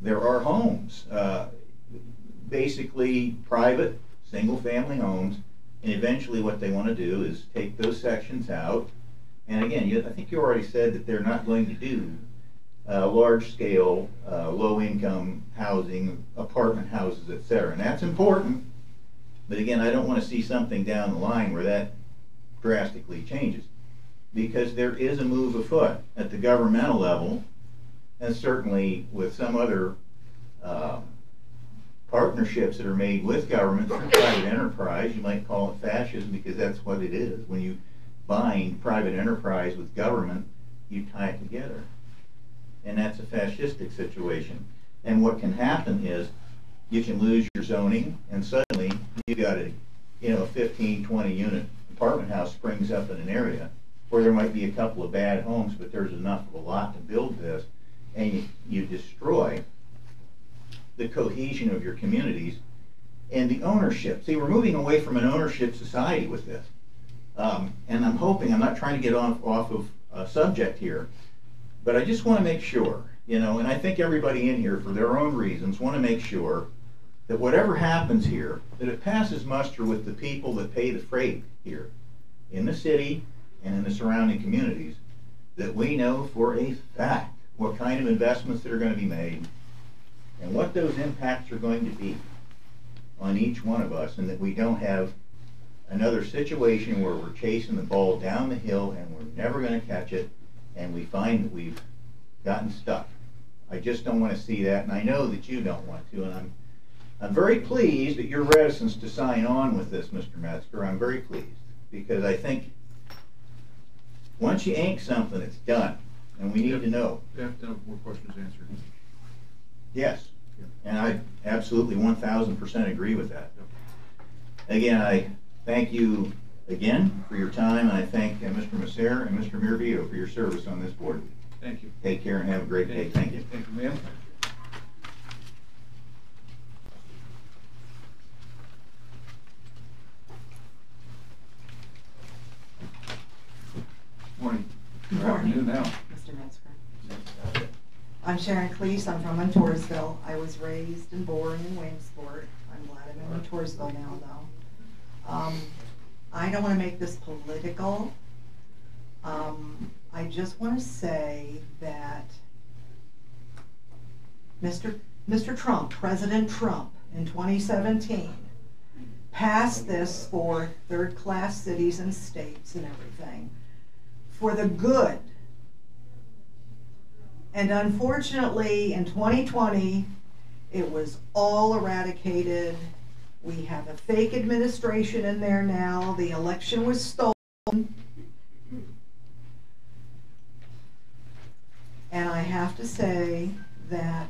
there are homes, uh, basically private, single-family homes, and eventually what they want to do is take those sections out. And again, you, I think you already said that they're not going to do uh, large-scale, uh, low-income housing, apartment houses, et cetera. And that's important. But again, I don't want to see something down the line where that drastically changes. Because there is a move afoot at the governmental level, and certainly with some other um, partnerships that are made with governments and private enterprise. You might call it fascism because that's what it is. When you bind private enterprise with government, you tie it together. And that's a fascistic situation. And what can happen is you can lose your zoning and suddenly you've got a you know, a 15, 20 unit apartment house springs up in an area where there might be a couple of bad homes, but there's enough of a lot to build this, and you, you destroy the cohesion of your communities and the ownership. See, we're moving away from an ownership society with this. Um, and I'm hoping, I'm not trying to get off, off of a subject here, but I just want to make sure, you know, and I think everybody in here, for their own reasons, want to make sure that whatever happens here, that it passes muster with the people that pay the freight here in the city and in the surrounding communities, that we know for a fact what kind of investments that are going to be made and what those impacts are going to be on each one of us, and that we don't have another situation where we're chasing the ball down the hill and we're never going to catch it, and we find that we've gotten stuck. I just don't want to see that, and I know that you don't want to, and I'm I'm very pleased at your reticence to sign on with this, Mr. Metzger. I'm very pleased because I think once you ink something, it's done, and we need to know. Have more questions answered. Yes, and I absolutely one thousand percent agree with that. Again, I thank you again for your time, and I thank uh, Mr. Mussare and Mr. Mirabito for your service on this board. Thank you. Take care and have a great day. Thank you. Thank you, ma'am. Morning. Good Or afternoon now. I'm Sharon Cleese, I'm from Montoursville. I was raised and born in Williamsport. I'm glad I'm in Montoursville now, though. Um, I don't wanna make this political. Um, I just wanna say that Mr. Mr. Trump, President Trump, in 2017, passed this for third-class cities and states and everything for the good. And unfortunately, in 2020, it was all eradicated. We have a fake administration in there now. The election was stolen. And I have to say that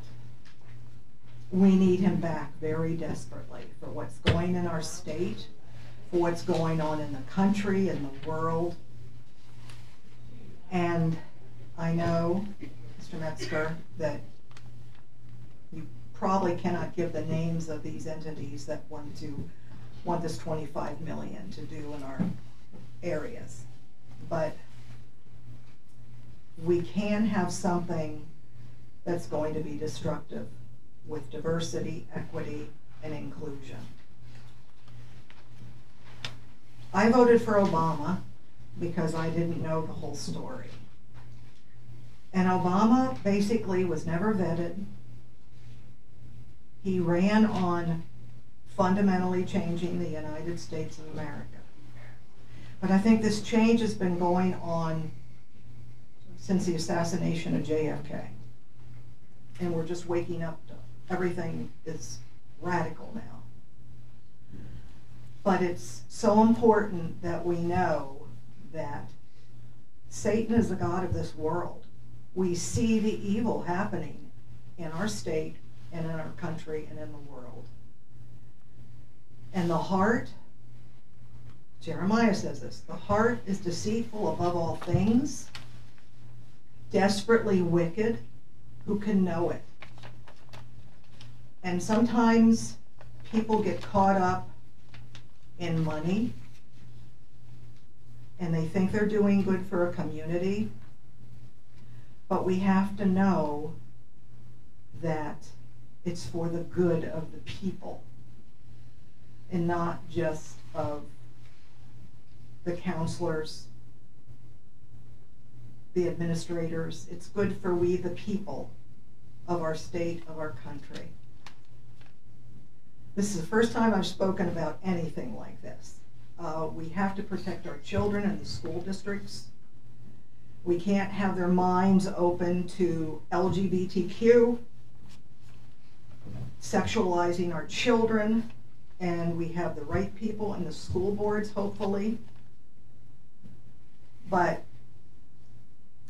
we need him back very desperately for what's going in our state, for what's going on in the country and the world. And I know, Mr. Metzger, that you probably cannot give the names of these entities that want to, want this twenty-five million to do in our areas. But we can have something that's going to be destructive with diversity, equity, and inclusion. I voted for Obama because I didn't know the whole story. And Obama basically was never vetted. He ran on fundamentally changing the United States of America. But I think this change has been going on since the assassination of JFK. And we're just waking up to everything is radical now. But it's so important that we know that Satan is the God of this world. We see the evil happening in our state and in our country and in the world. And the heart, Jeremiah says this, the heart is deceitful above all things, desperately wicked. Who can know it? And sometimes people get caught up in money and they think they're doing good for a community. But we have to know that it's for the good of the people and not just of the counselors, the administrators. It's good for we, the people of our state, of our country. This is the first time I've spoken about anything like this. Uh, we have to protect our children and the school districts. We can't have their minds open to LGBTQ, sexualizing our children, and we have the right people in the school boards, hopefully. But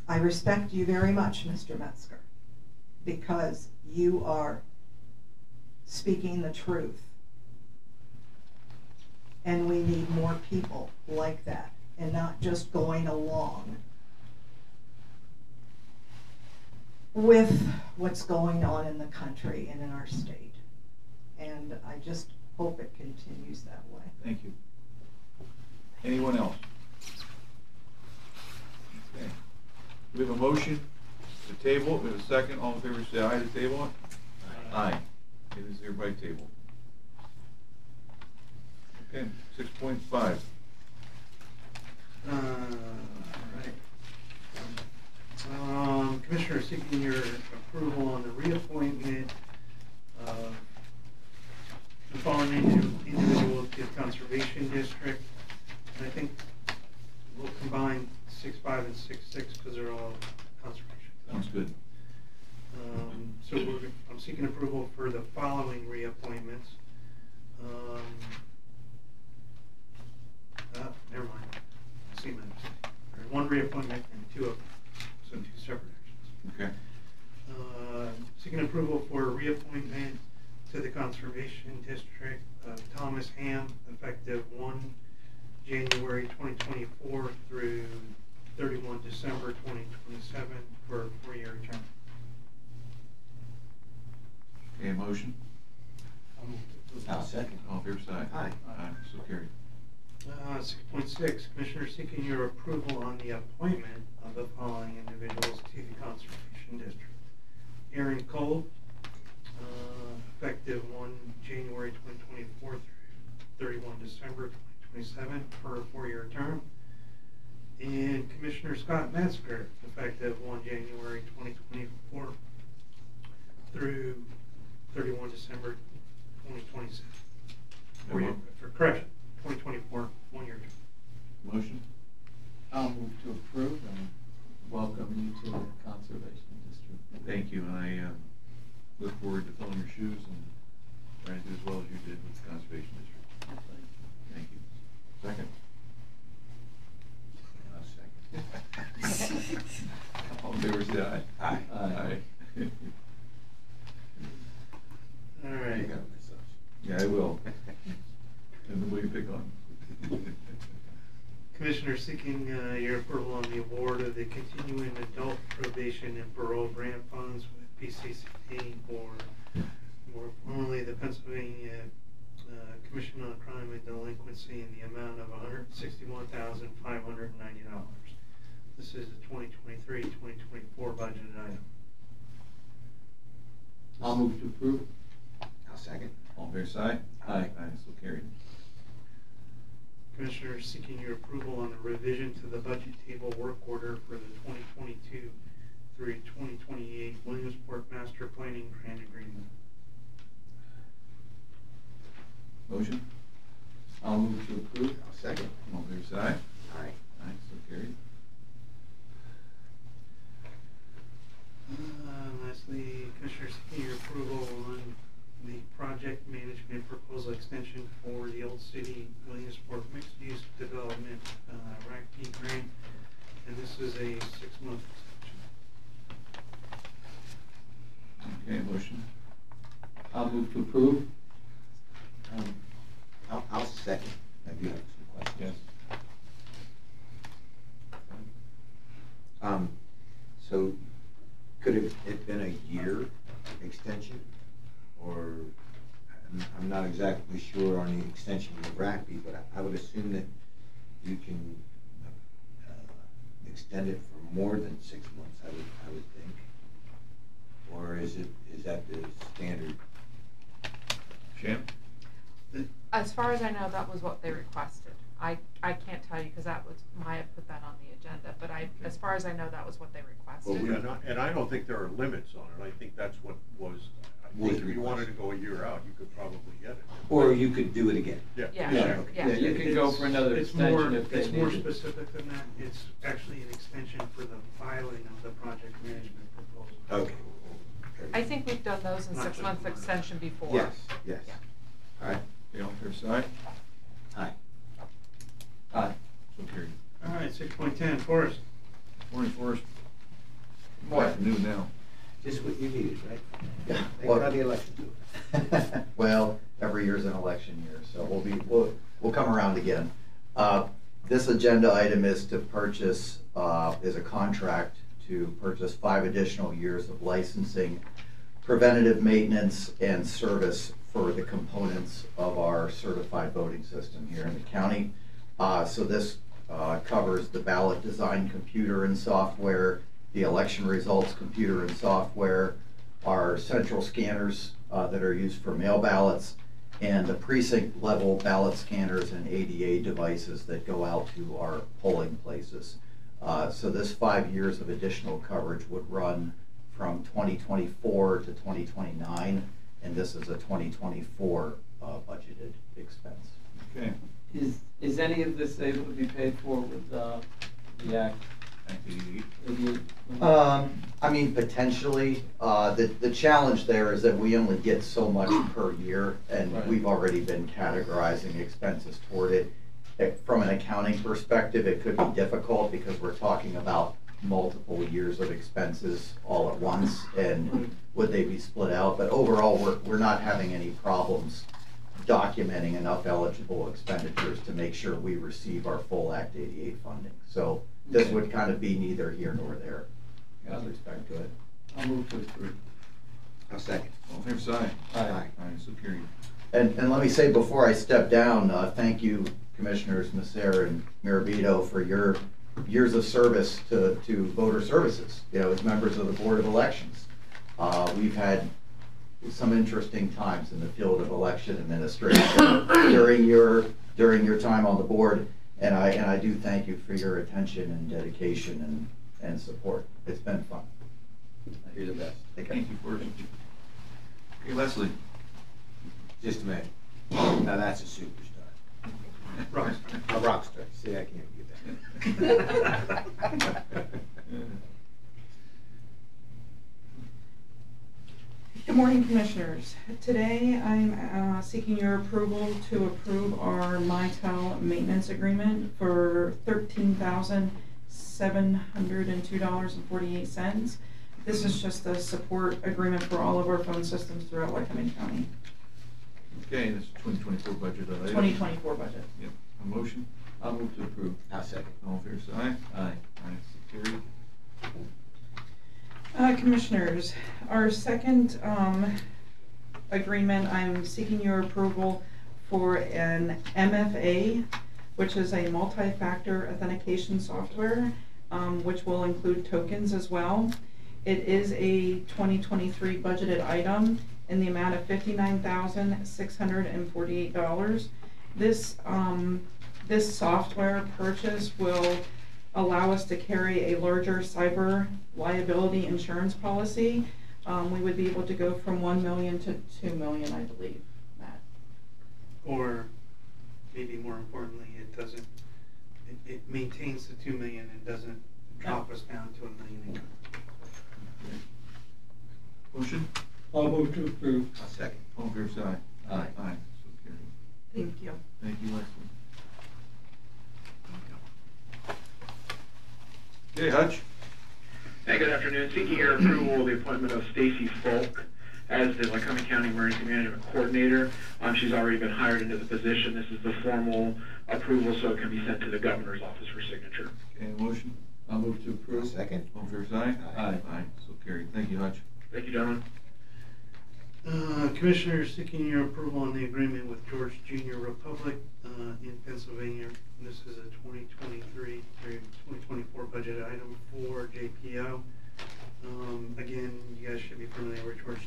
I respect you very much, Mr. Metzger, because you are speaking the truth. And we need more people like that and not just going along with what's going on in the country and in our state. And I just hope it continues that way. Thank you. Anyone else? Okay. We have a motion to table, we have a second, all in favor say aye to table it? Aye. Okay, this is everybody table. Okay, six point five. Uh, all right. Um, Commissioner seeking your approval on the reappointment of the following indi- individuals to the Conservation District. And I think we'll combine six five and six six because they're all conservation. Sounds good. Um, so we're, I'm seeking approval for the following reappointments. Um, uh, never mind. See my. One reappointment and two of, so two separate actions. Okay. Uh, seeking approval for reappointment to the Conservation District of Thomas Ham, effective one January twenty twenty-four through thirty-one December twenty twenty-seven for a four-year term. Okay, motion? I'll second. All in side? say aye. Aye. Aye, so carried. Uh, 6.6, Commissioner seeking your approval on the appointment of the following individuals to the Conservation District. Aaron Cole, uh, effective 1 January 2024 through 31 December 2027 for a four-year term. And Commissioner Scott Metzger, effective 1 January 2024 through 31 December 2027. For, you, for correction, 2024 one year. Motion? I'll move to approve and welcome you to the Conservation District. Thank you, and I uh, look forward to filling your shoes and trying to do as well as you did with the Conservation District. Thank you. Second? I'll second. All in favor, say aye. Aye. Aye. aye. All right. Yeah, I will. and then we pick on. Commissioner seeking uh, your approval on the award of the continuing adult probation and parole grant funds with PCCD or more formally the Pennsylvania uh, Commission on Crime and Delinquency in the amount of one hundred sixty-one thousand five hundred and ninety dollars. This is a 2023-2024 budgeted item. I'll move to approve. I'll second. All All fair side? Aye. Aye, so carried. Commissioners seeking your approval on a revision to the budget table work order for the twenty twenty-two through twenty twenty-eight Williamsport Master Planning Grant Agreement. Motion? I'll move to approve. Second. All fair side? Aye. Aye, so carried. Uh, lastly, Commissioners seeking your approval on the project management proposal extension for the Old City Williamsport Mixed Use Development, uh, RACP grant. And this is a six-month extension. Okay, motion? I'll move to approve. Um, I'll, I'll second. I do have some questions. Yes. Um, so could it have been a year extension? Or, I'm, I'm not exactly sure on the extension of RACP, but I, I would assume that you can, uh, extend it for more than six months, I would, I would think. Or is it, is that the standard? Shan? As far as I know, that was what they requested. I, I can't tell you, because that was, Maya put that on the agenda, but I, as far as I know, that was what they Well, requested. we, and I, and I don't think there are limits on it, I think that's what was, I Was think if you wanted to requested. go a year out, you could probably get it. Or you could do it again? Yeah. Yeah, Yeah, yeah. yeah, you can go for another It's more- extension if they It's more need it. specific than that. It's actually an extension for the filing of the project management proposal. Okay. I think we've done those in Not just six-month one. extension before. Yes, yes. Yeah. All right. Okay, all fair side? Aye. Aye. So carried. All right, six point ten, Forrest. Morning, Forrest. What? New now. Just what you needed, right? Yeah. Thank God the election to. Well, every year's an election year, so we'll be, we'll, we'll come around again. Uh, This agenda item is to purchase, uh, is a contract to purchase five additional years of licensing, preventative maintenance, and service for the components of our certified voting system here in the county. Uh, So this uh, covers the ballot design computer and software, the election results computer and software, our central scanners uh, that are used for mail ballots, and the precinct level ballot scanners and ADA devices that go out to our polling places. Uh, So this five years of additional coverage would run from 2024 to 2029, and this is a 2024 uh, budgeted expense. Okay. Is, is any of this able to be paid for with, uh, the Act Act eighty-eight. eighty-eight? Um, I mean, potentially, uh, the, the challenge there is that we only get so much per year, and Right. we've already been categorizing expenses toward it. Eh, From an accounting perspective, it could be difficult because we're talking about multiple years of expenses all at once, and would they be split out? But overall, we're, we're not having any problems documenting enough eligible expenditures to make sure we receive our full Act eighty-eight funding. So this would kind of be neither here nor there Got with it. respect to it. I'll move to approve. I'll second. All fair side? Aye. Aye, so carried. And, and let me say before I step down, uh, thank you Commissioners Mussare and Mirabito for your years of service to, to voter services, you know, as members of the Board of Elections. Uh, we've had some interesting times in the field of election administration during your, during your time on the board. And I, and I do thank you for your attention and dedication and, and support. It's been fun. You're the best. Take care. Thank you, Forrest. Okay, Leslie. Just a minute. Now that's a superstar. Rockstar. A rock star. See, I can't get that. Good morning, Commissioners. Today, I'm uh, seeking your approval to approve our Mitel maintenance agreement for thirteen thousand seven hundred and two dollars and forty-eight cents. This is just a support agreement for all of our phone systems throughout Lycoming County, Okay, this is twenty twenty-four budget item. twenty twenty-four budget. Yep, a motion? I'll move to approve. I'll second. All fair side? Aye. Aye, so carried. Uh, Commissioners, our second, um, agreement, I'm seeking your approval for an MFA, which is a multi-factor authentication software, um, which will include tokens as well. It is a twenty twenty-three budgeted item, in the amount of fifty-nine thousand, six hundred and forty-eight dollars. This, um, this software purchase will allow us to carry a larger cyber liability insurance policy. Um, we would be able to go from one million to two million, I believe, Matt. Or maybe more importantly, it doesn't, it, it maintains the two million and doesn't drop us down to a million income. Motion? I'll move to approve. I'll second. All in favor, say aye. Aye. Aye, so carried. Thank you. Thank you, Leslie. Okay, Hutch? Hey, good afternoon. Seeking your approval of the appointment of Stacy Folk as the Lycoming County Emergency Management Coordinator. Um, she's already been hired into the position. This is the formal approval, so it can be sent to the governor's office for signature. Okay, motion? I'll move to approve. Second. All in favor, say aye. Aye. Aye, so carried. Thank you, Hutch. Thank you, gentlemen. Uh, Commissioners, seeking your approval on the agreement with George Junior Republic, uh, in Pennsylvania. This is a twenty twenty-three through twenty twenty-four budget item for JPO. Um, again, you guys should be familiar with George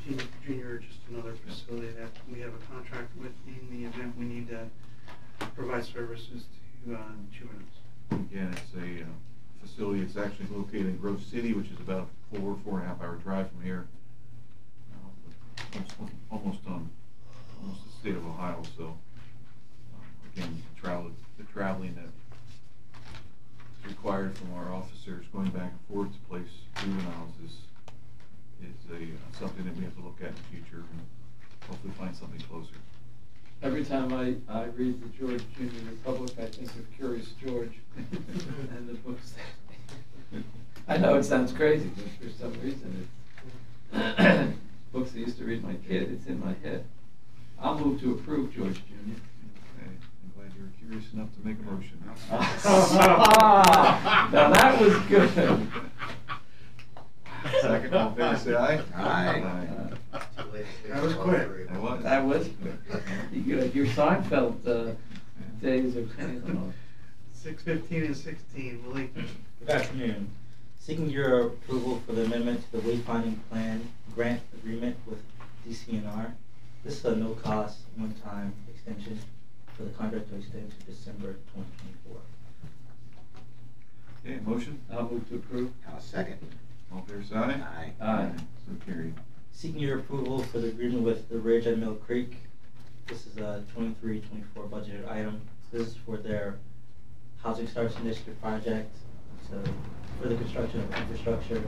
Junior- just another facility that we have a contract with in the event we need to provide services to, uh, juveniles. Again, it's a uh, facility, that's actually located in Grove City, which is about a four, four and a half hour drive from here. Uh, almost- on, almost the state of Ohio, so, uh, again, travel, the traveling that is required from our officers going back and forth to place juveniles is, is a, uh, something that we have to look at in the future and hopefully find something closer. Every time I, I read the George Junior Republic, I think of Curious George and the books. I know it sounds crazy, but for some reason it's books I used to read my kid. It's in my head. I'll move to approve George Junior. Okay, I'm glad you were curious enough to make a motion. now that was good. Second, all in favor, say aye. Aye. That was quick. That was. That was you got your Seinfeld uh, days are paying off. Six fifteen and sixteen, Malik. Good afternoon. Seeking your approval for the amendment to the wayfinding plan grant agreement with DCNR. This is a no-cost, one-time extension for the contract to extend to December twenty twenty-four. Okay, motion? I'll move to approve. I'll second. All in favor, aye. Aye. Aye. So carried. Seeking your approval for the agreement with the Ridge at Mill Creek. This is a 23-24 budgeted item. This is for their Housing Starts Initiative project. So for the construction of infrastructure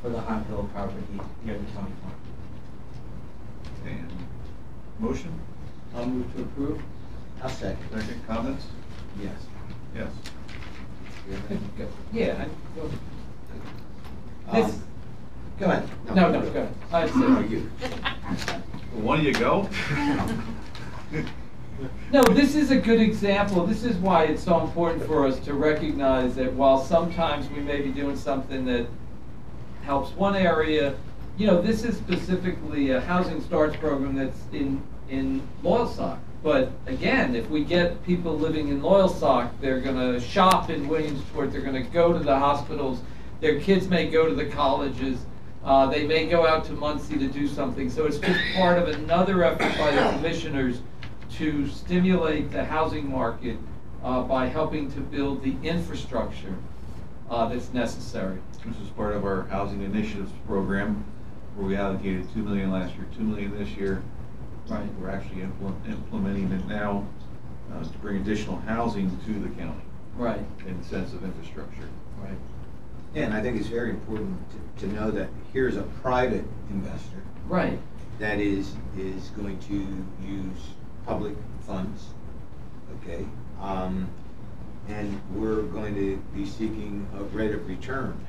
for the High Hill property near the county farm. Okay, and motion? I'll move to approve. I'll second. Second, comments? Yes. Yes. Yeah. I- go- Um, This, Go ahead. no, no, go ahead. I'd say- No, you. Well, One of you go? No, this is a good example. This is why it's so important for us to recognize that while sometimes we may be doing something that helps one area, you know, this is specifically a housing starts program that's in, in Loyalsock. But again, if we get people living in Loyalsock, they're gonna shop in Williamsport, they're gonna go to the hospitals, their kids may go to the colleges, uh, they may go out to Muncy to do something. So it's just part of another effort by the commissioners to stimulate the housing market uh, by helping to build the infrastructure uh, that's necessary. This is part of our housing initiatives program, where we allocated two million last year, two million this year. Right. We're actually impl- implementing it now uh, to bring additional housing to the county. Right. In the sense of infrastructure. Right. And I think it's very important to, to know that here's a private investor. Right. That is, is going to use public funds, okay? Um, and we're going to be seeking a rate of return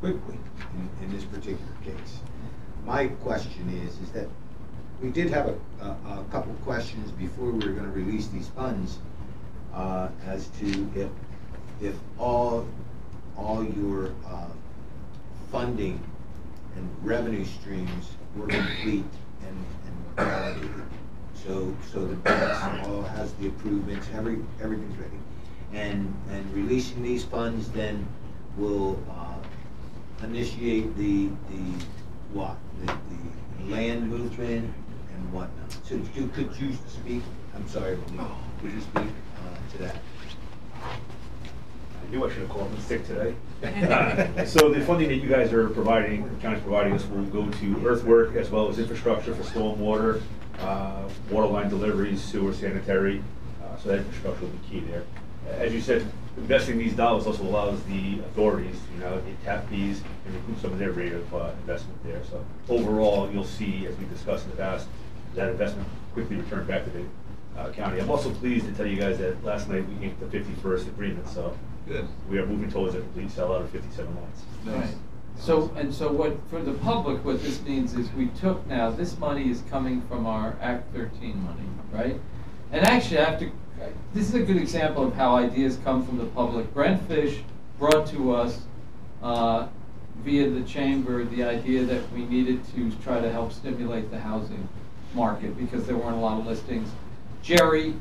quickly in, in this particular case. My question is, is that we did have a, a, a couple questions before we were gonna release these funds, uh, as to if, if all, all your, uh, funding and revenue streams were complete and, and validated. So, so the banks all has the improvements, every, everything's ready. And, and releasing these funds then will, uh, initiate the, the, what? The, the land movement and whatnot. So if you could you speak, I'm sorry, Malik, could you speak uh, to that? I knew I should have called in sick today. So the funding that you guys are providing, the county's providing us will go to earthwork as well as infrastructure for stormwater, uh, water line deliveries, sewer, sanitary. Uh, So that infrastructure will be key there. As you said, investing these dollars also allows the authorities, you know, to tap fees and recoup some of their rate of uh, investment there. So overall, you'll see, as we discussed in the past, that investment quickly returned back to the uh, county. I'm also pleased to tell you guys that last night we inked the 51st agreement, so Good. we are moving towards a complete sellout of 57 lots. Right. So, and so what, for the public, what this means is we took now, this money is coming from our Act thirteen money, right? And actually, I have to, this is a good example of how ideas come from the public. Brent Fish brought to us, uh, via the chamber, the idea that we needed to try to help stimulate the housing market because there weren't a lot of listings. Jerry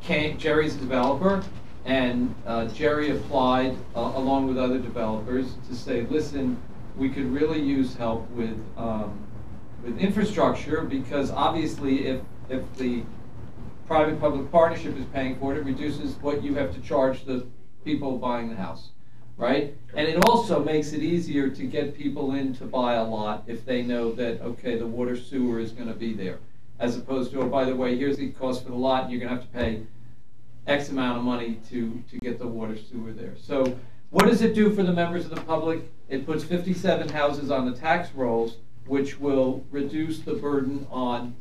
came, Jerry's a developer, and uh, Jerry applied, uh, along with other developers, to say, listen, we could really use help with, um, with infrastructure, because obviously if, if the private-public partnership is paying for it, it reduces what you have to charge the people buying the house, right? And it also makes it easier to get people in to buy a lot if they know that, okay, the water sewer is gonna be there. As opposed to, oh, by the way, here's the cost for the lot, and you're gonna have to pay X amount of money to, to get the water sewer there. So what does it do for the members of the public? It puts 57 houses on the tax rolls, which will reduce the burden on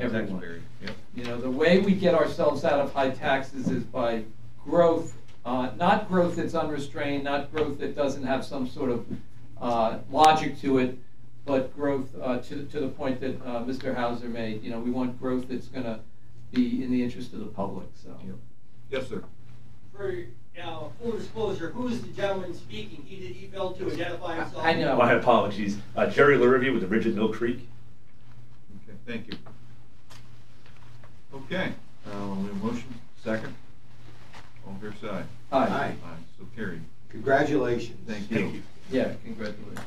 everyone. Taxpayer, yep. You know, the way we get ourselves out of high taxes is by growth, uh, not growth that's unrestrained, not growth that doesn't have some sort of uh, logic to it, but growth uh, to, to the point that uh, Mr. Hauser made. You know, we want growth that's going to be in the interest of the public. So. Yes, sir. For, uh, full disclosure, who is the gentleman speaking? He did, he failed to identify himself. I know. My apologies. Uh, Jerry Larrivee with the Ridge at Mill Creek. Okay, thank you. Okay, uh, we have a motion, second. All fair side? Aye. Aye, so carried. Congratulations. Thank you. Yeah, congratulations.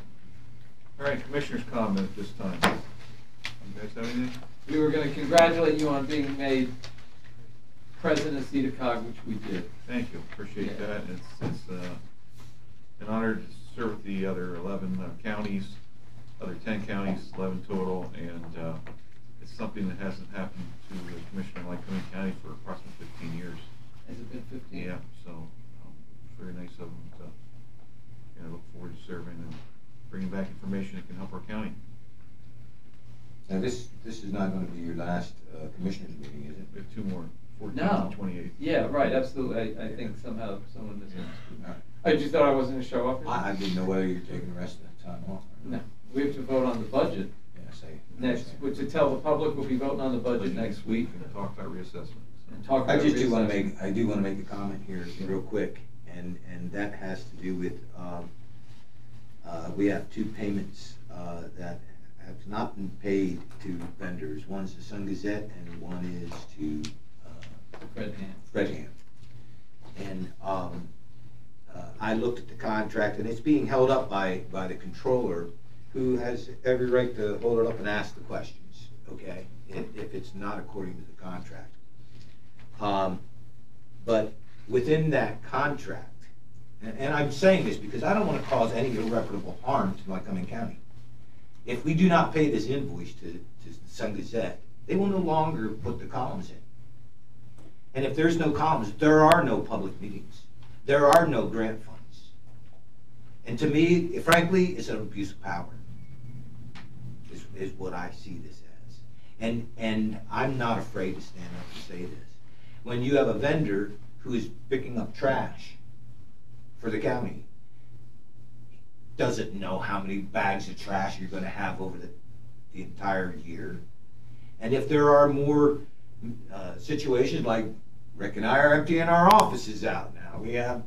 All right, commissioners' comment this time. You guys have anything? We were going to congratulate you on being made president of SEDA-COG, which we did. Thank you, appreciate Yeah. that. It's, it's, uh, an honor to serve with the other eleven uh, counties, other ten counties, eleven total, and, uh, it's something that hasn't happened to a commissioner in Lycoming County for approximately fifteen years. Has it been 15? Yeah, so, um, it's very nice of them to, you know, look forward to serving and bringing back information that can help our county. Now, this, this is not gonna be your last uh, commissioners meeting, is it? We have two more, fourteenth No. and twenty-eighth. Yeah, right, absolutely. I, I think somehow someone misunderstood. All right. I just thought I wasn't going to show up. or I, I something. didn't know whether you're taking the rest of the time off. or No, not. we have to vote on the budget Yes, I. next, which to tell the public we'll be voting on the budget next week. And talk about reassessment. And talk I about just do wanna reassessment. make, I do wanna make a comment here, real quick, and, and that has to do with, um, uh, we have two payments, uh, that have not been paid to vendors. One's the Sun Gazette and one is to, uh, Fred Hand. Fred Ham. And, um, uh, I looked at the contract and it's being held up by, by the controller who has every right to hold it up and ask the questions, okay? If, if it's not according to the contract. Um, but within that contract, and, and I'm saying this because I don't wanna cause any irreparable harm to Lycoming County. If we do not pay this invoice to, to Sun Gazette, they will no longer put the columns in. And if there's no columns, there are no public meetings. There are no grant funds. And to me, frankly, it's an abuse of power, is, is what I see this as. And, and I'm not afraid to stand up and say this. When you have a vendor who is picking up trash for the county, doesn't know how many bags of trash you're gonna have over the, the entire year. And if there are more, uh, situations like Rick and I are emptying our offices out now, we have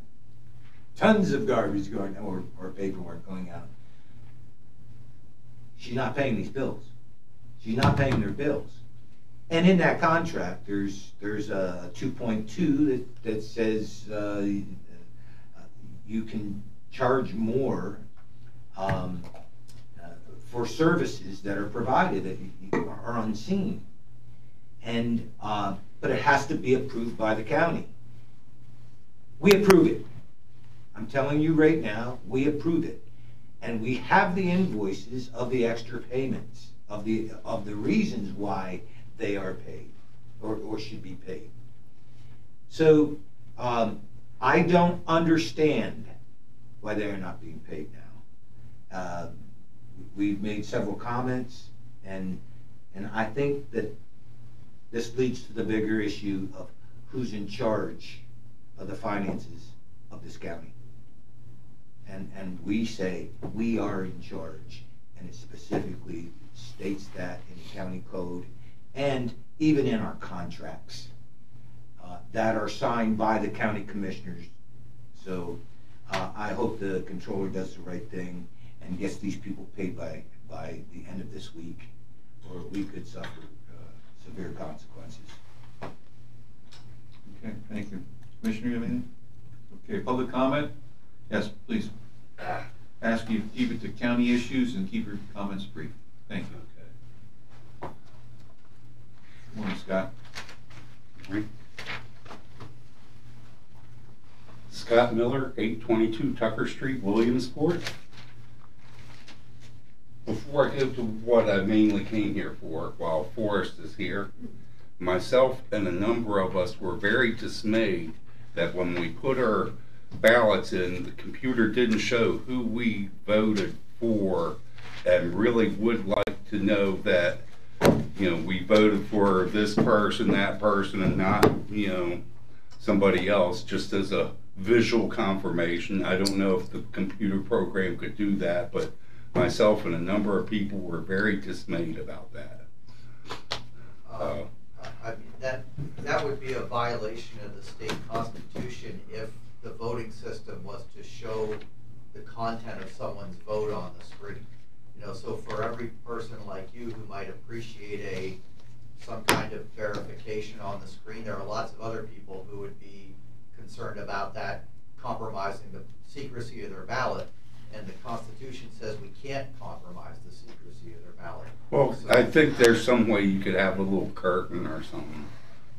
tons of garbage going, or, or paperwork going out. She's not paying these bills. She's not paying their bills. And in that contract, there's, there's a two point two that, that says, uh, you can charge more, um, uh, for services that are provided that are unseen. And, uh, but it has to be approved by the county. We approve it. I'm telling you right now, we approve it. And we have the invoices of the extra payments, of the, of the reasons why they are paid or, or should be paid. So, um, I don't understand why they are not being paid now. Uh, we've made several comments and, and I think that this leads to the bigger issue of who's in charge of the finances of this county. And, and we say, we are in charge, and it specifically states that in the county code and even in our contracts uh, that are signed by the county commissioners. So uh, I hope the controller does the right thing and gets these people paid by, by the end of this week, or we could suffer uh, severe consequences. Okay, thank you. Commissioner, you have anything? Okay, public comment? Yes, please. Ask you to keep it to county issues and keep your comments brief. Thank you. Okay. Good morning, Scott. Scott Miller, 822 Tucker Street, Williamsport. Before I get to what I mainly came here for, while Forrest is here, myself and a number of us were very dismayed that when we put our ballots in, the computer didn't show who we voted for and really would like to know that, you know, we voted for this person, that person, and not, you know, somebody else, just as a visual confirmation. I don't know if the computer program could do that, but myself and a number of people were very dismayed about that. Uh, I mean, that, that would be a violation of the state constitution if the voting system was to show the content of someone's vote on the screen. You know, so for every person like you who might appreciate a, some kind of verification on the screen, there are lots of other people who would be concerned about that compromising the secrecy of their ballot. And the Constitution says we can't compromise the secrecy of their ballot. Well, So- I think there's some way you could have a little curtain or something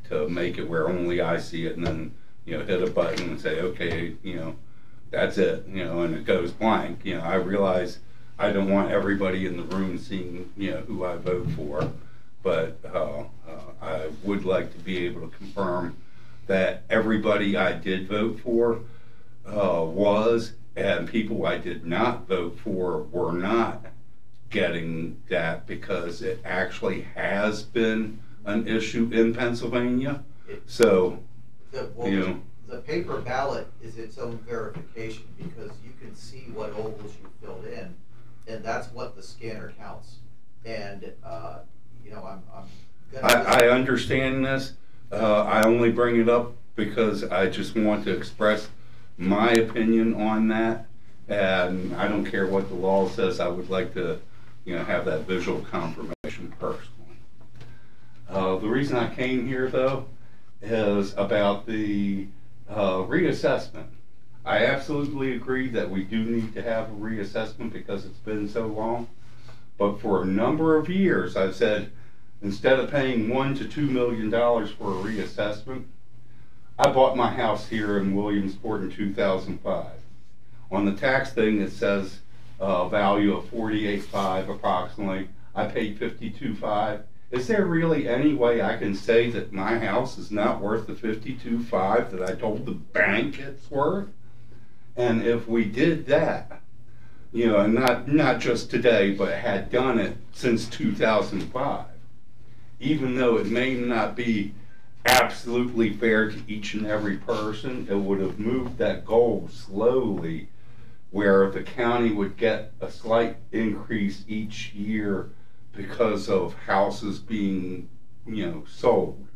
to make it where only I see it and then, you know, hit a button and say, okay, you know, that's it, you know, and it goes blank. You know, I realize I don't want everybody in the room seeing, you know, who I vote for, but uh, uh, I would like to be able to confirm that everybody I did vote for uh, was, and people I did not vote for were not getting that because it actually has been an issue in Pennsylvania. So, The, well, you know, the paper ballot is its own verification because you can see what ovals you filled in, and that's what the scanner counts. And, uh, you know, I'm, I'm. I, I understand this. Uh, I only bring it up because I just want to express my opinion on that. And I don't care what the law says, I would like to, you know, have that visual confirmation personally. Uh, the reason I came here though is about the uh, reassessment. I absolutely agree that we do need to have a reassessment because it's been so long. But for a number of years, I've said, instead of paying one to two million dollars for a reassessment, I bought my house here in Williamsport in 2005. On the tax thing, it says uh, value of 48.5 approximately. I paid 52.5. Is there really any way I can say that my house is not worth the 52.5 that I told the bank it's worth? And if we did that, you know, not not just today, but had done it since 2005, even though it may not be absolutely fair to each and every person, it would have moved that goal slowly where the county would get a slight increase each year because of houses being, you know, sold.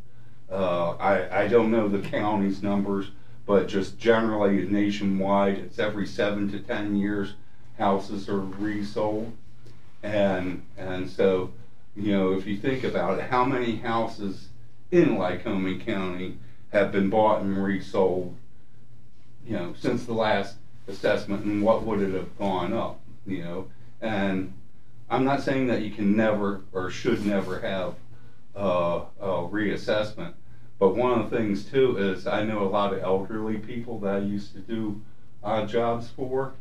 Uh, I, I don't know the county's numbers, but just generally nationwide, it's every seven to 10 years, houses are resold. And, and so, you know, if you think about it, how many houses in Lycoming County have been bought and resold, you know, since the last assessment and what would it have gone up, you know? And I'm not saying that you can never or should never have uh, a reassessment, but one of the things too is I know a lot of elderly people that I used to do odd jobs for,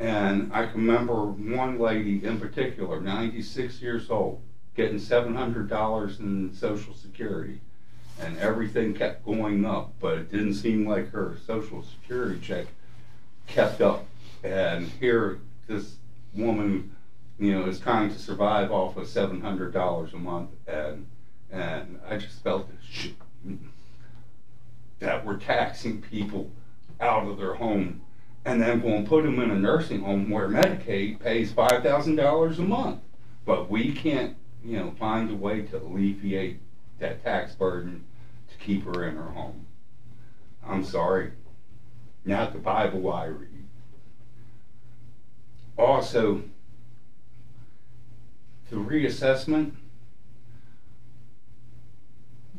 and I can remember one lady in particular, 96 years old, getting $700 in Social Security, and everything kept going up, but it didn't seem like her Social Security check kept up. And here, this woman, you know, is trying to survive off of $700 a month, and and I just felt that, that we're taxing people out of their home and then we'll put them in a nursing home where Medicaid pays five thousand dollars a month. But we can't, you know, find a way to alleviate that tax burden to keep her in her home. I'm sorry, not the Bible I read. Also, the reassessment,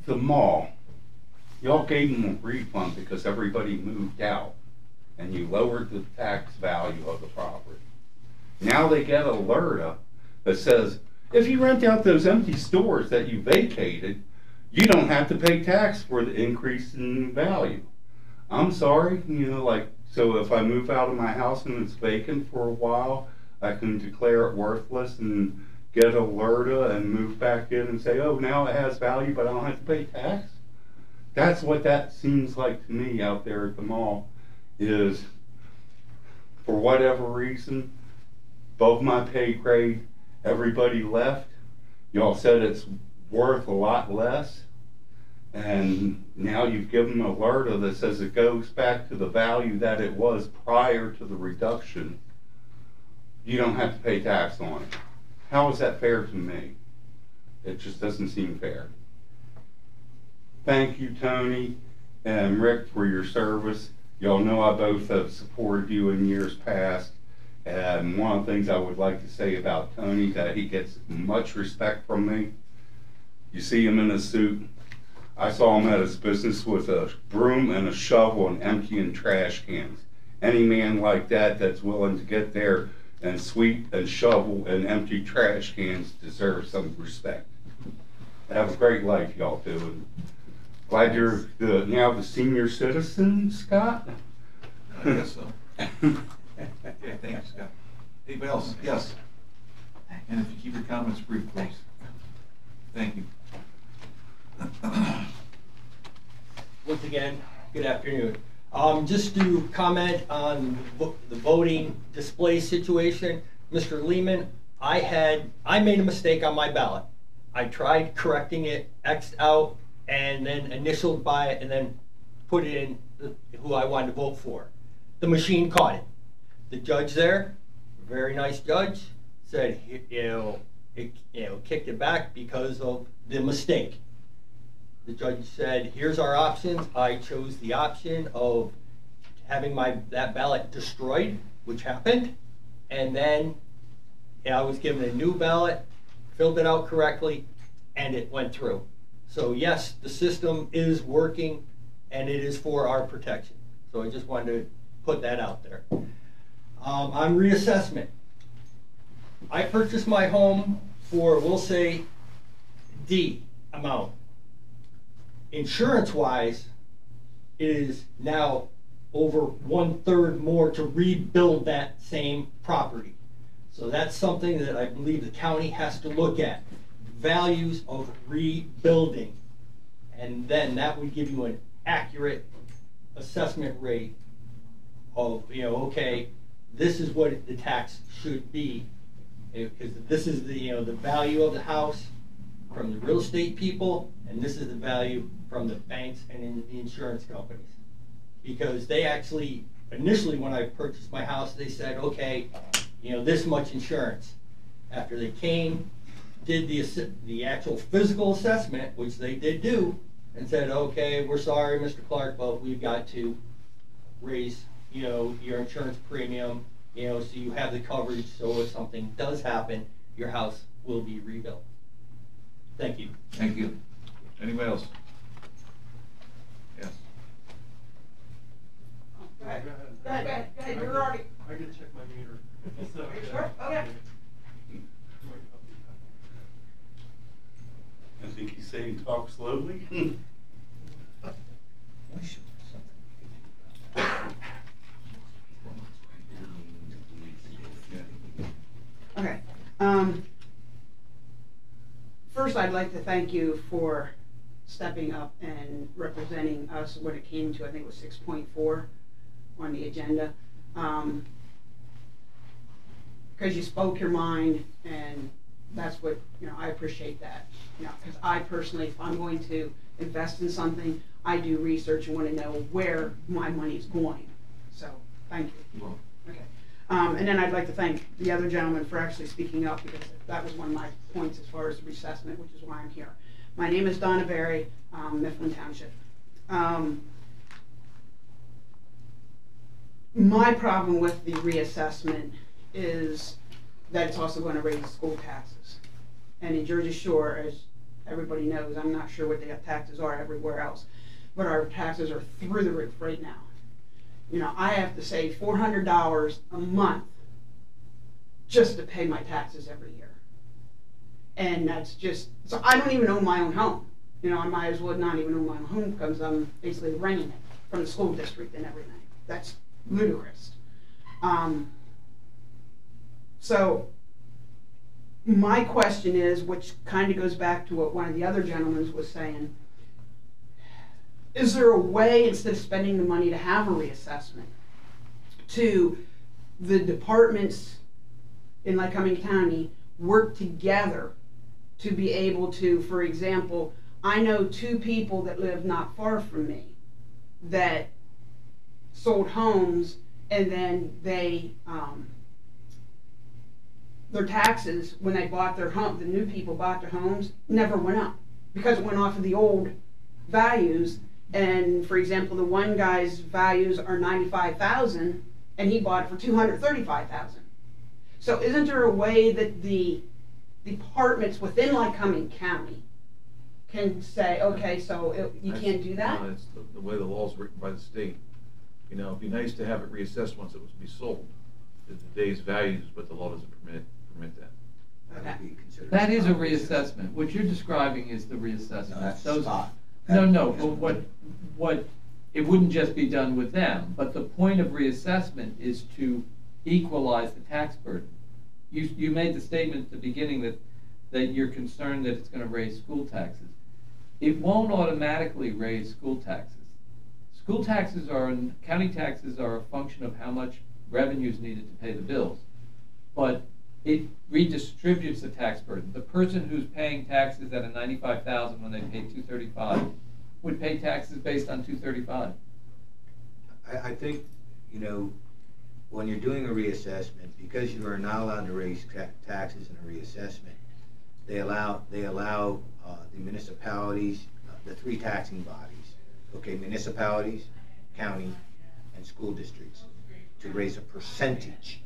the mall, y'all gave them a refund because everybody moved out and you lowered the tax value of the property. Now they get a LERTA that says, if you rent out those empty stores that you vacated, you don't have to pay tax for the increase in value. I'm sorry, you know, like, so if I move out of my house and it's vacant for a while, I can declare it worthless and get a LERTA and move back in and say, oh, now it has value, but I don't have to pay tax? That's what that seems like to me out there at the mall is for whatever reason, above my pay grade, everybody left. Y'all said it's worth a lot less. And now you've given a LERTA that says it goes back to the value that it was prior to the reduction. You don't have to pay tax on it. How is that fair to me? It just doesn't seem fair. Thank you, Tony and Rick, for your service. Y'all know I both have supported you in years past. And one of the things I would like to say about Tony that he gets much respect from me. You see him in a suit. I saw him at his business with a broom and a shovel and emptying trash cans. Any man like that that's willing to get there and sweep and shovel and empty trash cans deserves some respect. Have a great life, y'all do. Glad you're the, now the senior citizen, Scott? I guess so. Yeah, thanks, Scott. Anybody else? Yes. And if you keep your comments brief, please. Thank you. Once again, good afternoon. Um, just to comment on the voting display situation, Mr. Lehman, I had, I made a mistake on my ballot. I tried correcting it, Xed out, and then initialed by it, and then put in who I wanted to vote for. The machine caught it. The judge there, very nice judge, said, you know, it, you know, kicked it back because of the mistake. The judge said, here's our options. I chose the option of having my, that ballot destroyed, which happened. And then I was given a new ballot, filled it out correctly, and it went through. So yes, the system is working and it is for our protection. So I just wanted to put that out there. Um, on reassessment, I purchased my home for, we'll say, D amount. Insurance wise, it is now over one third more to rebuild that same property. So that's something that I believe the county has to look at. Values of rebuilding. And then that would give you an accurate assessment rate of, you know, okay, this is what the tax should be. Eh, because this is the, you know, the value of the house from the real estate people, and this is the value from the banks and the insurance companies. Because they actually, initially when I purchased my house, they said, okay, you know, this much insurance. After they came, did the, the actual physical assessment, which they did do, and said, okay, we're sorry, Mr. Clark, but we've got to raise, you know, your insurance premium, you know, so you have the coverage so if something does happen, your house will be rebuilt. Thank you. Thank you. Anybody else? Yes. Go ahead. Go ahead. Go ahead. You're already. I can check my meter. so, Are you sure? Okay. I think he's saying talk slowly. Okay. Um, first, I'd like to thank you for stepping up and representing us when it came to, I think it was six point four on the agenda. Um, because you spoke your mind and that's what, you know, I appreciate that. You know, because I personally, if I'm going to invest in something, I do research and want to know where my money is going. So, thank you. Well, Okay. Um, and then I'd like to thank the other gentleman for actually speaking up because that was one of my points as far as the reassessment, which is why I'm here. My name is Donna Berry, um, Mifflin Township. Um, my problem with the reassessment is that it's also going to raise school taxes. And in Jersey Shore, as everybody knows, I'm not sure what the taxes are everywhere else, but our taxes are through the roof right now. You know, I have to save $400 a month just to pay my taxes every year. And that's just, so I don't even own my own home. You know, I might as well not even own my own home because I'm basically renting it from the school district and everything. That's ludicrous. Um, so, my question is, which kind of goes back to what one of the other gentlemen was saying, is there a way, instead of spending the money to have a reassessment, to the departments in Lycoming County work together to be able to, for example, I know two people that live not far from me that sold homes and then they um, their taxes when they bought their home the new people bought their homes never went up because it went off of the old values and for example the one guy's values are 95000 and he bought it for 235000 so isn't there a way that the departments within Lycoming County can say okay so it, you can't do that No, it's the, the way the law is written by the state. You know, it'd be nice to have it reassessed once it was to be sold, at today's values, but the law doesn't permit, permit that. Okay. That is a reassessment. What you're describing is the reassessment. No, that's Those- spot. No, no, but what, what, it wouldn't just be done with them, but the point of reassessment is to equalize the tax burden. You, you made the statement at the beginning that, that you're concerned that it's gonna raise school taxes. It won't automatically raise school taxes. School taxes are, county taxes are a function of how much revenue is needed to pay the bills. But it redistributes the tax burden. The person who's paying taxes at a ninety-five thousand when they pay two thirty-five would pay taxes based on two thirty-five. I, I think, you know, when you're doing a reassessment, because you are not allowed to raise ta- taxes in a reassessment, they allow, they allow, uh, the municipalities, uh, the three taxing bodies, okay, municipalities, county, and school districts, to raise a percentage,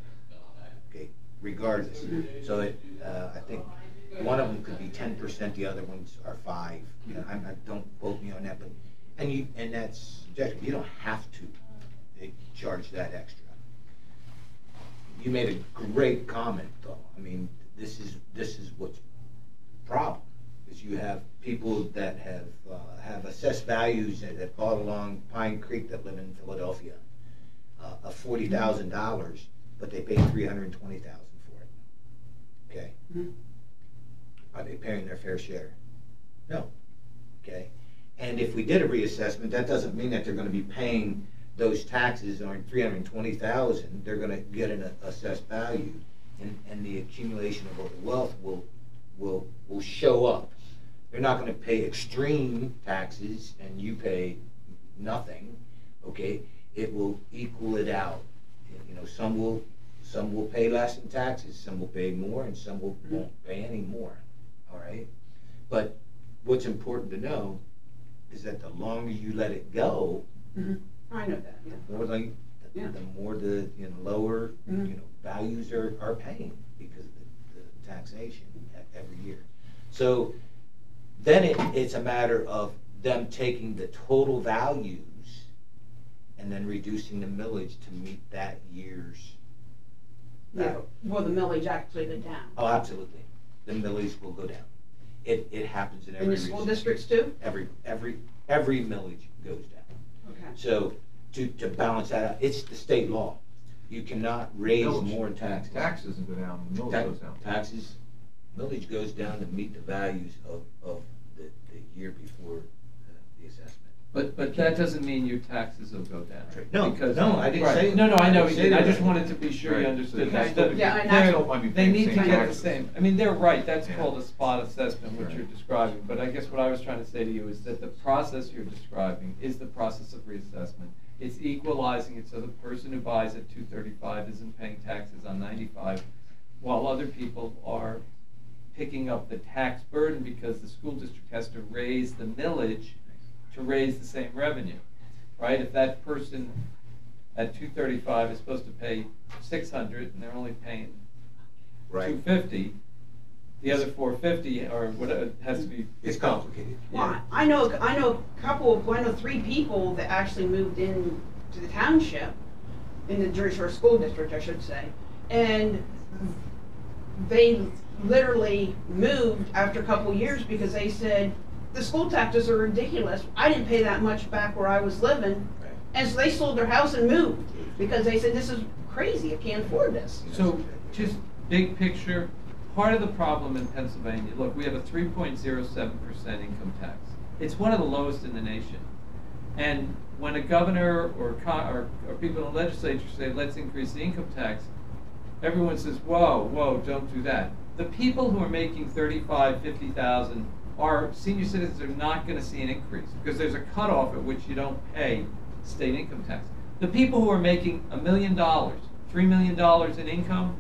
regardless. So it, uh, I think one of them could be ten percent, the other ones are five, you know, I'm, I, don't quote me on that, but, and you, and that's you don't have to uh, charge that extra. You made a great comment, though, I mean, this is, this is what's the problem, is you have people that have, uh, have assessed values that, that bought along Pine Creek that live in Philadelphia, uh, of forty thousand dollars, but they paid three hundred twenty thousand. Okay? Mhm. Are they paying their fair share? No. Okay? And if we did a reassessment, that doesn't mean that they're gonna be paying those taxes on three hundred and twenty thousand, they're gonna get an assessed value. And, and the accumulation of wealth will, will, will show up. They're not gonna pay extreme taxes and you pay nothing, okay? It will equal it out. You know, some will, some will pay less in taxes, some will pay more, and some will, won't pay any more, all right? But what's important to know is that the longer you let it go, Mhm. I know that, yeah. the more like, the, Yeah. the more the, you know, lower, Mhm. you know, values are, are paying because of the, the taxation every year. So then it, it's a matter of them taking the total values and then reducing the millage to meet that year's. Yeah, well, the millage actually go down. Oh, absolutely. The millage will go down. It, it happens in every. In the school region. districts too? Every, every, every millage goes down. Okay. So to, to balance that out, it's the state law. You cannot raise Millage. more taxes. Tax doesn't go down, the millage Ta- goes down. Taxes, millage goes down to meet the values of, of the, the year before uh, the assessment. But, but that doesn't mean your taxes will go down. No, because- no, I didn't right. say- No, no, I know, I you didn't. I just wanted to be sure you Right. understood So that. they Yeah, and They're- still might be They paying need to same get the taxes. same, I mean, they're right, that's Yeah. called a spot assessment, what Right. you're describing. But I guess what I was trying to say to you is that the process you're describing is the process of reassessment. It's equalizing it so the person who buys at two thirty-five isn't paying taxes on ninety-five, while other people are picking up the tax burden because the school district has to raise the millage to raise the same revenue, right? If that person at two thirty-five is supposed to pay six hundred and they're only paying Right. two fifty, the other four fifty or whatever, has to be. It's complicated. Well, I know, I know a couple, of I know three people that actually moved in to the township, in the Jersey Shore School District, I should say, and they literally moved after a couple of years because they said, the school taxes are ridiculous, I didn't pay that much back where I was living, and so they sold their house and moved, because they said, this is crazy, I can't afford this. So, just big picture, part of the problem in Pennsylvania, look, we have a three point zero seven percent income tax. It's one of the lowest in the nation. And when a governor or co- or, or people in the legislature say, let's increase the income tax, everyone says, whoa, whoa, don't do that. The people who are making thirty-five, fifty thousand, our senior citizens are not gonna see an increase, because there's a cutoff at which you don't pay state income tax. The people who are making a million dollars, three million dollars in income,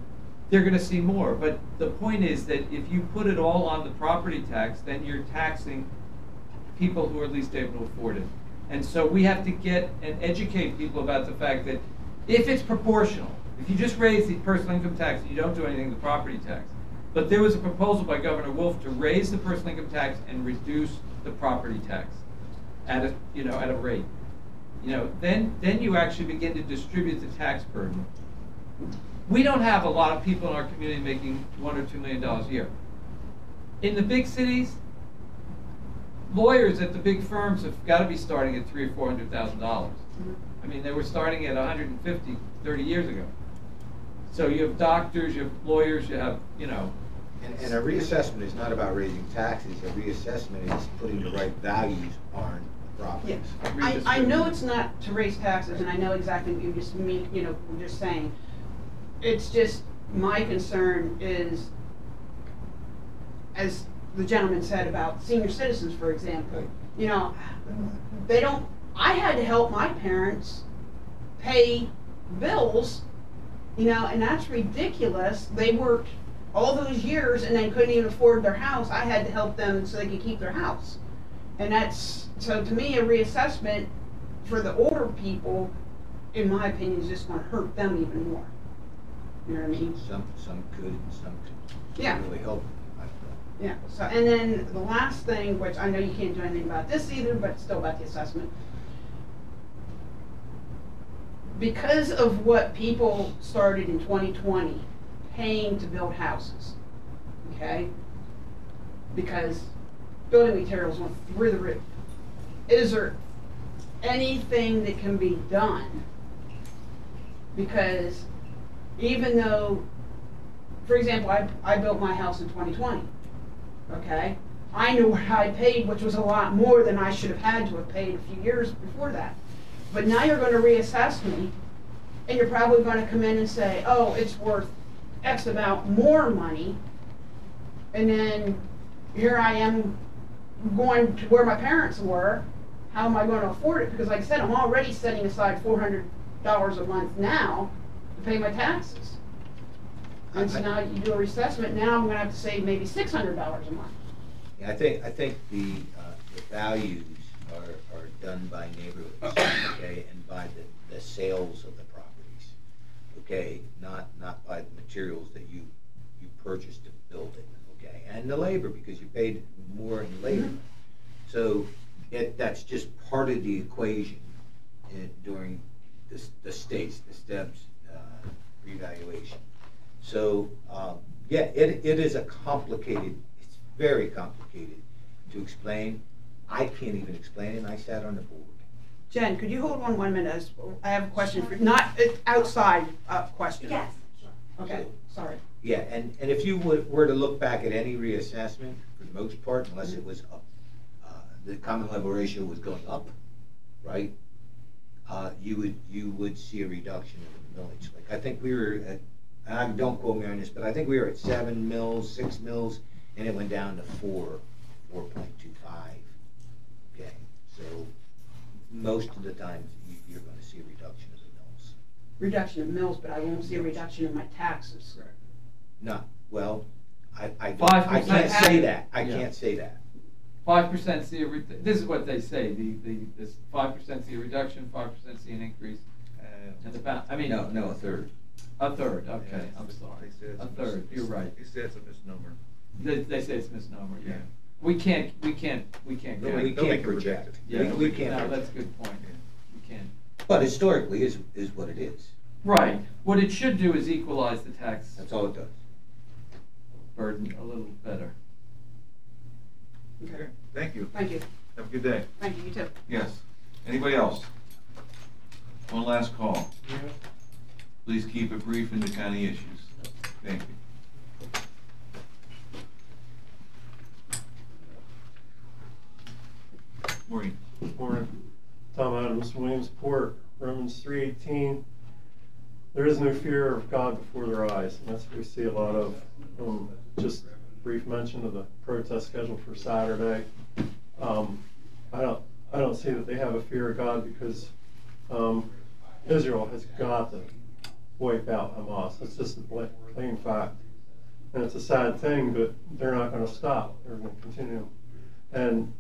they're gonna see more, but the point is that if you put it all on the property tax, then you're taxing people who are least able to afford it. And so we have to get and educate people about the fact that if it's proportional, if you just raise the personal income tax and you don't do anything with the property tax, but there was a proposal by Governor Wolf to raise the personal income tax and reduce the property tax at a, you know, at a rate. You know, then, then you actually begin to distribute the tax burden. We don't have a lot of people in our community making one or two million dollars a year. In the big cities, lawyers at the big firms have got to be starting at three or four hundred thousand dollars. I mean, they were starting at 150 30 years ago. So you have doctors, you have lawyers, you have, you know. And, and a reassessment is not about raising taxes, a reassessment is putting the right values on the properties. I, I know it's not to raise taxes, and I know exactly what you just mean, you know, we're just saying. It's just, my concern is, as the gentleman said about senior citizens, for example, you know, they don't, I had to help my parents pay bills, you know, and that's ridiculous. They worked all those years and then couldn't even afford their house. I had to help them so they could keep their house. And that's, so to me, a reassessment for the older people, in my opinion, is just gonna hurt them even more. You know what I mean? Some, some could and some could Yeah. really help. Yeah, so, and then the last thing, which I know you can't do anything about this either, but still about the assessment. Because of what people started in twenty twenty, paying to build houses, okay? Because building materials went through the roof. Is there anything that can be done? Because even though, for example, I, I built my house in twenty twenty okay? I knew what I paid, which was a lot more than I should have had to have paid a few years before that. But now you're gonna reassess me, and you're probably gonna come in and say, oh, it's worth X amount more money. And then here I am going to where my parents were, how am I gonna afford it? Because like I said, I'm already setting aside four hundred dollars a month now to pay my taxes. And so now you do a reassessment, now I'm gonna have to save maybe six hundred dollars a month. Yeah, I think, I think the, uh, the are done by neighborhoods, okay, and by the, the sales of the properties, okay? Not, not by the materials that you, you purchased to build it, okay? And the labor, because you paid more in labor. So, it, that's just part of the equation in, during the, the states, the steps, uh, revaluation. So, um, yeah, it, it is a complicated, it's very complicated to explain. I can't even explain it, I sat on the board. Jen, could you hold on one minute? I have a question for, not uh, outside uh, question. Yes, Okay, sorry. Yeah, and, and if you would, were to look back at any reassessment, for the most part, unless it was up, uh, the common level ratio was going up, right? Uh, you would, you would see a reduction in the millage. Like, I think we were at, and I, don't quote me on this, but I think we were at seven mills, six mills, and it went down to four, four point two five. Okay, so most of the time, you, you're gonna see a reduction of the mills. Reduction of mills, but I won't see a reduction in my taxes. No, well, I, I, Five I can't say that, I Yeah. can't say that. Five percent see a, re- this is what they say, the, the, this five percent see a reduction, five percent see an increase. Uh, and the ba- I mean. No, no, a third. A third, okay, Yeah, I'm sorry. say it's A mis- third, you're right. They say it's a misnomer. They, they say it's misnomer, yeah. Yeah. We can't, we can't, we can't. No, go- we can't can project. Yeah, We, we can't No, that's a good point. We can't. But historically is, is what it is. Right, what it should do is equalize the tax That's all it does. burden a little better. Okay, thank you. Thank you. Have a good day. Thank you, you too. Yes. Anybody else? One last call. Please keep it brief into county issues. Thank you. Maureen. Morning. Tom Adams, Williamsport, Romans three eighteen. There is no fear of God before their eyes, and that's what we see a lot of. Um, just brief mention of the protest scheduled for Saturday. Um, I don't, I don't see that they have a fear of God because, um, Israel has got to wipe out Hamas. It's just a plain fact. And it's a sad thing, but they're not gonna stop. They're gonna continue. And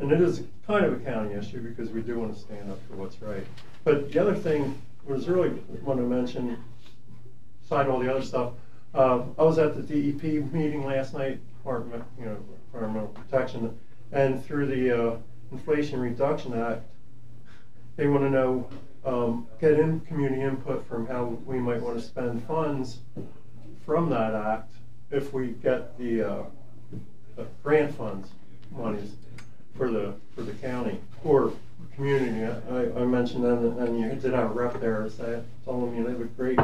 and it is kind of a county issue because we do want to stand up for what's right. But the other thing was really want to mention, aside all the other stuff, uh, I was at the DEP meeting last night, Department, you know, Environmental Protection, and through the uh, Inflation Reduction Act, they want to know, um, get in community input from how we might want to spend funds from that act if we get the, uh, the grant funds monies for the, for the county or community. I, I mentioned and, and you did have a rep there, say, told them, you know, they have a great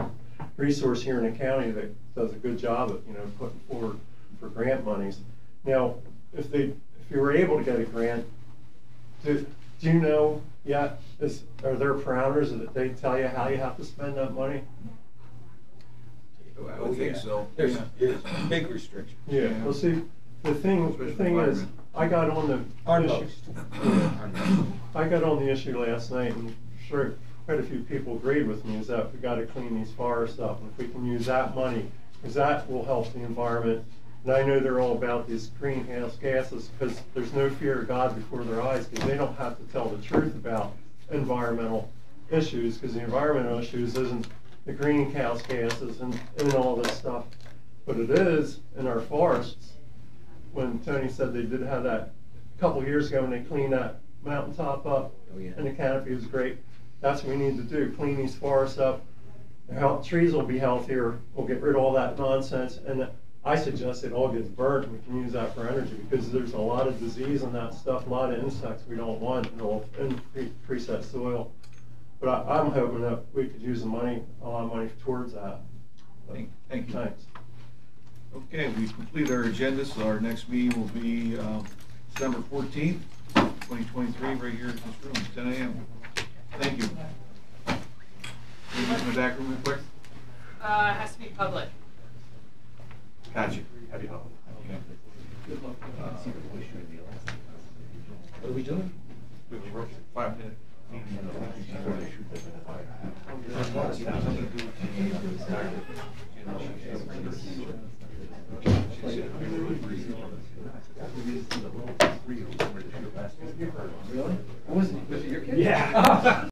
resource here in the county that does a good job of, you know, putting forward for grant monies. Now, if they, if you were able to get a grant, do, do you know yet, is, are there parameters that they tell you how you have to spend that money? I would think so. There's, Yeah. there's big restrictions. Yeah, well, see, the thing, the thing is, I got on the issue. most. Our most. I got on the issue last night, and sure, quite a few people agreed with me, is that we gotta clean these forests up, and if we can use that money, because that will help the environment. And I know they're all about these greenhouse gases, because there's no fear of God before their eyes, because they don't have to tell the truth about environmental issues, because the environmental issues isn't the greenhouse gases and, and all this stuff, but it is in our forests when Tony said they did have that a couple years ago when they cleaned that mountaintop up. Oh, yeah. And the canopy was great. That's what we need to do, clean these forests up. The health, trees will be healthier, we'll get rid of all that nonsense, and I suggest it all gets burnt, we can use that for energy, because there's a lot of disease in that stuff, a lot of insects we don't want, and it'll increase that soil. But I, I'm hoping that we could use the money, a lot of money towards that. Thank, thank you. Thanks. Okay, we've completed our agenda, so our next meeting will be, uh, December fourteenth, twenty twenty-three, right here in this room, ten AM. Thank you. Can you use my back room real quick? Uh, it has to be public. Gotcha. Happy holidays. Good luck. What are we doing? We have a five minute. Really? Was it, was it your kid? Yeah.